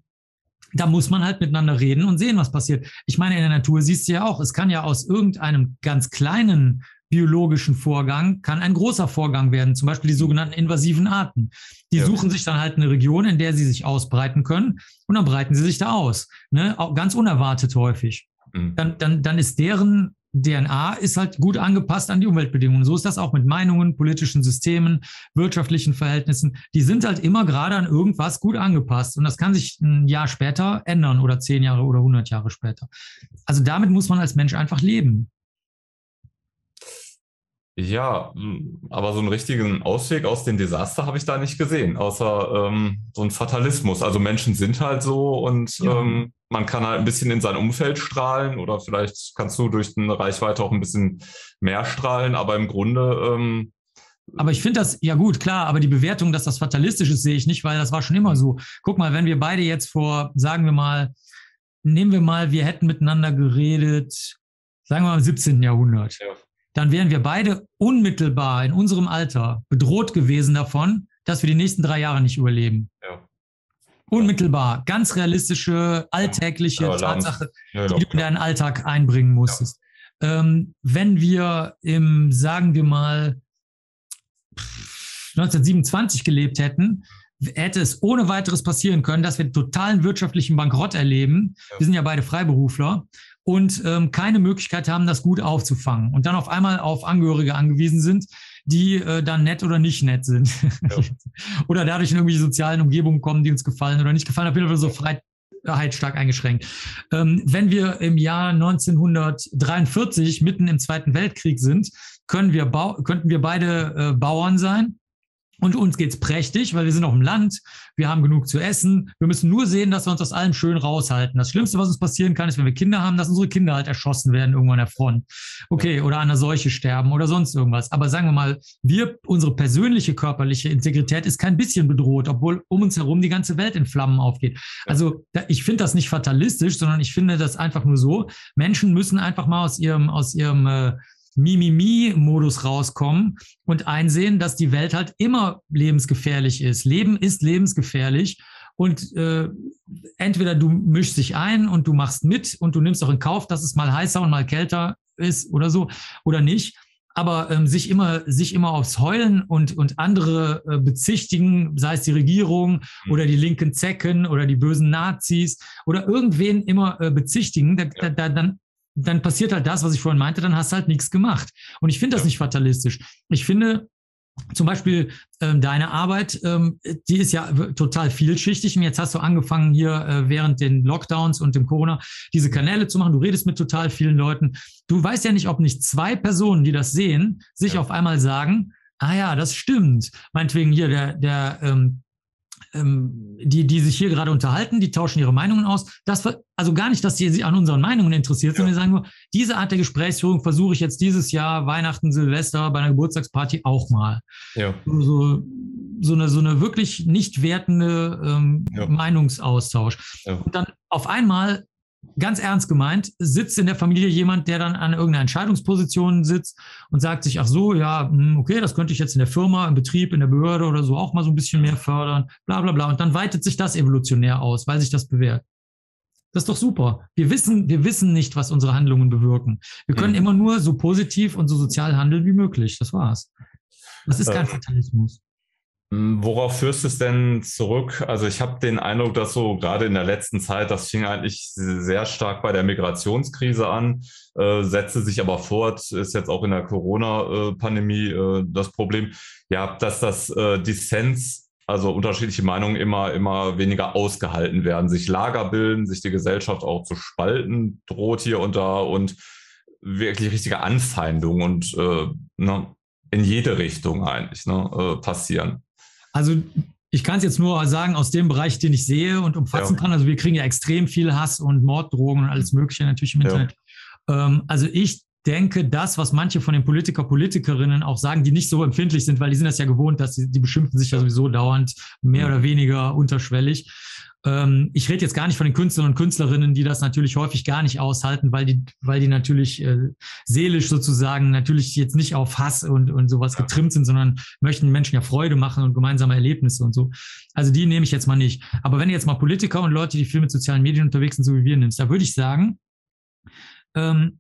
da muss man halt miteinander reden und sehen, was passiert. Ich meine, in der Natur siehst du ja auch, es kann ja aus irgendeinem ganz kleinen biologischen Vorgang kann ein großer Vorgang werden, zum Beispiel die sogenannten invasiven Arten. Die ja. suchen sich dann halt eine Region, in der sie sich ausbreiten können und dann breiten sie sich da aus. Ne? Auch ganz unerwartet häufig. Mhm. dann, dann, dann ist deren DNA ist halt gut angepasst an die Umweltbedingungen. So ist das auch mit Meinungen, politischen Systemen, wirtschaftlichen Verhältnissen. Die sind halt immer gerade an irgendwas gut angepasst. Und das kann sich ein Jahr später ändern oder zehn Jahre oder hundert Jahre später. Also damit muss man als Mensch einfach leben. Ja, aber so einen richtigen Ausweg aus dem Desaster habe ich da nicht gesehen, außer ähm, so ein Fatalismus. Also Menschen sind halt so und ja. ähm, man kann halt ein bisschen in sein Umfeld strahlen oder vielleicht kannst du durch eine Reichweite auch ein bisschen mehr strahlen, aber im Grunde. Ähm, aber ich finde das, ja gut, klar, aber die Bewertung, dass das fatalistisch ist, sehe ich nicht, weil das war schon immer so. Guck mal, wenn wir beide jetzt vor, sagen wir mal, nehmen wir mal, wir hätten miteinander geredet, sagen wir mal im 17. Jahrhundert. Ja dann wären wir beide unmittelbar in unserem Alter bedroht gewesen davon, dass wir die nächsten drei Jahre nicht überleben. Ja. Unmittelbar, ganz realistische, alltägliche ja, Tatsache, ja, die du in deinen Alltag einbringen musstest. Ähm, wenn wir im, sagen wir mal, 1927 gelebt hätten, hätte es ohne weiteres passieren können, dass wir totalen wirtschaftlichen Bankrott erleben. Wir sind ja beide Freiberufler und ähm, keine Möglichkeit haben, das gut aufzufangen und dann auf einmal auf Angehörige angewiesen sind, die äh, dann nett oder nicht nett sind. Ja. oder dadurch in irgendwelche sozialen Umgebungen kommen, die uns gefallen oder nicht gefallen. Auf jeden Fall so Freiheit stark eingeschränkt. Ähm, wenn wir im Jahr 1943 mitten im Zweiten Weltkrieg sind, können wir könnten wir beide äh, Bauern sein und uns geht's prächtig, weil wir sind auf dem Land, wir haben genug zu essen. Wir müssen nur sehen, dass wir uns aus allem schön raushalten. Das Schlimmste, was uns passieren kann, ist, wenn wir Kinder haben, dass unsere Kinder halt erschossen werden irgendwo an der Front. Okay, oder an einer Seuche sterben oder sonst irgendwas. Aber sagen wir mal, wir, unsere persönliche körperliche Integrität ist kein bisschen bedroht, obwohl um uns herum die ganze Welt in Flammen aufgeht. Also ich finde das nicht fatalistisch, sondern ich finde das einfach nur so. Menschen müssen einfach mal aus ihrem, aus ihrem äh, Mimimi-Modus rauskommen und einsehen, dass die Welt halt immer lebensgefährlich ist. Leben ist lebensgefährlich. Und äh, entweder du mischst dich ein und du machst mit und du nimmst auch in Kauf, dass es mal heißer und mal kälter ist oder so oder nicht. Aber ähm, sich immer sich immer aufs Heulen und und andere äh, bezichtigen, sei es die Regierung mhm. oder die linken Zecken oder die bösen Nazis oder irgendwen immer äh, bezichtigen, da, da, da, dann dann passiert halt das, was ich vorhin meinte, dann hast du halt nichts gemacht. Und ich finde das ja. nicht fatalistisch. Ich finde, zum Beispiel ähm, deine Arbeit, ähm, die ist ja total vielschichtig. Und jetzt hast du angefangen hier äh, während den Lockdowns und dem Corona diese Kanäle zu machen. Du redest mit total vielen Leuten. Du weißt ja nicht, ob nicht zwei Personen, die das sehen, sich ja. auf einmal sagen, ah ja, das stimmt. Meinetwegen hier der, der ähm, ähm, die, die sich hier gerade unterhalten, die tauschen ihre Meinungen aus. Das, also gar nicht, dass die sich an unseren Meinungen interessiert, ja. sondern die sagen nur, diese Art der Gesprächsführung versuche ich jetzt dieses Jahr, Weihnachten, Silvester, bei einer Geburtstagsparty auch mal. Ja. So, so, eine, so eine wirklich nicht wertende ähm, ja. Meinungsaustausch. Ja. Und dann auf einmal ganz ernst gemeint, sitzt in der Familie jemand, der dann an irgendeiner Entscheidungsposition sitzt und sagt sich, ach so, ja, hm, okay, das könnte ich jetzt in der Firma, im Betrieb, in der Behörde oder so auch mal so ein bisschen mehr fördern, bla bla bla. Und dann weitet sich das evolutionär aus, weil sich das bewährt. Das ist doch super. Wir wissen, wir wissen nicht, was unsere Handlungen bewirken. Wir können mhm. immer nur so positiv und so sozial handeln wie möglich. Das war's. Das ist kein äh, Fatalismus. Hm, worauf führst du es denn zurück? Also ich habe den Eindruck, dass so gerade in der letzten Zeit, das fing eigentlich sehr stark bei der Migrationskrise an, äh, setzte sich aber fort, ist jetzt auch in der Corona-Pandemie äh, das Problem, ja, dass das äh, Dissens, also unterschiedliche Meinungen immer, immer weniger ausgehalten werden, sich Lager bilden, sich die Gesellschaft auch zu spalten, droht hier und da und wirklich richtige Anfeindungen und äh, ne, in jede Richtung eigentlich ne, äh, passieren. Also ich kann es jetzt nur sagen, aus dem Bereich, den ich sehe und umfassen ja. kann. Also wir kriegen ja extrem viel Hass und Morddrohungen und alles Mögliche natürlich im Internet. Ja. Ähm, also ich denke, das, was manche von den Politiker, Politikerinnen auch sagen, die nicht so empfindlich sind, weil die sind das ja gewohnt, dass sie, die beschimpfen sich ja sowieso dauernd mehr oder weniger unterschwellig. Ähm, ich rede jetzt gar nicht von den Künstlern und Künstlerinnen, die das natürlich häufig gar nicht aushalten, weil die, weil die natürlich äh, seelisch sozusagen natürlich jetzt nicht auf Hass und, und sowas getrimmt sind, sondern möchten Menschen ja Freude machen und gemeinsame Erlebnisse und so. Also die nehme ich jetzt mal nicht. Aber wenn du jetzt mal Politiker und Leute, die viel mit sozialen Medien unterwegs sind, so wie wir nimmst, da würde ich sagen, ähm,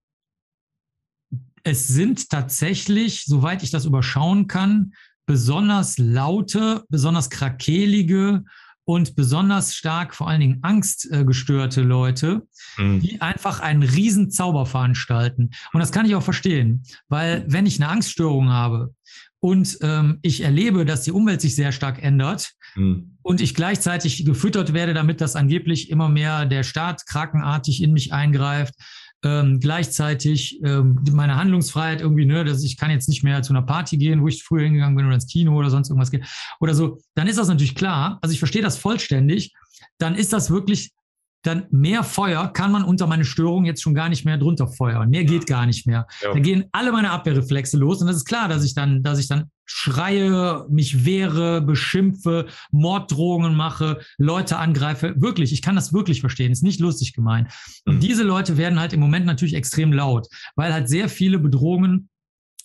es sind tatsächlich, soweit ich das überschauen kann, besonders laute, besonders krakelige und besonders stark vor allen Dingen angstgestörte Leute, mhm. die einfach einen riesen Zauber veranstalten. Und das kann ich auch verstehen, weil wenn ich eine Angststörung habe und ähm, ich erlebe, dass die Umwelt sich sehr stark ändert mhm. und ich gleichzeitig gefüttert werde, damit das angeblich immer mehr der Staat krakenartig in mich eingreift, ähm, gleichzeitig ähm, meine Handlungsfreiheit irgendwie, ne, dass ich kann jetzt nicht mehr zu einer Party gehen, wo ich früher hingegangen bin oder ins Kino oder sonst irgendwas gehen oder so, dann ist das natürlich klar. Also ich verstehe das vollständig. Dann ist das wirklich dann mehr Feuer kann man unter meine Störung jetzt schon gar nicht mehr drunter feuern. Mehr geht gar nicht mehr. Ja. Da gehen alle meine Abwehrreflexe los und das ist klar, dass ich dann, dass ich dann schreie, mich wehre, beschimpfe, Morddrohungen mache, Leute angreife. Wirklich, ich kann das wirklich verstehen. Ist nicht lustig gemeint. Und mhm. diese Leute werden halt im Moment natürlich extrem laut, weil halt sehr viele Bedrohungen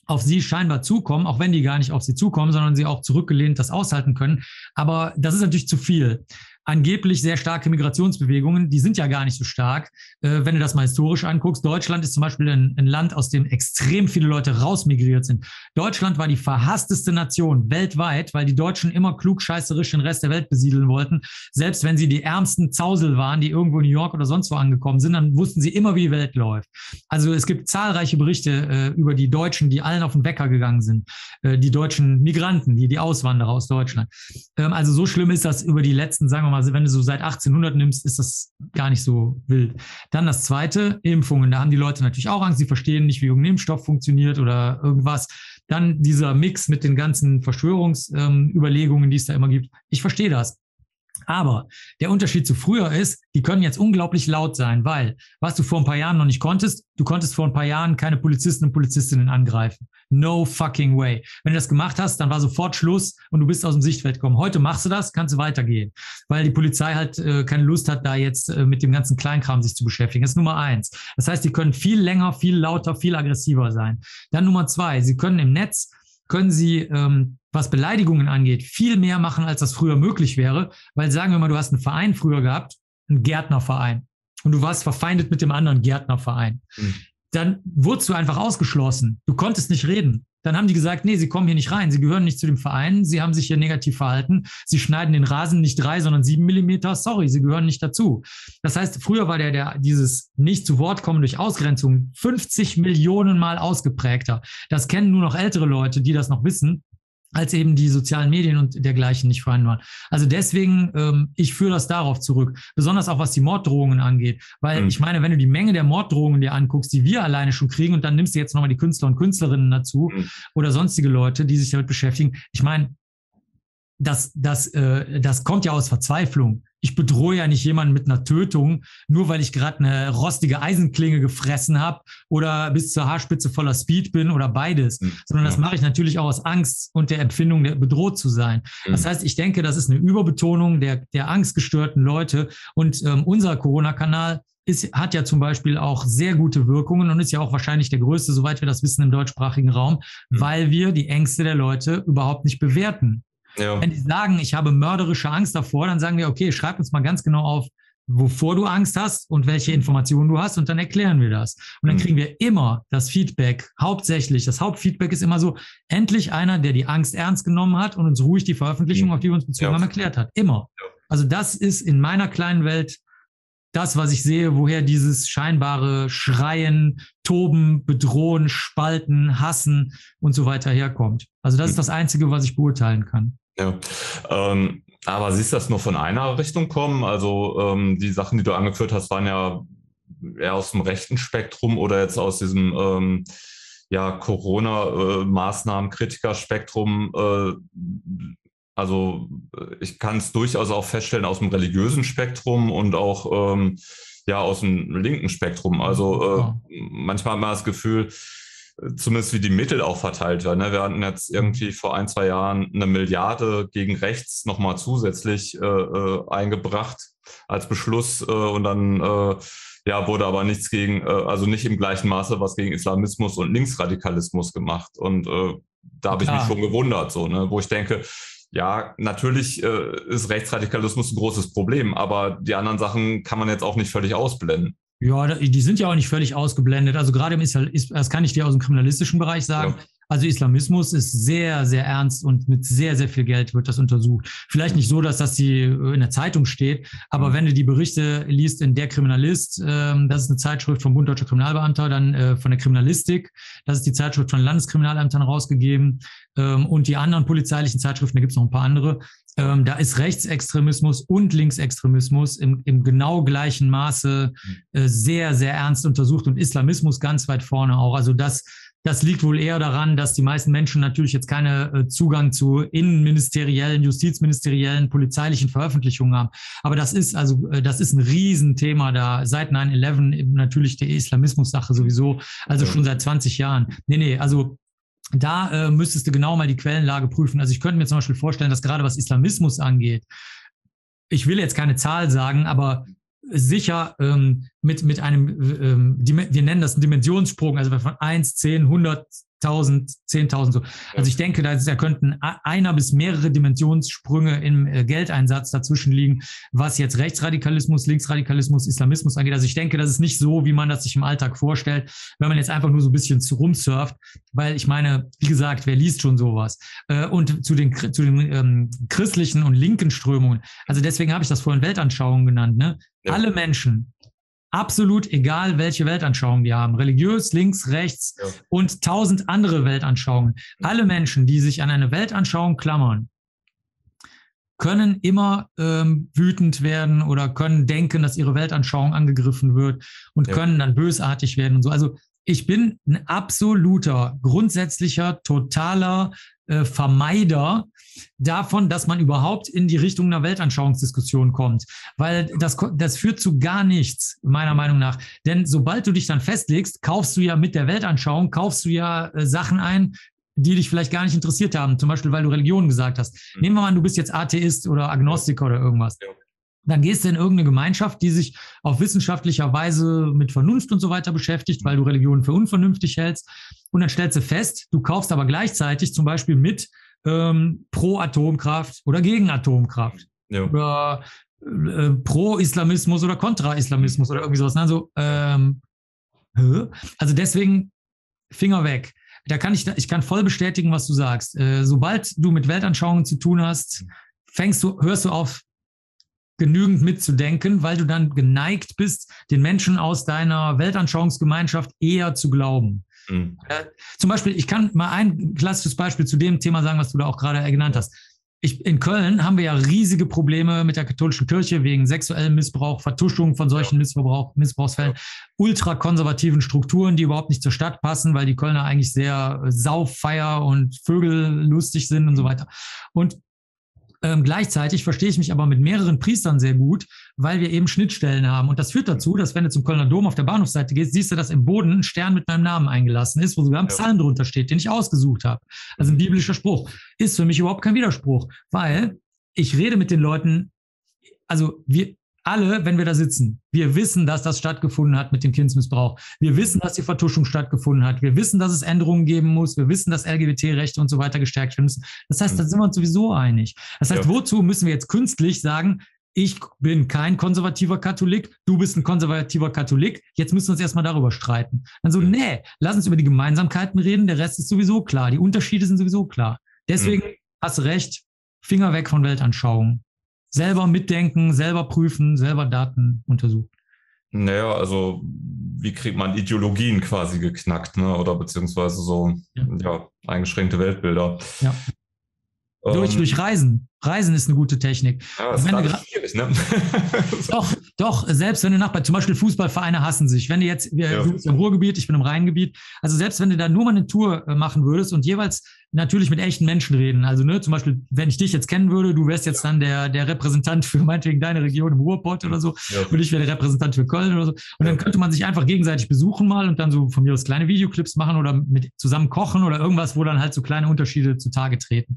auf sie scheinbar zukommen, auch wenn die gar nicht auf sie zukommen, sondern sie auch zurückgelehnt das aushalten können. Aber das ist natürlich zu viel. Angeblich sehr starke Migrationsbewegungen, die sind ja gar nicht so stark. Äh, wenn du das mal historisch anguckst, Deutschland ist zum Beispiel ein, ein, Land, aus dem extrem viele Leute rausmigriert sind. Deutschland war die verhassteste Nation weltweit, weil die Deutschen immer klugscheißerisch den Rest der Welt besiedeln wollten. Selbst wenn sie die ärmsten Zausel waren, die irgendwo in New York oder sonst wo angekommen sind, dann wussten sie immer, wie die Welt läuft. Also es gibt zahlreiche Berichte äh, über die Deutschen, die allen auf den Wecker gegangen sind. Äh, die deutschen Migranten, die, die Auswanderer aus Deutschland. Ähm, also so schlimm ist das über die letzten, sagen wir mal, wenn du so seit 1800 nimmst, ist das gar nicht so wild. Dann das zweite, Impfungen. Da haben die Leute natürlich auch Angst. Sie verstehen nicht, wie irgendein Impfstoff funktioniert oder irgendwas. Dann dieser Mix mit den ganzen Verschwörungsüberlegungen, ähm, die es da immer gibt. Ich verstehe das. Aber der Unterschied zu früher ist, die können jetzt unglaublich laut sein, weil was du vor ein paar Jahren noch nicht konntest, du konntest vor ein paar Jahren keine Polizisten und Polizistinnen angreifen. No fucking way. Wenn du das gemacht hast, dann war sofort Schluss und du bist aus dem Sichtfeld gekommen. Heute machst du das, kannst du weitergehen, weil die Polizei halt äh, keine Lust hat, da jetzt äh, mit dem ganzen Kleinkram sich zu beschäftigen. Das ist Nummer eins. Das heißt, die können viel länger, viel lauter, viel aggressiver sein. Dann Nummer zwei, sie können im Netz können sie, ähm, was Beleidigungen angeht, viel mehr machen, als das früher möglich wäre. Weil sagen wir mal, du hast einen Verein früher gehabt, einen Gärtnerverein, und du warst verfeindet mit dem anderen Gärtnerverein. Mhm. Dann wurdest du einfach ausgeschlossen. Du konntest nicht reden. Dann haben die gesagt, nee, sie kommen hier nicht rein, sie gehören nicht zu dem Verein, sie haben sich hier negativ verhalten, sie schneiden den Rasen nicht drei, sondern sieben Millimeter, sorry, sie gehören nicht dazu. Das heißt, früher war der, der dieses nicht zu Wort kommen durch Ausgrenzung 50 Millionen Mal ausgeprägter. Das kennen nur noch ältere Leute, die das noch wissen als eben die sozialen Medien und dergleichen nicht vorhanden waren. Also deswegen, ähm, ich führe das darauf zurück, besonders auch was die Morddrohungen angeht, weil mhm. ich meine, wenn du die Menge der Morddrohungen dir anguckst, die wir alleine schon kriegen und dann nimmst du jetzt nochmal die Künstler und Künstlerinnen dazu mhm. oder sonstige Leute, die sich damit beschäftigen, ich meine, das, das, äh, das kommt ja aus Verzweiflung ich bedrohe ja nicht jemanden mit einer Tötung, nur weil ich gerade eine rostige Eisenklinge gefressen habe oder bis zur Haarspitze voller Speed bin oder beides, mhm. sondern das mache ich natürlich auch aus Angst und der Empfindung, der bedroht zu sein. Mhm. Das heißt, ich denke, das ist eine Überbetonung der, der angstgestörten Leute und ähm, unser Corona-Kanal ist, hat ja zum Beispiel auch sehr gute Wirkungen und ist ja auch wahrscheinlich der größte, soweit wir das wissen, im deutschsprachigen Raum, mhm. weil wir die Ängste der Leute überhaupt nicht bewerten. Ja. Wenn die sagen, ich habe mörderische Angst davor, dann sagen wir, okay, schreib uns mal ganz genau auf, wovor du Angst hast und welche Informationen du hast und dann erklären wir das. Und dann mhm. kriegen wir immer das Feedback, hauptsächlich, das Hauptfeedback ist immer so, endlich einer, der die Angst ernst genommen hat und uns ruhig die Veröffentlichung, mhm. auf die wir uns bezogen ja. haben, erklärt hat. Immer. Also das ist in meiner kleinen Welt das, was ich sehe, woher dieses scheinbare Schreien, Toben, Bedrohen, Spalten, Hassen und so weiter herkommt. Also das ist das Einzige, was ich beurteilen kann. Ja, ähm, aber siehst du das nur von einer Richtung kommen? Also ähm, die Sachen, die du angeführt hast, waren ja eher aus dem rechten Spektrum oder jetzt aus diesem ähm, ja, Corona-Maßnahmen-Kritiker-Spektrum. Äh, also ich kann es durchaus auch feststellen aus dem religiösen Spektrum und auch ähm, ja aus dem linken Spektrum. Also äh, manchmal hat man das Gefühl, zumindest wie die Mittel auch verteilt werden. Ne? Wir hatten jetzt irgendwie vor ein, zwei Jahren eine Milliarde gegen rechts nochmal zusätzlich äh, äh, eingebracht als Beschluss äh, und dann äh, ja, wurde aber nichts gegen, äh, also nicht im gleichen Maße was gegen Islamismus und Linksradikalismus gemacht. Und äh, da habe ich mich schon gewundert, so, ne? wo ich denke, ja, natürlich ist Rechtsradikalismus ein großes Problem, aber die anderen Sachen kann man jetzt auch nicht völlig ausblenden. Ja, die sind ja auch nicht völlig ausgeblendet. Also gerade im Islam, das kann ich dir aus dem kriminalistischen Bereich sagen. Ja. Also Islamismus ist sehr, sehr ernst und mit sehr, sehr viel Geld wird das untersucht. Vielleicht nicht so, dass das die in der Zeitung steht, aber mhm. wenn du die Berichte liest in der Kriminalist, ähm, das ist eine Zeitschrift vom Bund Deutscher Kriminalbeamter, dann äh, von der Kriminalistik, das ist die Zeitschrift von Landeskriminalämtern rausgegeben ähm, und die anderen polizeilichen Zeitschriften, da gibt es noch ein paar andere, ähm, da ist Rechtsextremismus und Linksextremismus im, im genau gleichen Maße äh, sehr, sehr ernst untersucht und Islamismus ganz weit vorne auch. Also das, das liegt wohl eher daran, dass die meisten Menschen natürlich jetzt keinen äh, Zugang zu innenministeriellen, justizministeriellen, polizeilichen Veröffentlichungen haben. Aber das ist also, äh, das ist ein Riesenthema da seit 9-11 natürlich die Islamismus-Sache sowieso, also schon seit 20 Jahren. Nee, nee, also da äh, müsstest du genau mal die Quellenlage prüfen. Also ich könnte mir zum Beispiel vorstellen, dass gerade was Islamismus angeht, ich will jetzt keine Zahl sagen, aber sicher ähm, mit, mit einem, ähm, wir nennen das einen Dimensionssprung, also von 1, 10, 100, 1000, 10.000 so. Also ich denke, da, da könnten einer bis mehrere Dimensionssprünge im äh, Geldeinsatz dazwischen liegen, was jetzt Rechtsradikalismus, Linksradikalismus, Islamismus angeht. Also ich denke, das ist nicht so, wie man das sich im Alltag vorstellt, wenn man jetzt einfach nur so ein bisschen rumsurft, weil ich meine, wie gesagt, wer liest schon sowas? Äh, und zu den, zu den ähm, christlichen und linken Strömungen, also deswegen habe ich das vorhin Weltanschauung genannt, ne? Ja. Alle Menschen, absolut egal, welche Weltanschauung die haben, religiös, links, rechts ja. und tausend andere Weltanschauungen. Alle Menschen, die sich an eine Weltanschauung klammern, können immer ähm, wütend werden oder können denken, dass ihre Weltanschauung angegriffen wird und ja. können dann bösartig werden und so. Also ich bin ein absoluter, grundsätzlicher, totaler äh, Vermeider davon, dass man überhaupt in die Richtung einer Weltanschauungsdiskussion kommt. Weil das, das führt zu gar nichts, meiner Meinung nach. Denn sobald du dich dann festlegst, kaufst du ja mit der Weltanschauung, kaufst du ja äh, Sachen ein, die dich vielleicht gar nicht interessiert haben. Zum Beispiel, weil du Religion gesagt hast. Mhm. Nehmen wir mal an, du bist jetzt Atheist oder Agnostiker oder irgendwas. Ja. Dann gehst du in irgendeine Gemeinschaft, die sich auf wissenschaftlicher Weise mit Vernunft und so weiter beschäftigt, weil du Religion für unvernünftig hältst. Und dann stellst du fest, du kaufst aber gleichzeitig zum Beispiel mit ähm, pro Atomkraft oder gegen Atomkraft. Ja. Oder äh, pro Islamismus oder kontra Islamismus oder irgendwie sowas. Also, ähm, also deswegen Finger weg. Da kann ich, ich kann voll bestätigen, was du sagst. Äh, sobald du mit Weltanschauungen zu tun hast, fängst du, hörst du auf, genügend mitzudenken, weil du dann geneigt bist, den Menschen aus deiner Weltanschauungsgemeinschaft eher zu glauben. Mhm. Äh, zum Beispiel, ich kann mal ein klassisches Beispiel zu dem Thema sagen, was du da auch gerade genannt hast. Ich, in Köln haben wir ja riesige Probleme mit der katholischen Kirche wegen sexuellem Missbrauch, Vertuschung von solchen ja. Missbrauch, Missbrauchsfällen, ja. ultrakonservativen Strukturen, die überhaupt nicht zur Stadt passen, weil die Kölner eigentlich sehr sauffeier und vögellustig sind und so weiter. Und ähm, gleichzeitig verstehe ich mich aber mit mehreren Priestern sehr gut, weil wir eben Schnittstellen haben. Und das führt dazu, dass wenn du zum Kölner Dom auf der Bahnhofsseite gehst, siehst du, dass im Boden ein Stern mit meinem Namen eingelassen ist, wo sogar ein ja. Psalm drunter steht, den ich ausgesucht habe. Also ein biblischer Spruch. Ist für mich überhaupt kein Widerspruch, weil ich rede mit den Leuten, also wir, alle, wenn wir da sitzen, wir wissen, dass das stattgefunden hat mit dem Kindsmissbrauch. Wir wissen, dass die Vertuschung stattgefunden hat. Wir wissen, dass es Änderungen geben muss. Wir wissen, dass LGBT-Rechte und so weiter gestärkt werden müssen. Das heißt, da sind wir uns sowieso einig. Das heißt, ja. wozu müssen wir jetzt künstlich sagen, ich bin kein konservativer Katholik, du bist ein konservativer Katholik, jetzt müssen wir uns erstmal darüber streiten. Dann so, nee, lass uns über die Gemeinsamkeiten reden, der Rest ist sowieso klar, die Unterschiede sind sowieso klar. Deswegen mhm. hast du recht, Finger weg von Weltanschauungen selber mitdenken, selber prüfen, selber Daten untersuchen. Naja, also wie kriegt man Ideologien quasi geknackt, ne? Oder beziehungsweise so ja. ja eingeschränkte Weltbilder. Ja. Durch, ähm, durch Reisen. Reisen ist eine gute Technik. Ja, das ist schwierig, ne? doch, doch, selbst wenn du nach, zum Beispiel Fußballvereine hassen sich. Wenn du jetzt, ja. du bist im Ruhrgebiet, ich bin im Rheingebiet, also selbst wenn du da nur mal eine Tour äh, machen würdest und jeweils natürlich mit echten Menschen reden. Also, ne, zum Beispiel, wenn ich dich jetzt kennen würde, du wärst jetzt dann der, der Repräsentant für meinetwegen deine Region im Ruhrpott oder so, ja. und ich wäre der Repräsentant für Köln oder so. Und dann könnte man sich einfach gegenseitig besuchen mal und dann so von mir aus kleine Videoclips machen oder mit zusammen kochen oder irgendwas, wo dann halt so kleine Unterschiede zutage treten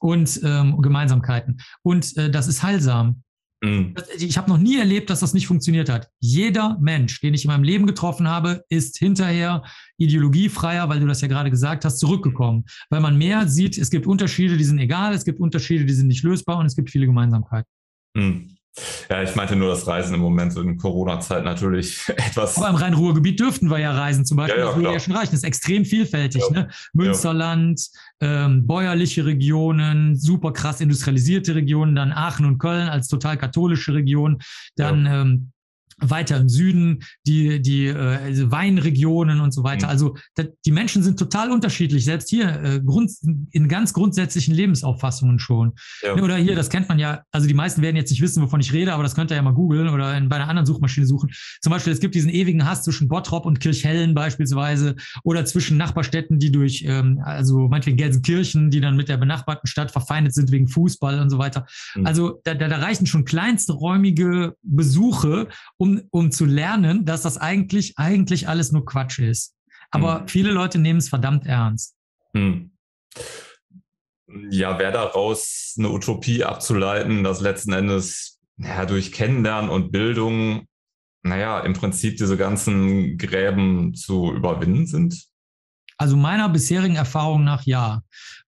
und ähm, Gemeinsamkeiten. Und äh, das ist heilsam. Mhm. Ich habe noch nie erlebt, dass das nicht funktioniert hat. Jeder Mensch, den ich in meinem Leben getroffen habe, ist hinterher ideologiefreier, weil du das ja gerade gesagt hast, zurückgekommen. Weil man mehr sieht, es gibt Unterschiede, die sind egal, es gibt Unterschiede, die sind nicht lösbar und es gibt viele Gemeinsamkeiten. Mhm. Ja, ich meinte nur das Reisen im Moment so in Corona-Zeit natürlich etwas. Aber im Rhein-Ruhr-Gebiet dürften wir ja reisen, zum Beispiel. Ja, ja, das würde ja schon reichen. Das ist extrem vielfältig. Ja. Ne? Münsterland, ähm, bäuerliche Regionen, super krass industrialisierte Regionen, dann Aachen und Köln als total katholische Region, dann ähm, weiter im Süden, die, die äh, Weinregionen und so weiter. Mhm. Also da, die Menschen sind total unterschiedlich, selbst hier äh, Grund, in ganz grundsätzlichen Lebensauffassungen schon. Ja. Oder hier, das kennt man ja, also die meisten werden jetzt nicht wissen, wovon ich rede, aber das könnt ihr ja mal googeln oder in, bei einer anderen Suchmaschine suchen. Zum Beispiel, es gibt diesen ewigen Hass zwischen Bottrop und Kirchhellen beispielsweise oder zwischen Nachbarstädten, die durch, ähm, also meinetwegen Gelsenkirchen, die dann mit der benachbarten Stadt verfeindet sind wegen Fußball und so weiter. Mhm. Also da, da, da reichen schon kleinste räumige Besuche, um um, um zu lernen, dass das eigentlich, eigentlich alles nur Quatsch ist. Aber hm. viele Leute nehmen es verdammt ernst. Hm. Ja, wäre daraus eine Utopie abzuleiten, dass letzten Endes ja, durch Kennenlernen und Bildung, naja, im Prinzip diese ganzen Gräben zu überwinden sind? Also meiner bisherigen Erfahrung nach ja.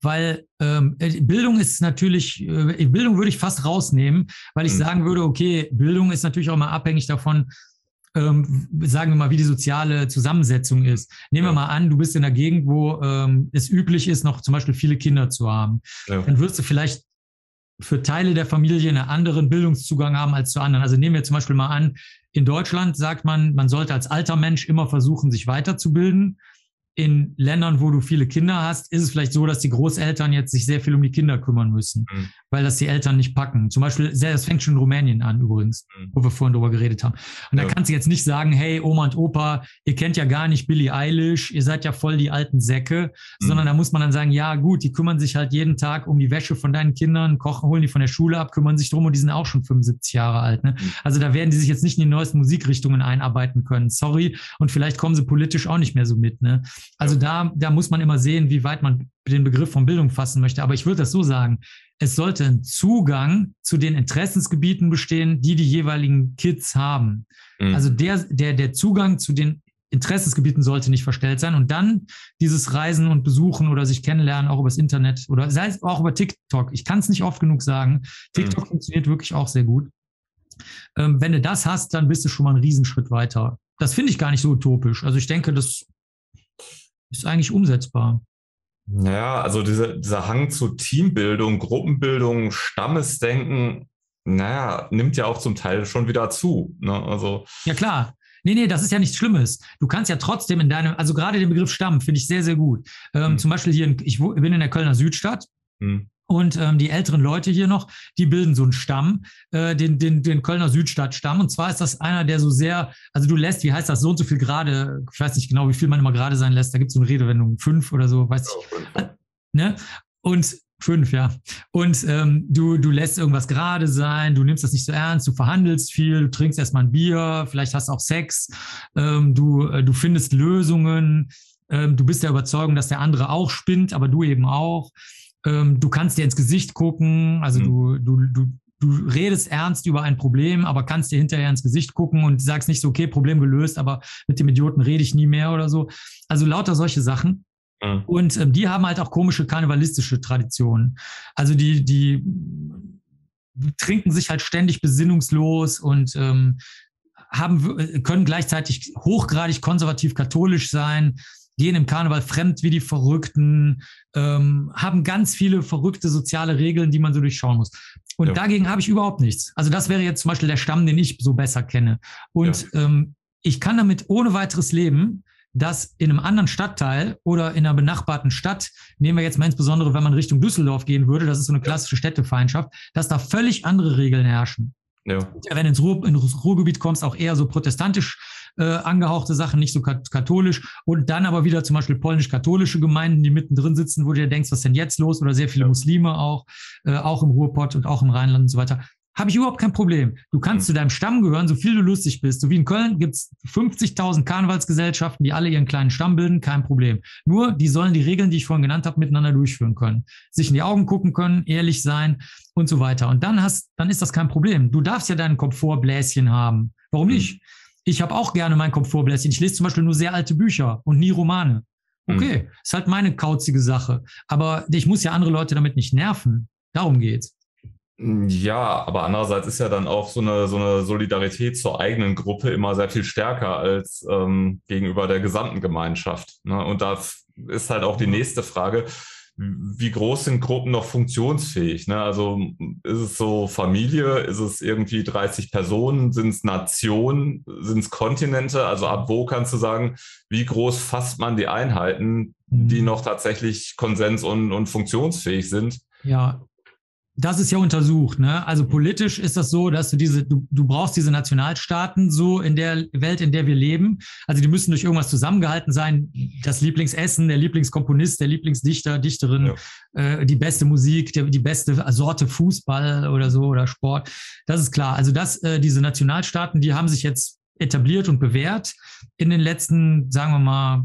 Weil ähm, äh, Bildung ist natürlich, äh, Bildung würde ich fast rausnehmen, weil ich mhm. sagen würde, okay, Bildung ist natürlich auch mal abhängig davon, ähm, sagen wir mal, wie die soziale Zusammensetzung ist. Nehmen wir mal an, du bist in einer Gegend, wo ähm, es üblich ist, noch zum Beispiel viele Kinder zu haben. Ja. Dann wirst du vielleicht für Teile der Familie einen anderen Bildungszugang haben als zu anderen. Also nehmen wir zum Beispiel mal an, in Deutschland sagt man, man sollte als alter Mensch immer versuchen, sich weiterzubilden in Ländern, wo du viele Kinder hast, ist es vielleicht so, dass die Großeltern jetzt sich sehr viel um die Kinder kümmern müssen, mhm. weil das die Eltern nicht packen. Zum Beispiel, das fängt schon in Rumänien an übrigens, mhm. wo wir vorhin drüber geredet haben. Und ja. da kannst du jetzt nicht sagen, hey, Oma und Opa, ihr kennt ja gar nicht Billie Eilish, ihr seid ja voll die alten Säcke, mhm. sondern da muss man dann sagen, ja gut, die kümmern sich halt jeden Tag um die Wäsche von deinen Kindern, kochen, holen die von der Schule ab, kümmern sich drum und die sind auch schon 75 Jahre alt. Ne? Mhm. Also da werden die sich jetzt nicht in die neuesten Musikrichtungen einarbeiten können. Sorry. Und vielleicht kommen sie politisch auch nicht mehr so mit. Ne? Also da, da muss man immer sehen, wie weit man den Begriff von Bildung fassen möchte. Aber ich würde das so sagen. Es sollte ein Zugang zu den Interessensgebieten bestehen, die die jeweiligen Kids haben. Mhm. Also der, der, der Zugang zu den Interessensgebieten sollte nicht verstellt sein. Und dann dieses Reisen und Besuchen oder sich kennenlernen, auch übers Internet oder sei es auch über TikTok. Ich kann es nicht oft genug sagen. TikTok mhm. funktioniert wirklich auch sehr gut. Ähm, wenn du das hast, dann bist du schon mal einen Riesenschritt weiter. Das finde ich gar nicht so utopisch. Also ich denke, das ist eigentlich umsetzbar. Naja, also diese, dieser Hang zu Teambildung, Gruppenbildung, Stammesdenken, naja, nimmt ja auch zum Teil schon wieder zu. Ne? Also, ja, klar. Nee, nee, das ist ja nichts Schlimmes. Du kannst ja trotzdem in deinem, also gerade den Begriff Stamm finde ich sehr, sehr gut. Ähm, hm. Zum Beispiel hier, in, ich bin in der Kölner Südstadt. Hm. Und ähm, die älteren Leute hier noch, die bilden so einen Stamm, äh, den, den, den Kölner Südstadtstamm. Und zwar ist das einer, der so sehr, also du lässt, wie heißt das, so und so viel gerade, ich weiß nicht genau, wie viel man immer gerade sein lässt, da gibt es so eine Redewendung, fünf oder so, weiß ich. Äh, ne? Und fünf, ja. Und ähm, du, du lässt irgendwas gerade sein, du nimmst das nicht so ernst, du verhandelst viel, du trinkst erstmal ein Bier, vielleicht hast auch Sex, ähm, du, äh, du findest Lösungen, ähm, du bist der Überzeugung, dass der andere auch spinnt, aber du eben auch. Ähm, du kannst dir ins Gesicht gucken, also mhm. du, du, du, du redest ernst über ein Problem, aber kannst dir hinterher ins Gesicht gucken und sagst nicht so, okay, Problem gelöst, aber mit dem Idioten rede ich nie mehr oder so. Also lauter solche Sachen. Mhm. Und ähm, die haben halt auch komische karnevalistische Traditionen. Also die, die, trinken sich halt ständig besinnungslos und ähm, haben, können gleichzeitig hochgradig konservativ katholisch sein, gehen im Karneval fremd wie die Verrückten, ähm, haben ganz viele verrückte soziale Regeln, die man so durchschauen muss. Und ja. dagegen habe ich überhaupt nichts. Also das wäre jetzt zum Beispiel der Stamm, den ich so besser kenne. Und ja. ähm, ich kann damit ohne weiteres leben, dass in einem anderen Stadtteil oder in einer benachbarten Stadt, nehmen wir jetzt mal insbesondere, wenn man Richtung Düsseldorf gehen würde, das ist so eine klassische Städtefeindschaft, dass da völlig andere Regeln herrschen. Ja. Wenn du ins, Ruhr, ins Ruhrgebiet kommst, auch eher so protestantisch äh, angehauchte Sachen, nicht so katholisch. Und dann aber wieder zum Beispiel polnisch-katholische Gemeinden, die mittendrin sitzen, wo du dir denkst, was ist denn jetzt los? Oder sehr viele Muslime auch, äh, auch im Ruhrpott und auch im Rheinland und so weiter. Habe ich überhaupt kein Problem. Du kannst mhm. zu deinem Stamm gehören, so viel du lustig bist. So wie in Köln gibt es 50.000 Karnevalsgesellschaften, die alle ihren kleinen Stamm bilden, kein Problem. Nur, die sollen die Regeln, die ich vorhin genannt habe, miteinander durchführen können. Sich in die Augen gucken können, ehrlich sein und so weiter. Und dann hast, dann ist das kein Problem. Du darfst ja deinen Komfortbläschen haben. Warum mhm. nicht? Ich habe auch gerne mein Komfortbläschen. Ich lese zum Beispiel nur sehr alte Bücher und nie Romane. Okay, mhm. ist halt meine kauzige Sache. Aber ich muss ja andere Leute damit nicht nerven. Darum geht's. Ja, aber andererseits ist ja dann auch so eine, so eine Solidarität zur eigenen Gruppe immer sehr viel stärker als ähm, gegenüber der gesamten Gemeinschaft. Ne? Und da ist halt auch die nächste Frage, wie groß sind Gruppen noch funktionsfähig? Ne? Also ist es so Familie, ist es irgendwie 30 Personen, sind es Nationen, sind es Kontinente? Also ab wo kannst du sagen, wie groß fasst man die Einheiten, die mhm. noch tatsächlich konsens- und, und funktionsfähig sind? Ja, das ist ja untersucht, ne? Also politisch ist das so, dass du diese, du, du brauchst diese Nationalstaaten so in der Welt, in der wir leben. Also die müssen durch irgendwas zusammengehalten sein. Das Lieblingsessen, der Lieblingskomponist, der Lieblingsdichter, Dichterin, ja. äh, die beste Musik, die, die beste Sorte Fußball oder so oder Sport. Das ist klar. Also das, äh, diese Nationalstaaten, die haben sich jetzt etabliert und bewährt in den letzten, sagen wir mal,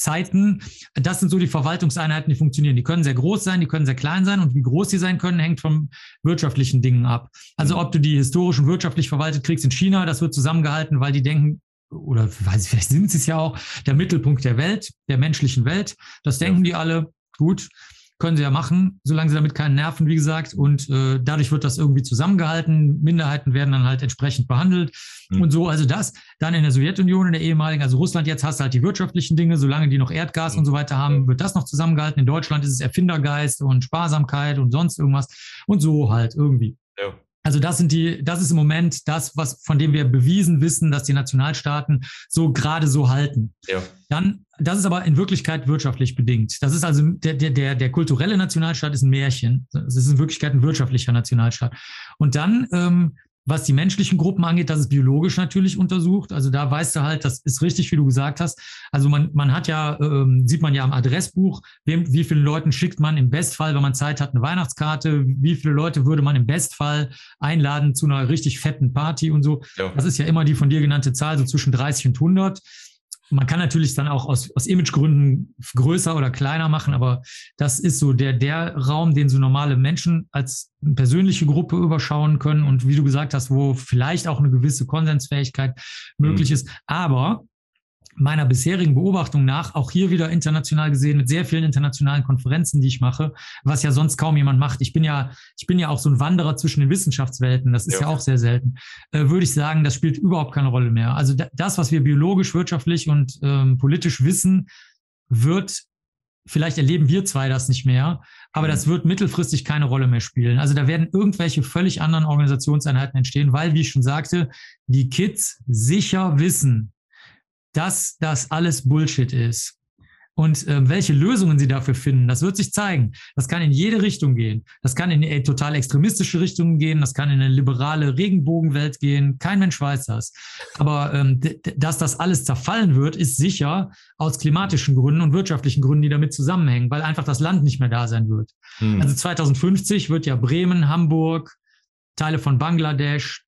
Zeiten. Das sind so die Verwaltungseinheiten, die funktionieren. Die können sehr groß sein, die können sehr klein sein und wie groß die sein können, hängt von wirtschaftlichen Dingen ab. Also ob du die historisch und wirtschaftlich verwaltet kriegst in China, das wird zusammengehalten, weil die denken, oder weiß ich, vielleicht sind sie es ja auch, der Mittelpunkt der Welt, der menschlichen Welt. Das denken ja. die alle. Gut, können sie ja machen, solange sie damit keinen nerven, wie gesagt. Und äh, dadurch wird das irgendwie zusammengehalten. Minderheiten werden dann halt entsprechend behandelt mhm. und so. Also das dann in der Sowjetunion, in der ehemaligen, also Russland jetzt hast du halt die wirtschaftlichen Dinge, solange die noch Erdgas mhm. und so weiter haben, wird das noch zusammengehalten. In Deutschland ist es Erfindergeist und Sparsamkeit und sonst irgendwas und so halt irgendwie. Ja. Also das sind die, das ist im Moment das, was von dem wir bewiesen wissen, dass die Nationalstaaten so gerade so halten. Ja. Dann, das ist aber in Wirklichkeit wirtschaftlich bedingt. Das ist also der, der, der kulturelle Nationalstaat ist ein Märchen. Es ist in Wirklichkeit ein wirtschaftlicher Nationalstaat. Und dann ähm, was die menschlichen Gruppen angeht, das ist biologisch natürlich untersucht. Also da weißt du halt, das ist richtig, wie du gesagt hast. Also man, man hat ja, ähm, sieht man ja am Adressbuch, wem, wie viele Leuten schickt man im Bestfall, wenn man Zeit hat, eine Weihnachtskarte, wie viele Leute würde man im Bestfall einladen zu einer richtig fetten Party und so. Ja. Das ist ja immer die von dir genannte Zahl, so zwischen 30 und 100. Man kann natürlich dann auch aus, aus Imagegründen größer oder kleiner machen, aber das ist so der, der Raum, den so normale Menschen als persönliche Gruppe überschauen können und wie du gesagt hast, wo vielleicht auch eine gewisse Konsensfähigkeit möglich mhm. ist. Aber meiner bisherigen Beobachtung nach auch hier wieder international gesehen mit sehr vielen internationalen Konferenzen, die ich mache, was ja sonst kaum jemand macht. Ich bin ja, ich bin ja auch so ein Wanderer zwischen den Wissenschaftswelten. Das ist ja, ja auch sehr selten. Äh, würde ich sagen, das spielt überhaupt keine Rolle mehr. Also das, was wir biologisch, wirtschaftlich und ähm, politisch wissen, wird Vielleicht erleben wir zwei das nicht mehr, aber das wird mittelfristig keine Rolle mehr spielen. Also da werden irgendwelche völlig anderen Organisationseinheiten entstehen, weil, wie ich schon sagte, die Kids sicher wissen, dass das alles Bullshit ist. Und äh, welche Lösungen sie dafür finden, das wird sich zeigen. Das kann in jede Richtung gehen. Das kann in eine total extremistische Richtung gehen. Das kann in eine liberale Regenbogenwelt gehen. Kein Mensch weiß das. Aber ähm, dass das alles zerfallen wird, ist sicher aus klimatischen Gründen und wirtschaftlichen Gründen, die damit zusammenhängen, weil einfach das Land nicht mehr da sein wird. Hm. Also 2050 wird ja Bremen, Hamburg, Teile von Bangladesch,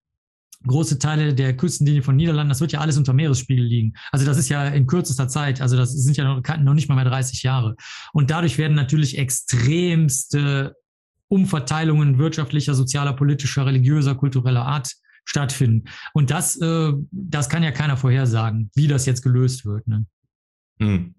große Teile der Küstenlinie von Niederlanden, das wird ja alles unter Meeresspiegel liegen. Also das ist ja in kürzester Zeit, also das sind ja noch, noch nicht mal mehr 30 Jahre. Und dadurch werden natürlich extremste Umverteilungen wirtschaftlicher, sozialer, politischer, religiöser, kultureller Art stattfinden. Und das, äh, das kann ja keiner vorhersagen, wie das jetzt gelöst wird. Ne? Hm.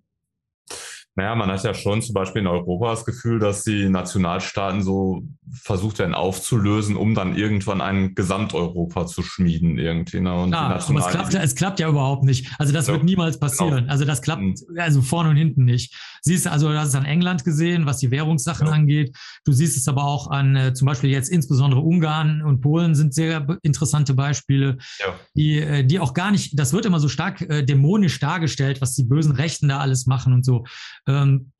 Naja, man hat ja schon zum Beispiel in Europa das Gefühl, dass die Nationalstaaten so versucht werden aufzulösen, um dann irgendwann ein Gesamteuropa zu schmieden irgendwie. Ne? Und Klar, aber es klappt, es klappt ja überhaupt nicht. Also das ja, wird niemals passieren. Genau. Also das klappt mhm. also vorne und hinten nicht. Siehst du, also du hast es an England gesehen, was die Währungssachen ja. angeht. Du siehst es aber auch an äh, zum Beispiel jetzt insbesondere Ungarn und Polen sind sehr interessante Beispiele, ja. die, äh, die auch gar nicht, das wird immer so stark äh, dämonisch dargestellt, was die bösen Rechten da alles machen und so. Ähm,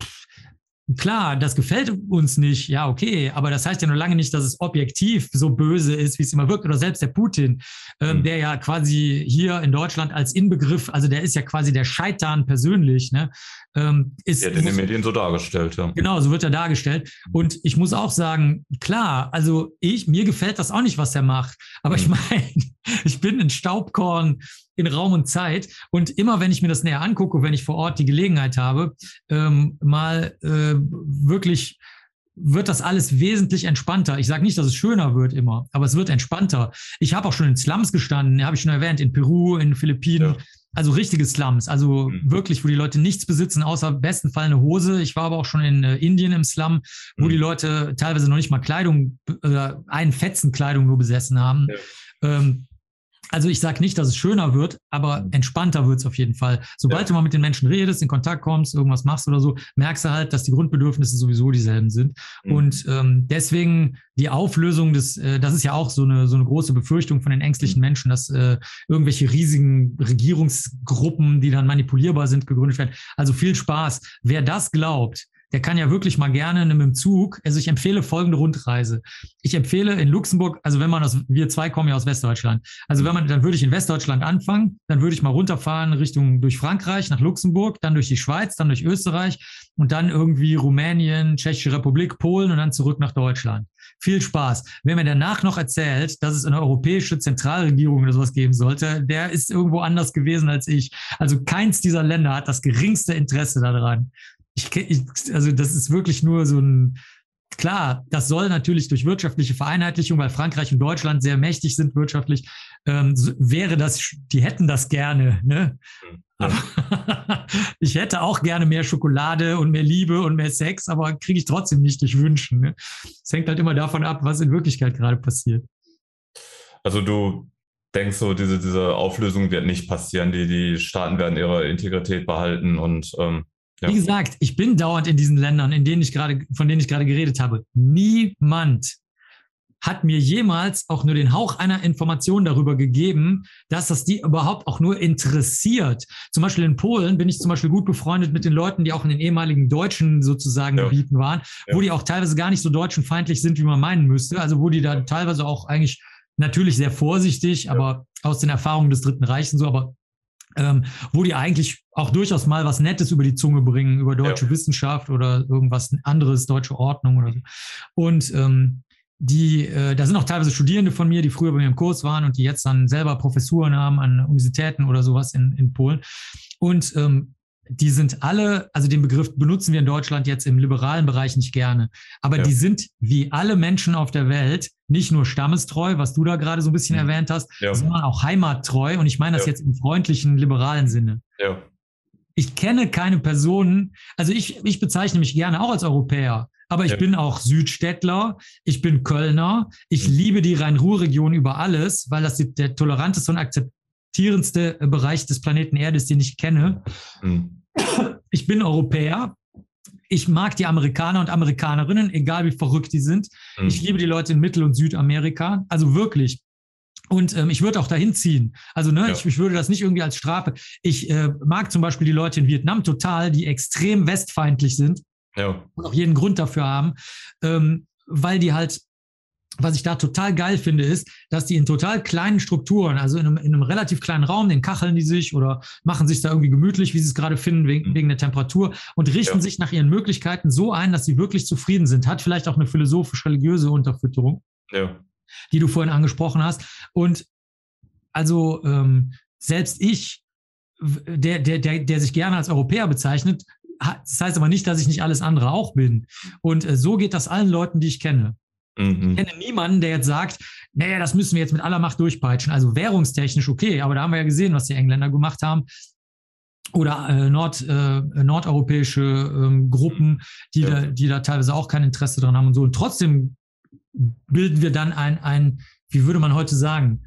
Klar, das gefällt uns nicht, ja, okay, aber das heißt ja noch lange nicht, dass es objektiv so böse ist, wie es immer wirkt. Oder selbst der Putin, ähm, mhm. der ja quasi hier in Deutschland als Inbegriff, also der ist ja quasi der Scheitan persönlich, ne? Ähm, ist, wird in den Medien so dargestellt, ja. Genau, so wird er dargestellt. Und ich muss auch sagen, klar, also ich, mir gefällt das auch nicht, was er macht. Aber mhm. ich meine, ich bin ein Staubkorn in Raum und Zeit. Und immer, wenn ich mir das näher angucke, wenn ich vor Ort die Gelegenheit habe, ähm, mal äh, wirklich wird das alles wesentlich entspannter. Ich sage nicht, dass es schöner wird immer, aber es wird entspannter. Ich habe auch schon in Slums gestanden, habe ich schon erwähnt, in Peru, in Philippinen. Ja. Also richtige Slums, also mhm. wirklich, wo die Leute nichts besitzen, außer im besten Fall eine Hose. Ich war aber auch schon in äh, Indien im Slum, wo mhm. die Leute teilweise noch nicht mal Kleidung, äh, einen Fetzen Kleidung nur besessen haben. Ja. Ähm, also ich sage nicht, dass es schöner wird, aber mhm. entspannter wird es auf jeden Fall. Sobald ja. du mal mit den Menschen redest, in Kontakt kommst, irgendwas machst oder so, merkst du halt, dass die Grundbedürfnisse sowieso dieselben sind. Mhm. Und ähm, deswegen die Auflösung des, äh, das ist ja auch so eine, so eine große Befürchtung von den ängstlichen mhm. Menschen, dass äh, irgendwelche riesigen Regierungsgruppen, die dann manipulierbar sind, gegründet werden. Also viel Spaß. Wer das glaubt, der kann ja wirklich mal gerne mit dem Zug, also ich empfehle folgende Rundreise. Ich empfehle in Luxemburg, also wenn man aus, wir zwei kommen ja aus Westdeutschland, also wenn man, dann würde ich in Westdeutschland anfangen, dann würde ich mal runterfahren Richtung durch Frankreich nach Luxemburg, dann durch die Schweiz, dann durch Österreich und dann irgendwie Rumänien, Tschechische Republik, Polen und dann zurück nach Deutschland. Viel Spaß. Wer mir danach noch erzählt, dass es eine europäische Zentralregierung oder sowas geben sollte, der ist irgendwo anders gewesen als ich. Also keins dieser Länder hat das geringste Interesse daran ich, ich, also das ist wirklich nur so ein, klar, das soll natürlich durch wirtschaftliche Vereinheitlichung, weil Frankreich und Deutschland sehr mächtig sind wirtschaftlich, ähm, wäre das, die hätten das gerne. Ne? Ja. ich hätte auch gerne mehr Schokolade und mehr Liebe und mehr Sex, aber kriege ich trotzdem nicht durch Wünschen. Ne? Es hängt halt immer davon ab, was in Wirklichkeit gerade passiert. Also du denkst so, diese, diese Auflösung wird nicht passieren. Die, die Staaten werden ihre Integrität behalten und ähm, ja. Wie gesagt, ich bin dauernd in diesen Ländern, in denen ich gerade, von denen ich gerade geredet habe. Niemand hat mir jemals auch nur den Hauch einer Information darüber gegeben, dass das die überhaupt auch nur interessiert. Zum Beispiel in Polen bin ich zum Beispiel gut befreundet mit den Leuten, die auch in den ehemaligen deutschen sozusagen ja. Gebieten waren, ja. wo die auch teilweise gar nicht so deutschenfeindlich sind, wie man meinen müsste. Also wo die da teilweise auch eigentlich natürlich sehr vorsichtig, aber aus den Erfahrungen des Dritten Reichs und so, aber ähm, wo die eigentlich auch durchaus mal was Nettes über die Zunge bringen, über deutsche ja. Wissenschaft oder irgendwas anderes, deutsche Ordnung oder so. Und ähm, die, äh, da sind auch teilweise Studierende von mir, die früher bei mir im Kurs waren und die jetzt dann selber Professuren haben an Universitäten oder sowas in, in Polen. Und ähm, die sind alle, also den Begriff benutzen wir in Deutschland jetzt im liberalen Bereich nicht gerne, aber ja. die sind wie alle Menschen auf der Welt nicht nur stammestreu, was du da gerade so ein bisschen mhm. erwähnt hast, ja. sondern auch heimattreu. Und ich meine das ja. jetzt im freundlichen, liberalen Sinne. Ich kenne keine Personen, also ich, ich bezeichne mich gerne auch als Europäer, aber ich bin auch Südstädtler, ich bin Kölner, ich mhm. liebe die Rhein-Ruhr-Region über alles, weil das der toleranteste und akzeptierendste Bereich des Planeten Erde ist, den ich kenne. Mhm. Ich bin Europäer, ich mag die Amerikaner und Amerikanerinnen, egal wie verrückt die sind. Mhm. Ich liebe die Leute in Mittel- und Südamerika. Also wirklich. Und ähm, ich würde auch dahin ziehen. Also, ne, ja. ich, ich, würde das nicht irgendwie als Strafe. Ich äh, mag zum Beispiel die Leute in Vietnam total, die extrem westfeindlich sind. Ja. Und auch jeden Grund dafür haben, ähm, weil die halt was ich da total geil finde, ist, dass die in total kleinen Strukturen, also in einem, in einem, relativ kleinen Raum, den kacheln die sich oder machen sich da irgendwie gemütlich, wie sie es gerade finden, wegen, mhm. wegen der Temperatur und richten ja. sich nach ihren Möglichkeiten so ein, dass sie wirklich zufrieden sind. Hat vielleicht auch eine philosophisch-religiöse Unterfütterung, ja. die du vorhin angesprochen hast. Und also ähm, selbst ich, der, der, der, der sich gerne als Europäer bezeichnet, das heißt aber nicht, dass ich nicht alles andere auch bin. Und äh, so geht das allen Leuten, die ich kenne. Mhm. Ich kenne niemanden, der jetzt sagt, naja, das müssen wir jetzt mit aller Macht durchpeitschen. Also währungstechnisch okay, aber da haben wir ja gesehen, was die Engländer gemacht haben. Oder äh, Nord, äh, nordeuropäische ähm, Gruppen, die, ja. da, die da teilweise auch kein Interesse dran haben und so. Und trotzdem bilden wir dann ein, ein wie würde man heute sagen,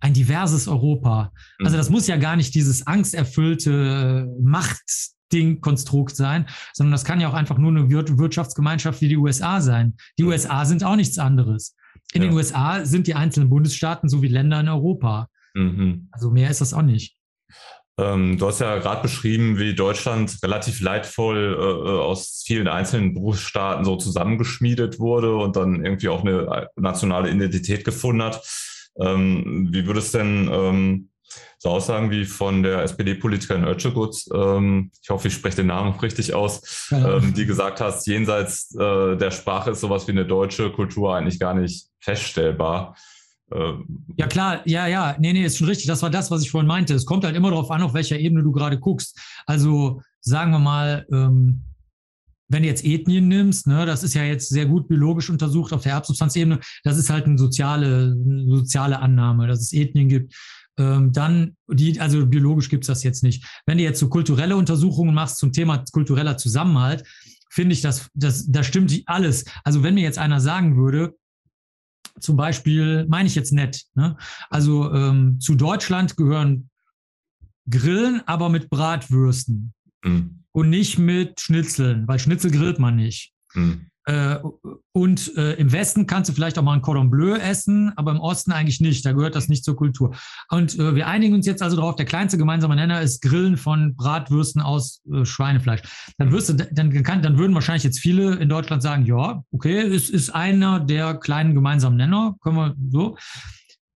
ein diverses Europa. Also mhm. das muss ja gar nicht dieses angsterfüllte Macht Ding-Konstrukt sein, sondern das kann ja auch einfach nur eine Wirtschaftsgemeinschaft wie die USA sein. Die USA sind auch nichts anderes. In ja. den USA sind die einzelnen Bundesstaaten sowie Länder in Europa. Mhm. Also mehr ist das auch nicht. Ähm, du hast ja gerade beschrieben, wie Deutschland relativ leidvoll äh, äh, aus vielen einzelnen Berufsstaaten so zusammengeschmiedet wurde und dann irgendwie auch eine nationale Identität gefunden hat. Ähm, wie würde es denn ähm, so Aussagen wie von der SPD-Politikerin Ötschegutz, ähm, ich hoffe, ich spreche den Namen richtig aus, ja. ähm, die gesagt hast, jenseits äh, der Sprache ist sowas wie eine deutsche Kultur eigentlich gar nicht feststellbar. Ähm, ja, klar, ja, ja, nee, nee, ist schon richtig. Das war das, was ich vorhin meinte. Es kommt halt immer darauf an, auf welcher Ebene du gerade guckst. Also sagen wir mal, ähm, wenn du jetzt Ethnien nimmst, ne, das ist ja jetzt sehr gut biologisch untersucht auf der Erbsubstanzebene, das ist halt eine soziale, eine soziale Annahme, dass es Ethnien gibt ähm, dann, die, also biologisch gibt es das jetzt nicht. Wenn du jetzt so kulturelle Untersuchungen machst zum Thema kultureller Zusammenhalt, finde ich, dass das, da stimmt alles. Also wenn mir jetzt einer sagen würde, zum Beispiel, meine ich jetzt nett, ne? also ähm, zu Deutschland gehören Grillen, aber mit Bratwürsten mhm. und nicht mit Schnitzeln, weil Schnitzel grillt man nicht. Mhm. Äh, und äh, im Westen kannst du vielleicht auch mal ein Cordon Bleu essen, aber im Osten eigentlich nicht. Da gehört das nicht zur Kultur. Und äh, wir einigen uns jetzt also darauf, der kleinste gemeinsame Nenner ist Grillen von Bratwürsten aus äh, Schweinefleisch. Dann, wirst du, dann, kann, dann würden wahrscheinlich jetzt viele in Deutschland sagen, ja, okay, es ist einer der kleinen gemeinsamen Nenner, können wir so.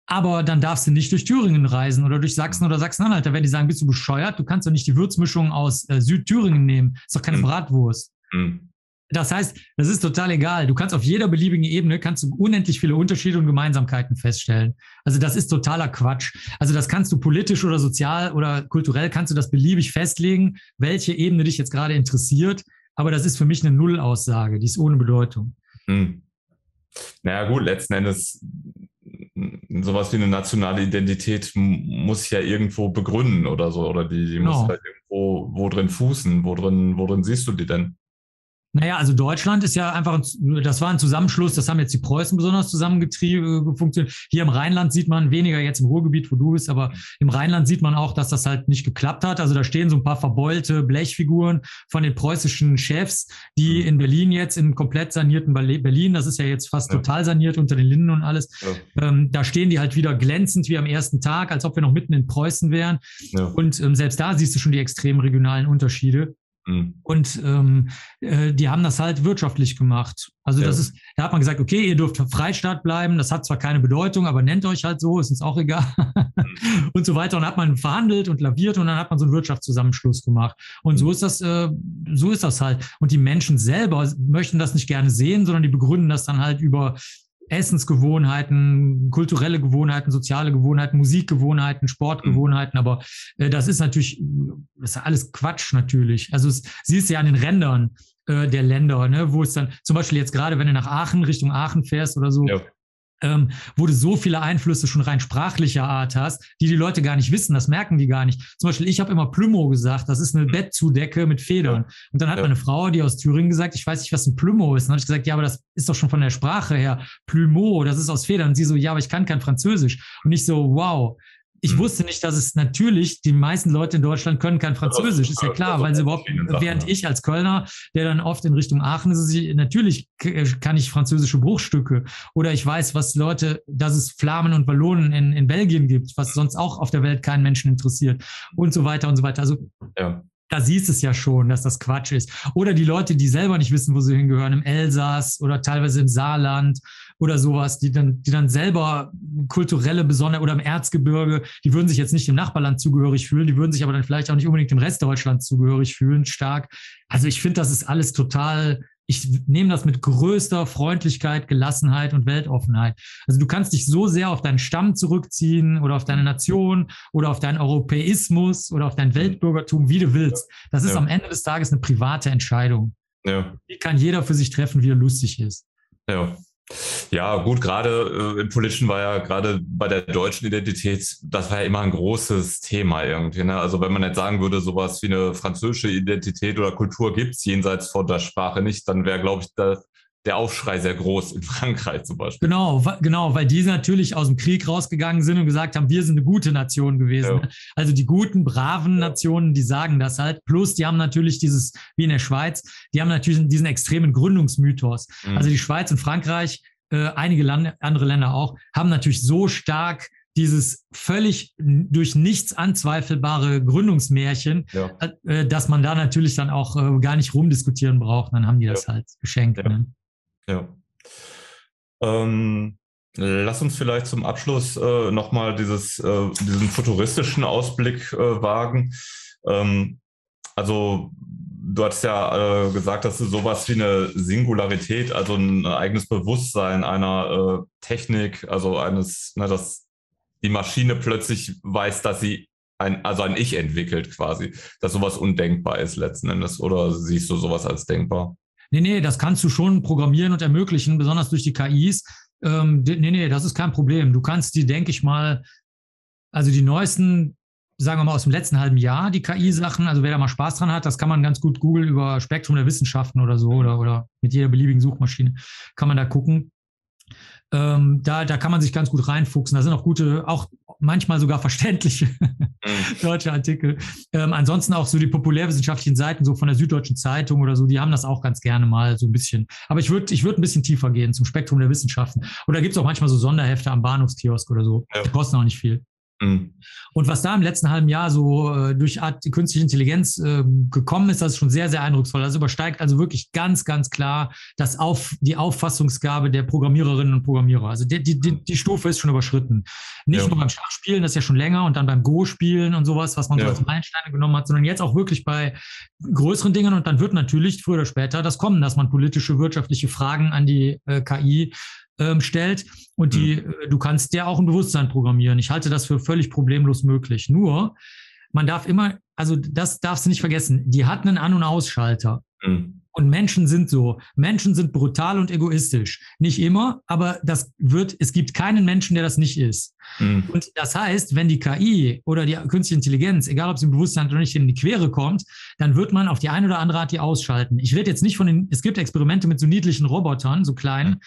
Aber dann darfst du nicht durch Thüringen reisen oder durch Sachsen oder Sachsen-Anhalt. Da werden die sagen, bist du bescheuert? Du kannst doch nicht die Würzmischung aus äh, Südthüringen nehmen. Ist doch keine mhm. Bratwurst. Mhm. Das heißt, das ist total egal. Du kannst auf jeder beliebigen Ebene kannst du unendlich viele Unterschiede und Gemeinsamkeiten feststellen. Also das ist totaler Quatsch. Also das kannst du politisch oder sozial oder kulturell kannst du das beliebig festlegen, welche Ebene dich jetzt gerade interessiert. Aber das ist für mich eine Nullaussage. Die ist ohne Bedeutung. Hm. Naja gut, letzten Endes sowas wie eine nationale Identität muss ich ja irgendwo begründen oder so. Oder die, die genau. muss halt irgendwo wo drin fußen. Wo drin, wo drin siehst du die denn? Naja, also Deutschland ist ja einfach, das war ein Zusammenschluss, das haben jetzt die Preußen besonders zusammengetrieben, äh, funktioniert. Hier im Rheinland sieht man weniger jetzt im Ruhrgebiet, wo du bist, aber im Rheinland sieht man auch, dass das halt nicht geklappt hat. Also da stehen so ein paar verbeulte Blechfiguren von den preußischen Chefs, die mhm. in Berlin jetzt im komplett sanierten Berlin, das ist ja jetzt fast ja. total saniert unter den Linden und alles, ja. ähm, da stehen die halt wieder glänzend wie am ersten Tag, als ob wir noch mitten in Preußen wären. Ja. Und ähm, selbst da siehst du schon die extremen regionalen Unterschiede. Mhm. Und ähm, äh, die haben das halt wirtschaftlich gemacht. Also ja. das ist, da hat man gesagt, okay, ihr dürft Freistaat bleiben, das hat zwar keine Bedeutung, aber nennt euch halt so, ist uns auch egal. Mhm. und so weiter. Und dann hat man verhandelt und laviert und dann hat man so einen Wirtschaftszusammenschluss gemacht. Und mhm. so ist das, äh, so ist das halt. Und die Menschen selber möchten das nicht gerne sehen, sondern die begründen das dann halt über Essensgewohnheiten, kulturelle Gewohnheiten, soziale Gewohnheiten, Musikgewohnheiten, Sportgewohnheiten, aber äh, das ist natürlich, das ist alles Quatsch natürlich. Also es, siehst du ja an den Rändern äh, der Länder, ne, wo es dann zum Beispiel jetzt gerade, wenn du nach Aachen, Richtung Aachen fährst oder so, ja ähm, wo du so viele Einflüsse schon rein sprachlicher Art hast, die die Leute gar nicht wissen, das merken die gar nicht. Zum Beispiel, ich habe immer Plümo gesagt, das ist eine mhm. Bettzudecke mit Federn. Und dann hat ja. meine Frau, die aus Thüringen gesagt, ich weiß nicht, was ein Plümo ist. Und dann habe ich gesagt, ja, aber das ist doch schon von der Sprache her. Plümo, das ist aus Federn. Und sie so, ja, aber ich kann kein Französisch. Und ich so, wow, ich hm. wusste nicht, dass es natürlich, die meisten Leute in Deutschland können kein Französisch, ist ja klar, weil sie überhaupt, während ich als Kölner, der dann oft in Richtung Aachen ist, natürlich kann ich französische Bruchstücke oder ich weiß, was Leute, dass es Flamen und Wallonen in, in Belgien gibt, was sonst auch auf der Welt keinen Menschen interessiert und so weiter und so weiter. Also ja da siehst es ja schon, dass das Quatsch ist. Oder die Leute, die selber nicht wissen, wo sie hingehören, im Elsass oder teilweise im Saarland oder sowas, die dann, die dann selber kulturelle Besonderheit oder im Erzgebirge, die würden sich jetzt nicht dem Nachbarland zugehörig fühlen, die würden sich aber dann vielleicht auch nicht unbedingt dem Rest Deutschlands zugehörig fühlen, stark. Also ich finde, das ist alles total ich nehme das mit größter Freundlichkeit, Gelassenheit und Weltoffenheit. Also du kannst dich so sehr auf deinen Stamm zurückziehen oder auf deine Nation oder auf deinen Europäismus oder auf dein Weltbürgertum, wie du willst. Das ist ja. am Ende des Tages eine private Entscheidung. Ja. Die kann jeder für sich treffen, wie er lustig ist. Ja. Ja, gut, gerade äh, im Politischen war ja gerade bei der deutschen Identität, das war ja immer ein großes Thema irgendwie. Ne? Also wenn man jetzt sagen würde, sowas wie eine französische Identität oder Kultur gibt es jenseits von der Sprache nicht, dann wäre, glaube ich, da, der Aufschrei sehr groß in Frankreich zum Beispiel. Genau, genau, weil die natürlich aus dem Krieg rausgegangen sind und gesagt haben, wir sind eine gute Nation gewesen. Ja. Also die guten, braven ja. Nationen, die sagen das halt. Plus, die haben natürlich dieses, wie in der Schweiz, die haben natürlich diesen extremen Gründungsmythos. Mhm. Also die Schweiz und Frankreich, äh, einige Lande, andere Länder auch, haben natürlich so stark dieses völlig durch nichts anzweifelbare Gründungsmärchen, ja. äh, dass man da natürlich dann auch äh, gar nicht rumdiskutieren braucht. Dann haben die das halt geschenkt. Ne? Ja. Ähm, lass uns vielleicht zum Abschluss äh, nochmal äh, diesen futuristischen Ausblick äh, wagen. Ähm, also du hast ja äh, gesagt, dass du sowas wie eine Singularität, also ein eigenes Bewusstsein einer äh, Technik, also eines, na, dass die Maschine plötzlich weiß, dass sie ein, also ein Ich entwickelt quasi, dass sowas undenkbar ist letzten Endes. Oder siehst du sowas als denkbar? Nee, nee, das kannst du schon programmieren und ermöglichen, besonders durch die KIs. Ähm, nee, nee, das ist kein Problem. Du kannst die, denke ich mal, also die neuesten, sagen wir mal aus dem letzten halben Jahr, die KI-Sachen, also wer da mal Spaß dran hat, das kann man ganz gut googeln über Spektrum der Wissenschaften oder so oder, oder mit jeder beliebigen Suchmaschine kann man da gucken. Ähm, da, da kann man sich ganz gut reinfuchsen. Da sind auch gute, auch manchmal sogar verständliche mhm. deutsche Artikel. Ähm, ansonsten auch so die populärwissenschaftlichen Seiten, so von der Süddeutschen Zeitung oder so, die haben das auch ganz gerne mal so ein bisschen. Aber ich würde ich würd ein bisschen tiefer gehen zum Spektrum der Wissenschaften. Oder gibt es auch manchmal so Sonderhefte am Bahnhofskiosk oder so. Ja. Die kosten auch nicht viel. Mhm. Und was da im letzten halben Jahr so äh, durch Art, künstliche Intelligenz äh, gekommen ist, das ist schon sehr, sehr eindrucksvoll. Das übersteigt also wirklich ganz, ganz klar das auf, die Auffassungsgabe der Programmiererinnen und Programmierer. Also die, die, die, die Stufe ist schon überschritten. Nicht ja. nur beim Schachspielen, das ist ja schon länger, und dann beim Go-Spielen und sowas, was man ja. so als Meilensteine genommen hat, sondern jetzt auch wirklich bei größeren Dingen. Und dann wird natürlich früher oder später das kommen, dass man politische, wirtschaftliche Fragen an die äh, KI ähm, stellt und die, mhm. du kannst dir auch ein Bewusstsein programmieren. Ich halte das für völlig problemlos möglich. Nur, man darf immer, also das darfst du nicht vergessen, die hat einen An- und Ausschalter. Mhm. Und Menschen sind so. Menschen sind brutal und egoistisch. Nicht immer, aber das wird, es gibt keinen Menschen, der das nicht ist. Mhm. Und das heißt, wenn die KI oder die künstliche Intelligenz, egal ob sie im Bewusstsein oder nicht in die Quere kommt, dann wird man auf die eine oder andere Art die ausschalten. Ich rede jetzt nicht von den, es gibt Experimente mit so niedlichen Robotern, so kleinen,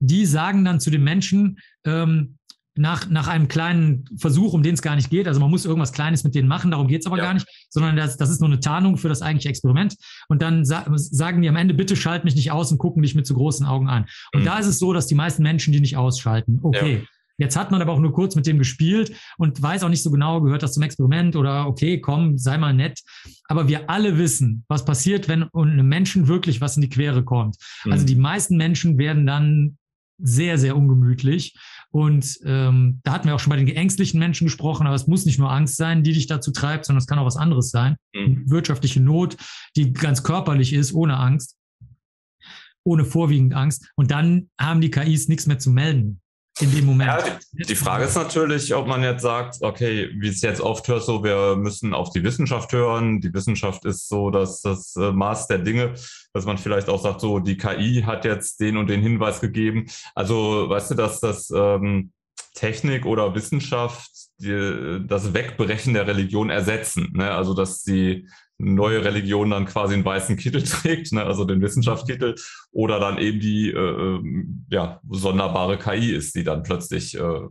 die sagen dann zu den Menschen, ähm, nach, nach einem kleinen Versuch, um den es gar nicht geht. Also man muss irgendwas Kleines mit denen machen, darum geht es aber ja. gar nicht, sondern das, das ist nur eine Tarnung für das eigentliche Experiment. Und dann sa sagen die am Ende, bitte schalt mich nicht aus und gucken dich mit so großen Augen an. Und mhm. da ist es so, dass die meisten Menschen die nicht ausschalten. Okay. Ja. Jetzt hat man aber auch nur kurz mit dem gespielt und weiß auch nicht so genau, gehört das zum Experiment oder okay, komm, sei mal nett. Aber wir alle wissen, was passiert, wenn einem Menschen wirklich was in die Quere kommt. Also mhm. Also die meisten Menschen werden dann sehr, sehr ungemütlich. Und ähm, da hatten wir auch schon bei den geängstlichen Menschen gesprochen, aber es muss nicht nur Angst sein, die dich dazu treibt, sondern es kann auch was anderes sein. Mhm. Wirtschaftliche Not, die ganz körperlich ist, ohne Angst, ohne vorwiegend Angst. Und dann haben die KIs nichts mehr zu melden in dem Moment. Ja, die, die, Frage ist natürlich, ob man jetzt sagt, okay, wie es jetzt oft hört, so, wir müssen auf die Wissenschaft hören. Die Wissenschaft ist so dass das äh, Maß der Dinge, dass man vielleicht auch sagt, so, die KI hat jetzt den und den Hinweis gegeben. Also, weißt du, dass das ähm, Technik oder Wissenschaft die, das Wegbrechen der Religion ersetzen. Ne? Also, dass die neue Religion dann quasi einen weißen Kittel trägt, ne, also den Wissenschaftskittel, oder dann eben die äh, ähm, ja, sonderbare KI ist, die dann plötzlich äh,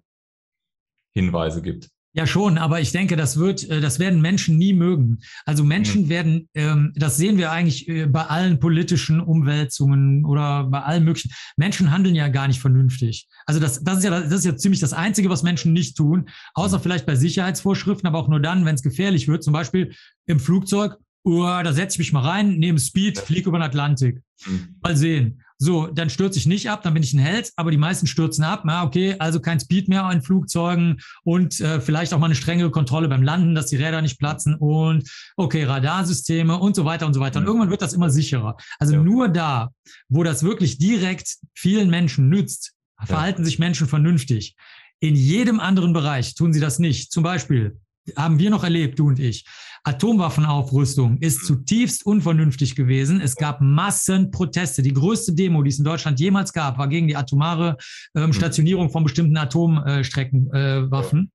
Hinweise gibt. Ja, schon, aber ich denke, das wird, äh, das werden Menschen nie mögen. Also Menschen mhm. werden, ähm, das sehen wir eigentlich äh, bei allen politischen Umwälzungen oder bei allen möglichen. Menschen handeln ja gar nicht vernünftig. Also das, das ist ja, das ist ja ziemlich das Einzige, was Menschen nicht tun, außer mhm. vielleicht bei Sicherheitsvorschriften, aber auch nur dann, wenn es gefährlich wird. Zum Beispiel im Flugzeug, oh, da setze ich mich mal rein, nehme Speed, fliege über den Atlantik. Mhm. Mal sehen. So, dann stürze ich nicht ab, dann bin ich ein Held, aber die meisten stürzen ab. Na, okay, also kein Speed mehr in Flugzeugen und äh, vielleicht auch mal eine strengere Kontrolle beim Landen, dass die Räder nicht platzen und okay, Radarsysteme und so weiter und so weiter. Und irgendwann wird das immer sicherer. Also ja. nur da, wo das wirklich direkt vielen Menschen nützt, verhalten ja. sich Menschen vernünftig. In jedem anderen Bereich tun sie das nicht. Zum Beispiel haben wir noch erlebt, du und ich. Atomwaffenaufrüstung ist zutiefst unvernünftig gewesen. Es gab Massenproteste. Die größte Demo, die es in Deutschland jemals gab, war gegen die atomare ähm, Stationierung von bestimmten Atomstreckenwaffen.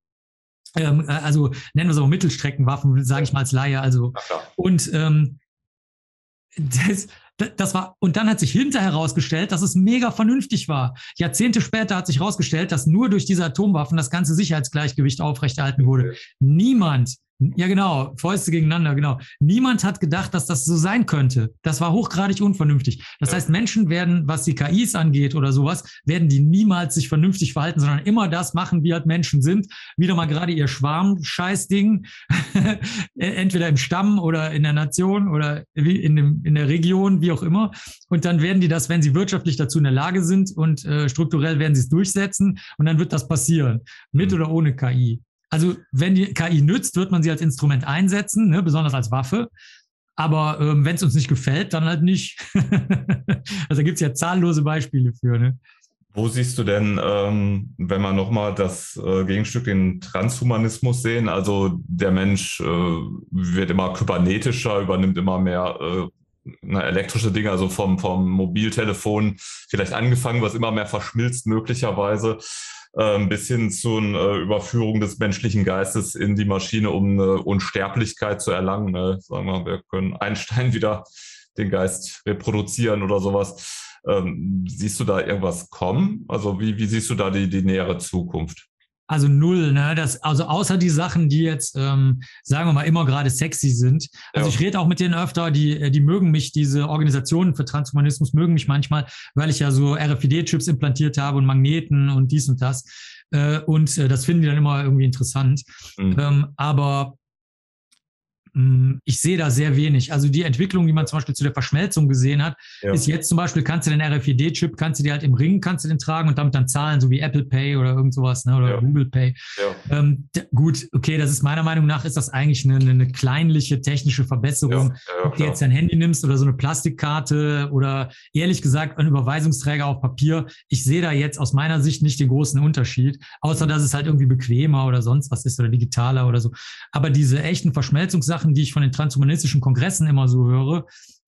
Äh, ähm, äh, also nennen wir es auch Mittelstreckenwaffen, sage ich mal als Laie. Also und ähm, das, das war, und dann hat sich hinterher herausgestellt, dass es mega vernünftig war. Jahrzehnte später hat sich herausgestellt, dass nur durch diese Atomwaffen das ganze Sicherheitsgleichgewicht aufrechterhalten wurde. Niemand ja, genau. Fäuste gegeneinander, genau. Niemand hat gedacht, dass das so sein könnte. Das war hochgradig unvernünftig. Das ja. heißt, Menschen werden, was die KIs angeht oder sowas, werden die niemals sich vernünftig verhalten, sondern immer das machen, wie halt Menschen sind. Wieder mal gerade ihr Schwarm-Scheiß-Ding. Entweder im Stamm oder in der Nation oder in, dem, in der Region, wie auch immer. Und dann werden die das, wenn sie wirtschaftlich dazu in der Lage sind und äh, strukturell werden sie es durchsetzen. Und dann wird das passieren. Mit mhm. oder ohne KI. Also wenn die KI nützt, wird man sie als Instrument einsetzen, ne, besonders als Waffe. Aber ähm, wenn es uns nicht gefällt, dann halt nicht. also da gibt es ja zahllose Beispiele für. Ne? Wo siehst du denn, ähm, wenn wir nochmal das äh, Gegenstück, den Transhumanismus sehen? Also der Mensch äh, wird immer kybernetischer, übernimmt immer mehr äh, na, elektrische Dinge, also vom, vom Mobiltelefon vielleicht angefangen, was immer mehr verschmilzt möglicherweise ähm, bis hin zu äh, Überführung des menschlichen Geistes in die Maschine, um eine Unsterblichkeit zu erlangen. Ne? Sagen wir, wir können Einstein wieder den Geist reproduzieren oder sowas. Ähm, siehst du da irgendwas kommen? Also wie, wie siehst du da die, die nähere Zukunft? Also null, ne? Das, also außer die Sachen, die jetzt, ähm, sagen wir mal, immer gerade sexy sind. Also ja. ich rede auch mit denen öfter, die, äh, die mögen mich, diese Organisationen für Transhumanismus mögen mich manchmal, weil ich ja so RFID-Chips implantiert habe und Magneten und dies und das. Äh, und äh, das finden die dann immer irgendwie interessant. Mhm. Ähm, aber ich sehe da sehr wenig. Also die Entwicklung, die man zum Beispiel zu der Verschmelzung gesehen hat, ja. ist jetzt zum Beispiel, kannst du den RFID-Chip, kannst du dir halt im Ring, kannst du den tragen und damit dann zahlen, so wie Apple Pay oder irgend sowas, ne, oder ja. Google Pay. Ja. Ähm, gut, okay, das ist meiner Meinung nach, ist das eigentlich eine, eine kleinliche technische Verbesserung. Ob du jetzt dein Handy nimmst oder so eine Plastikkarte oder ehrlich gesagt ein Überweisungsträger auf Papier, ich sehe da jetzt aus meiner Sicht nicht den großen Unterschied, außer dass es halt irgendwie bequemer oder sonst was ist oder digitaler oder so. Aber diese echten Verschmelzungssachen, Sachen, die ich von den transhumanistischen Kongressen immer so höre,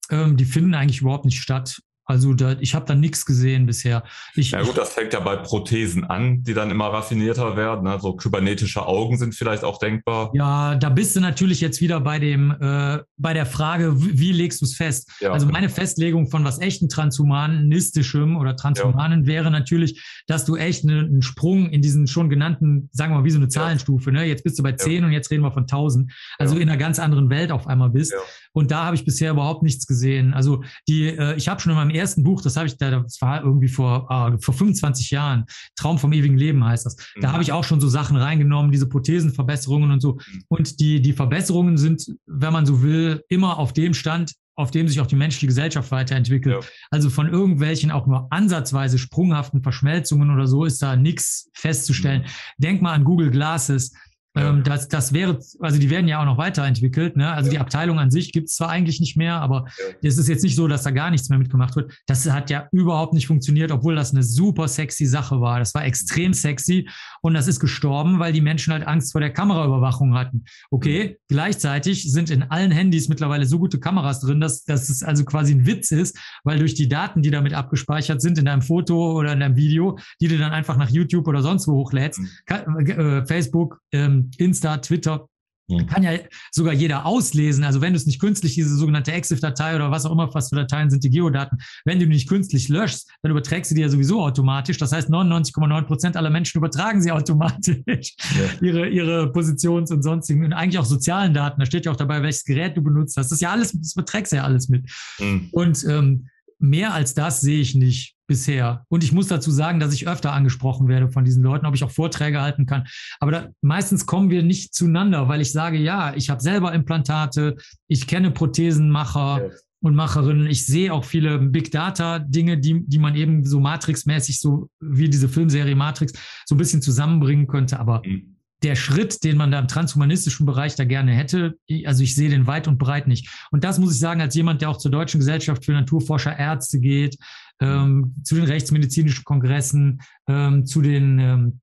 ähm, die finden eigentlich überhaupt nicht statt. Also da, ich habe da nichts gesehen bisher. Ich, ja gut, das fängt ja bei Prothesen an, die dann immer raffinierter werden. Also kybernetische Augen sind vielleicht auch denkbar. Ja, da bist du natürlich jetzt wieder bei dem, äh, bei der Frage, wie, legst du es fest? Ja, also meine Festlegung von was echten transhumanistischem oder transhumanen ja. wäre natürlich, dass du echt ne, einen Sprung in diesen schon genannten, sagen wir mal, wie so eine Zahlenstufe, ne? Jetzt bist du bei 10 ja. und jetzt reden wir von 1000. Also in einer ganz anderen Welt auf einmal bist. Und da habe ich bisher überhaupt nichts gesehen. Also die, äh, ich habe schon in meinem ersten Buch, das habe ich da, das war irgendwie vor, äh, vor 25 Jahren, Traum vom ewigen Leben heißt das. Da mhm. habe ich auch schon so Sachen reingenommen, diese Prothesenverbesserungen und so. Mhm. Und die, die Verbesserungen sind, wenn man so will, immer auf dem Stand, auf dem sich auch die menschliche Gesellschaft weiterentwickelt. Ja. Also von irgendwelchen auch nur ansatzweise sprunghaften Verschmelzungen oder so ist da nichts festzustellen. Mhm. Denk mal an Google Glasses. Ähm, das, das wäre, also die werden ja auch noch weiterentwickelt. Ne? Also ja. die Abteilung an sich gibt es zwar eigentlich nicht mehr, aber ja. es ist jetzt nicht so, dass da gar nichts mehr mitgemacht wird. Das hat ja überhaupt nicht funktioniert, obwohl das eine super sexy Sache war. Das war extrem sexy und das ist gestorben, weil die Menschen halt Angst vor der Kameraüberwachung hatten. Okay, mhm. gleichzeitig sind in allen Handys mittlerweile so gute Kameras drin, dass, dass es also quasi ein Witz ist, weil durch die Daten, die damit abgespeichert sind in deinem Foto oder in deinem Video, die du dann einfach nach YouTube oder sonst wo hochlädst, mhm. äh, Facebook, ähm, Insta, Twitter, hm. kann ja sogar jeder auslesen. Also wenn du es nicht künstlich, diese sogenannte EXIF-Datei oder was auch immer, was für Dateien sind die Geodaten, wenn du die nicht künstlich löschst, dann überträgst du die ja sowieso automatisch. Das heißt, 99,9 Prozent aller Menschen übertragen sie automatisch ja. ihre, ihre Positions- und sonstigen und eigentlich auch sozialen Daten. Da steht ja auch dabei, welches Gerät du benutzt hast. Das ist ja alles, das überträgst ja alles mit. Mhm. Und ähm, mehr als das sehe ich nicht bisher. Und ich muss dazu sagen, dass ich öfter angesprochen werde von diesen Leuten, ob ich auch Vorträge halten kann. Aber da, meistens kommen wir nicht zueinander, weil ich sage, ja, ich habe selber Implantate, ich kenne Prothesenmacher. Ja. Und Macherinnen. Ich sehe auch viele Big Data Dinge, die, die man eben so Matrix-mäßig, so wie diese Filmserie Matrix, so ein bisschen zusammenbringen könnte. Aber mhm der Schritt, den man da im transhumanistischen Bereich da gerne hätte, also ich sehe den weit und breit nicht. Und das muss ich sagen, als jemand, der auch zur Deutschen Gesellschaft für Naturforscher Ärzte geht, ähm, zu den rechtsmedizinischen Kongressen, ähm, zu den ähm,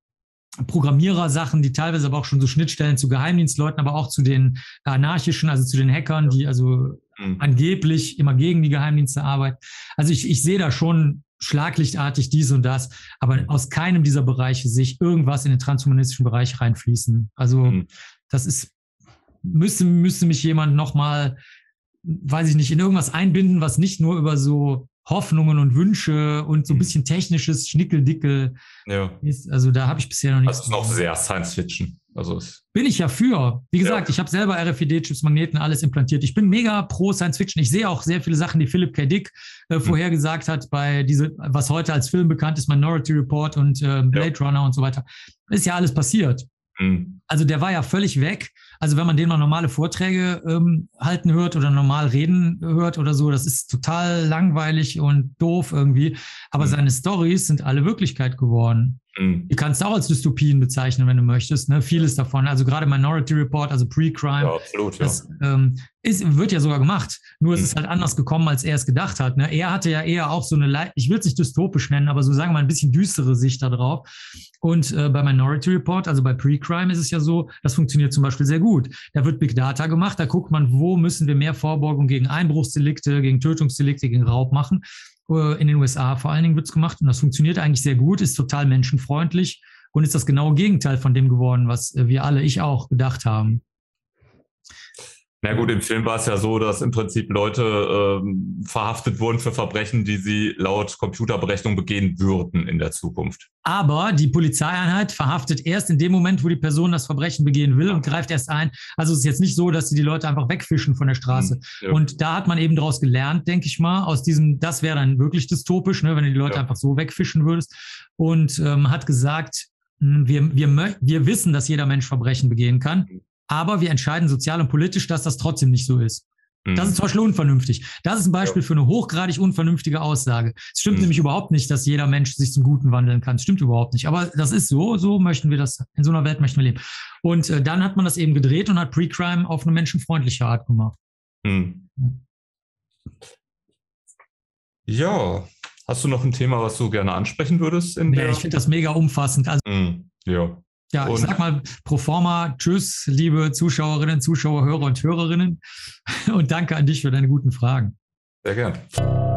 Programmierersachen, die teilweise aber auch schon so Schnittstellen zu Geheimdienstleuten, aber auch zu den anarchischen, also zu den Hackern, die also mhm. angeblich immer gegen die Geheimdienste arbeiten. Also ich, ich sehe da schon schlaglichtartig dies und das, aber aus keinem dieser Bereiche sich irgendwas in den transhumanistischen Bereich reinfließen. Also mhm. das ist, müsste, müsste mich jemand nochmal, weiß ich nicht, in irgendwas einbinden, was nicht nur über so Hoffnungen und Wünsche und so ein mhm. bisschen technisches Schnickeldickel ja. ist. Also da habe ich bisher noch nichts. Das ist noch sehr Science Fiction. Also bin ich ja für. Wie gesagt, ja. ich habe selber RFID-Chips, Magneten, alles implantiert. Ich bin mega pro Science Fiction. Ich sehe auch sehr viele Sachen, die Philip K. Dick äh, mhm. vorhergesagt hat bei diese, was heute als Film bekannt ist, Minority Report und äh, Blade ja. Runner und so weiter. Ist ja alles passiert. Mhm. Also der war ja völlig weg. Also wenn man den mal normale Vorträge ähm, halten hört oder normal reden hört oder so, das ist total langweilig und doof irgendwie. Aber mhm. seine Stories sind alle Wirklichkeit geworden. Mhm. Die kannst du auch als Dystopien bezeichnen, wenn du möchtest. Ne? Vieles davon. Also gerade Minority Report, also Pre-Crime. Ja, absolut, ja. Das ähm, ist, wird ja sogar gemacht. Nur mhm. es ist halt anders gekommen, als er es gedacht hat. Ne? Er hatte ja eher auch so eine, ich will es nicht dystopisch nennen, aber so sagen wir mal ein bisschen düstere Sicht darauf. Und äh, bei Minority Report, also bei Pre-Crime ist es ja so, das funktioniert zum Beispiel sehr gut. Da wird Big Data gemacht, da guckt man, wo müssen wir mehr Vorbeugung gegen Einbruchsdelikte, gegen Tötungsdelikte, gegen Raub machen. Äh, in den USA vor allen Dingen wird es gemacht und das funktioniert eigentlich sehr gut, ist total menschenfreundlich und ist das genaue Gegenteil von dem geworden, was äh, wir alle, ich auch, gedacht haben. Na gut, im Film war es ja so, dass im Prinzip Leute ähm, verhaftet wurden für Verbrechen, die sie laut Computerberechnung begehen würden in der Zukunft. Aber die Polizeieinheit verhaftet erst in dem Moment, wo die Person das Verbrechen begehen will und greift erst ein. Also es ist jetzt nicht so, dass sie die Leute einfach wegfischen von der Straße. Hm, ja. Und da hat man eben daraus gelernt, denke ich mal, aus diesem, das wäre dann wirklich dystopisch, ne, wenn du die Leute ja. einfach so wegfischen würdest. Und ähm, hat gesagt, hm, wir, wir, wir wissen, dass jeder Mensch Verbrechen begehen kann. Aber wir entscheiden sozial und politisch, dass das trotzdem nicht so ist. Mhm. Das ist zum Beispiel unvernünftig. Das ist ein Beispiel ja. für eine hochgradig unvernünftige Aussage. Es stimmt mhm. nämlich überhaupt nicht, dass jeder Mensch sich zum Guten wandeln kann. Es stimmt überhaupt nicht. Aber das ist so, so möchten wir das, in so einer Welt möchten wir leben. Und äh, dann hat man das eben gedreht und hat Pre-Crime auf eine menschenfreundliche Art gemacht. Mhm. Ja, hast du noch ein Thema, was du gerne ansprechen würdest? In ja, ich finde das mega umfassend. Also, mhm. ja. Ja, und ich sag mal pro forma Tschüss, liebe Zuschauerinnen, Zuschauer, Hörer und Hörerinnen. Und danke an dich für deine guten Fragen. Sehr gern.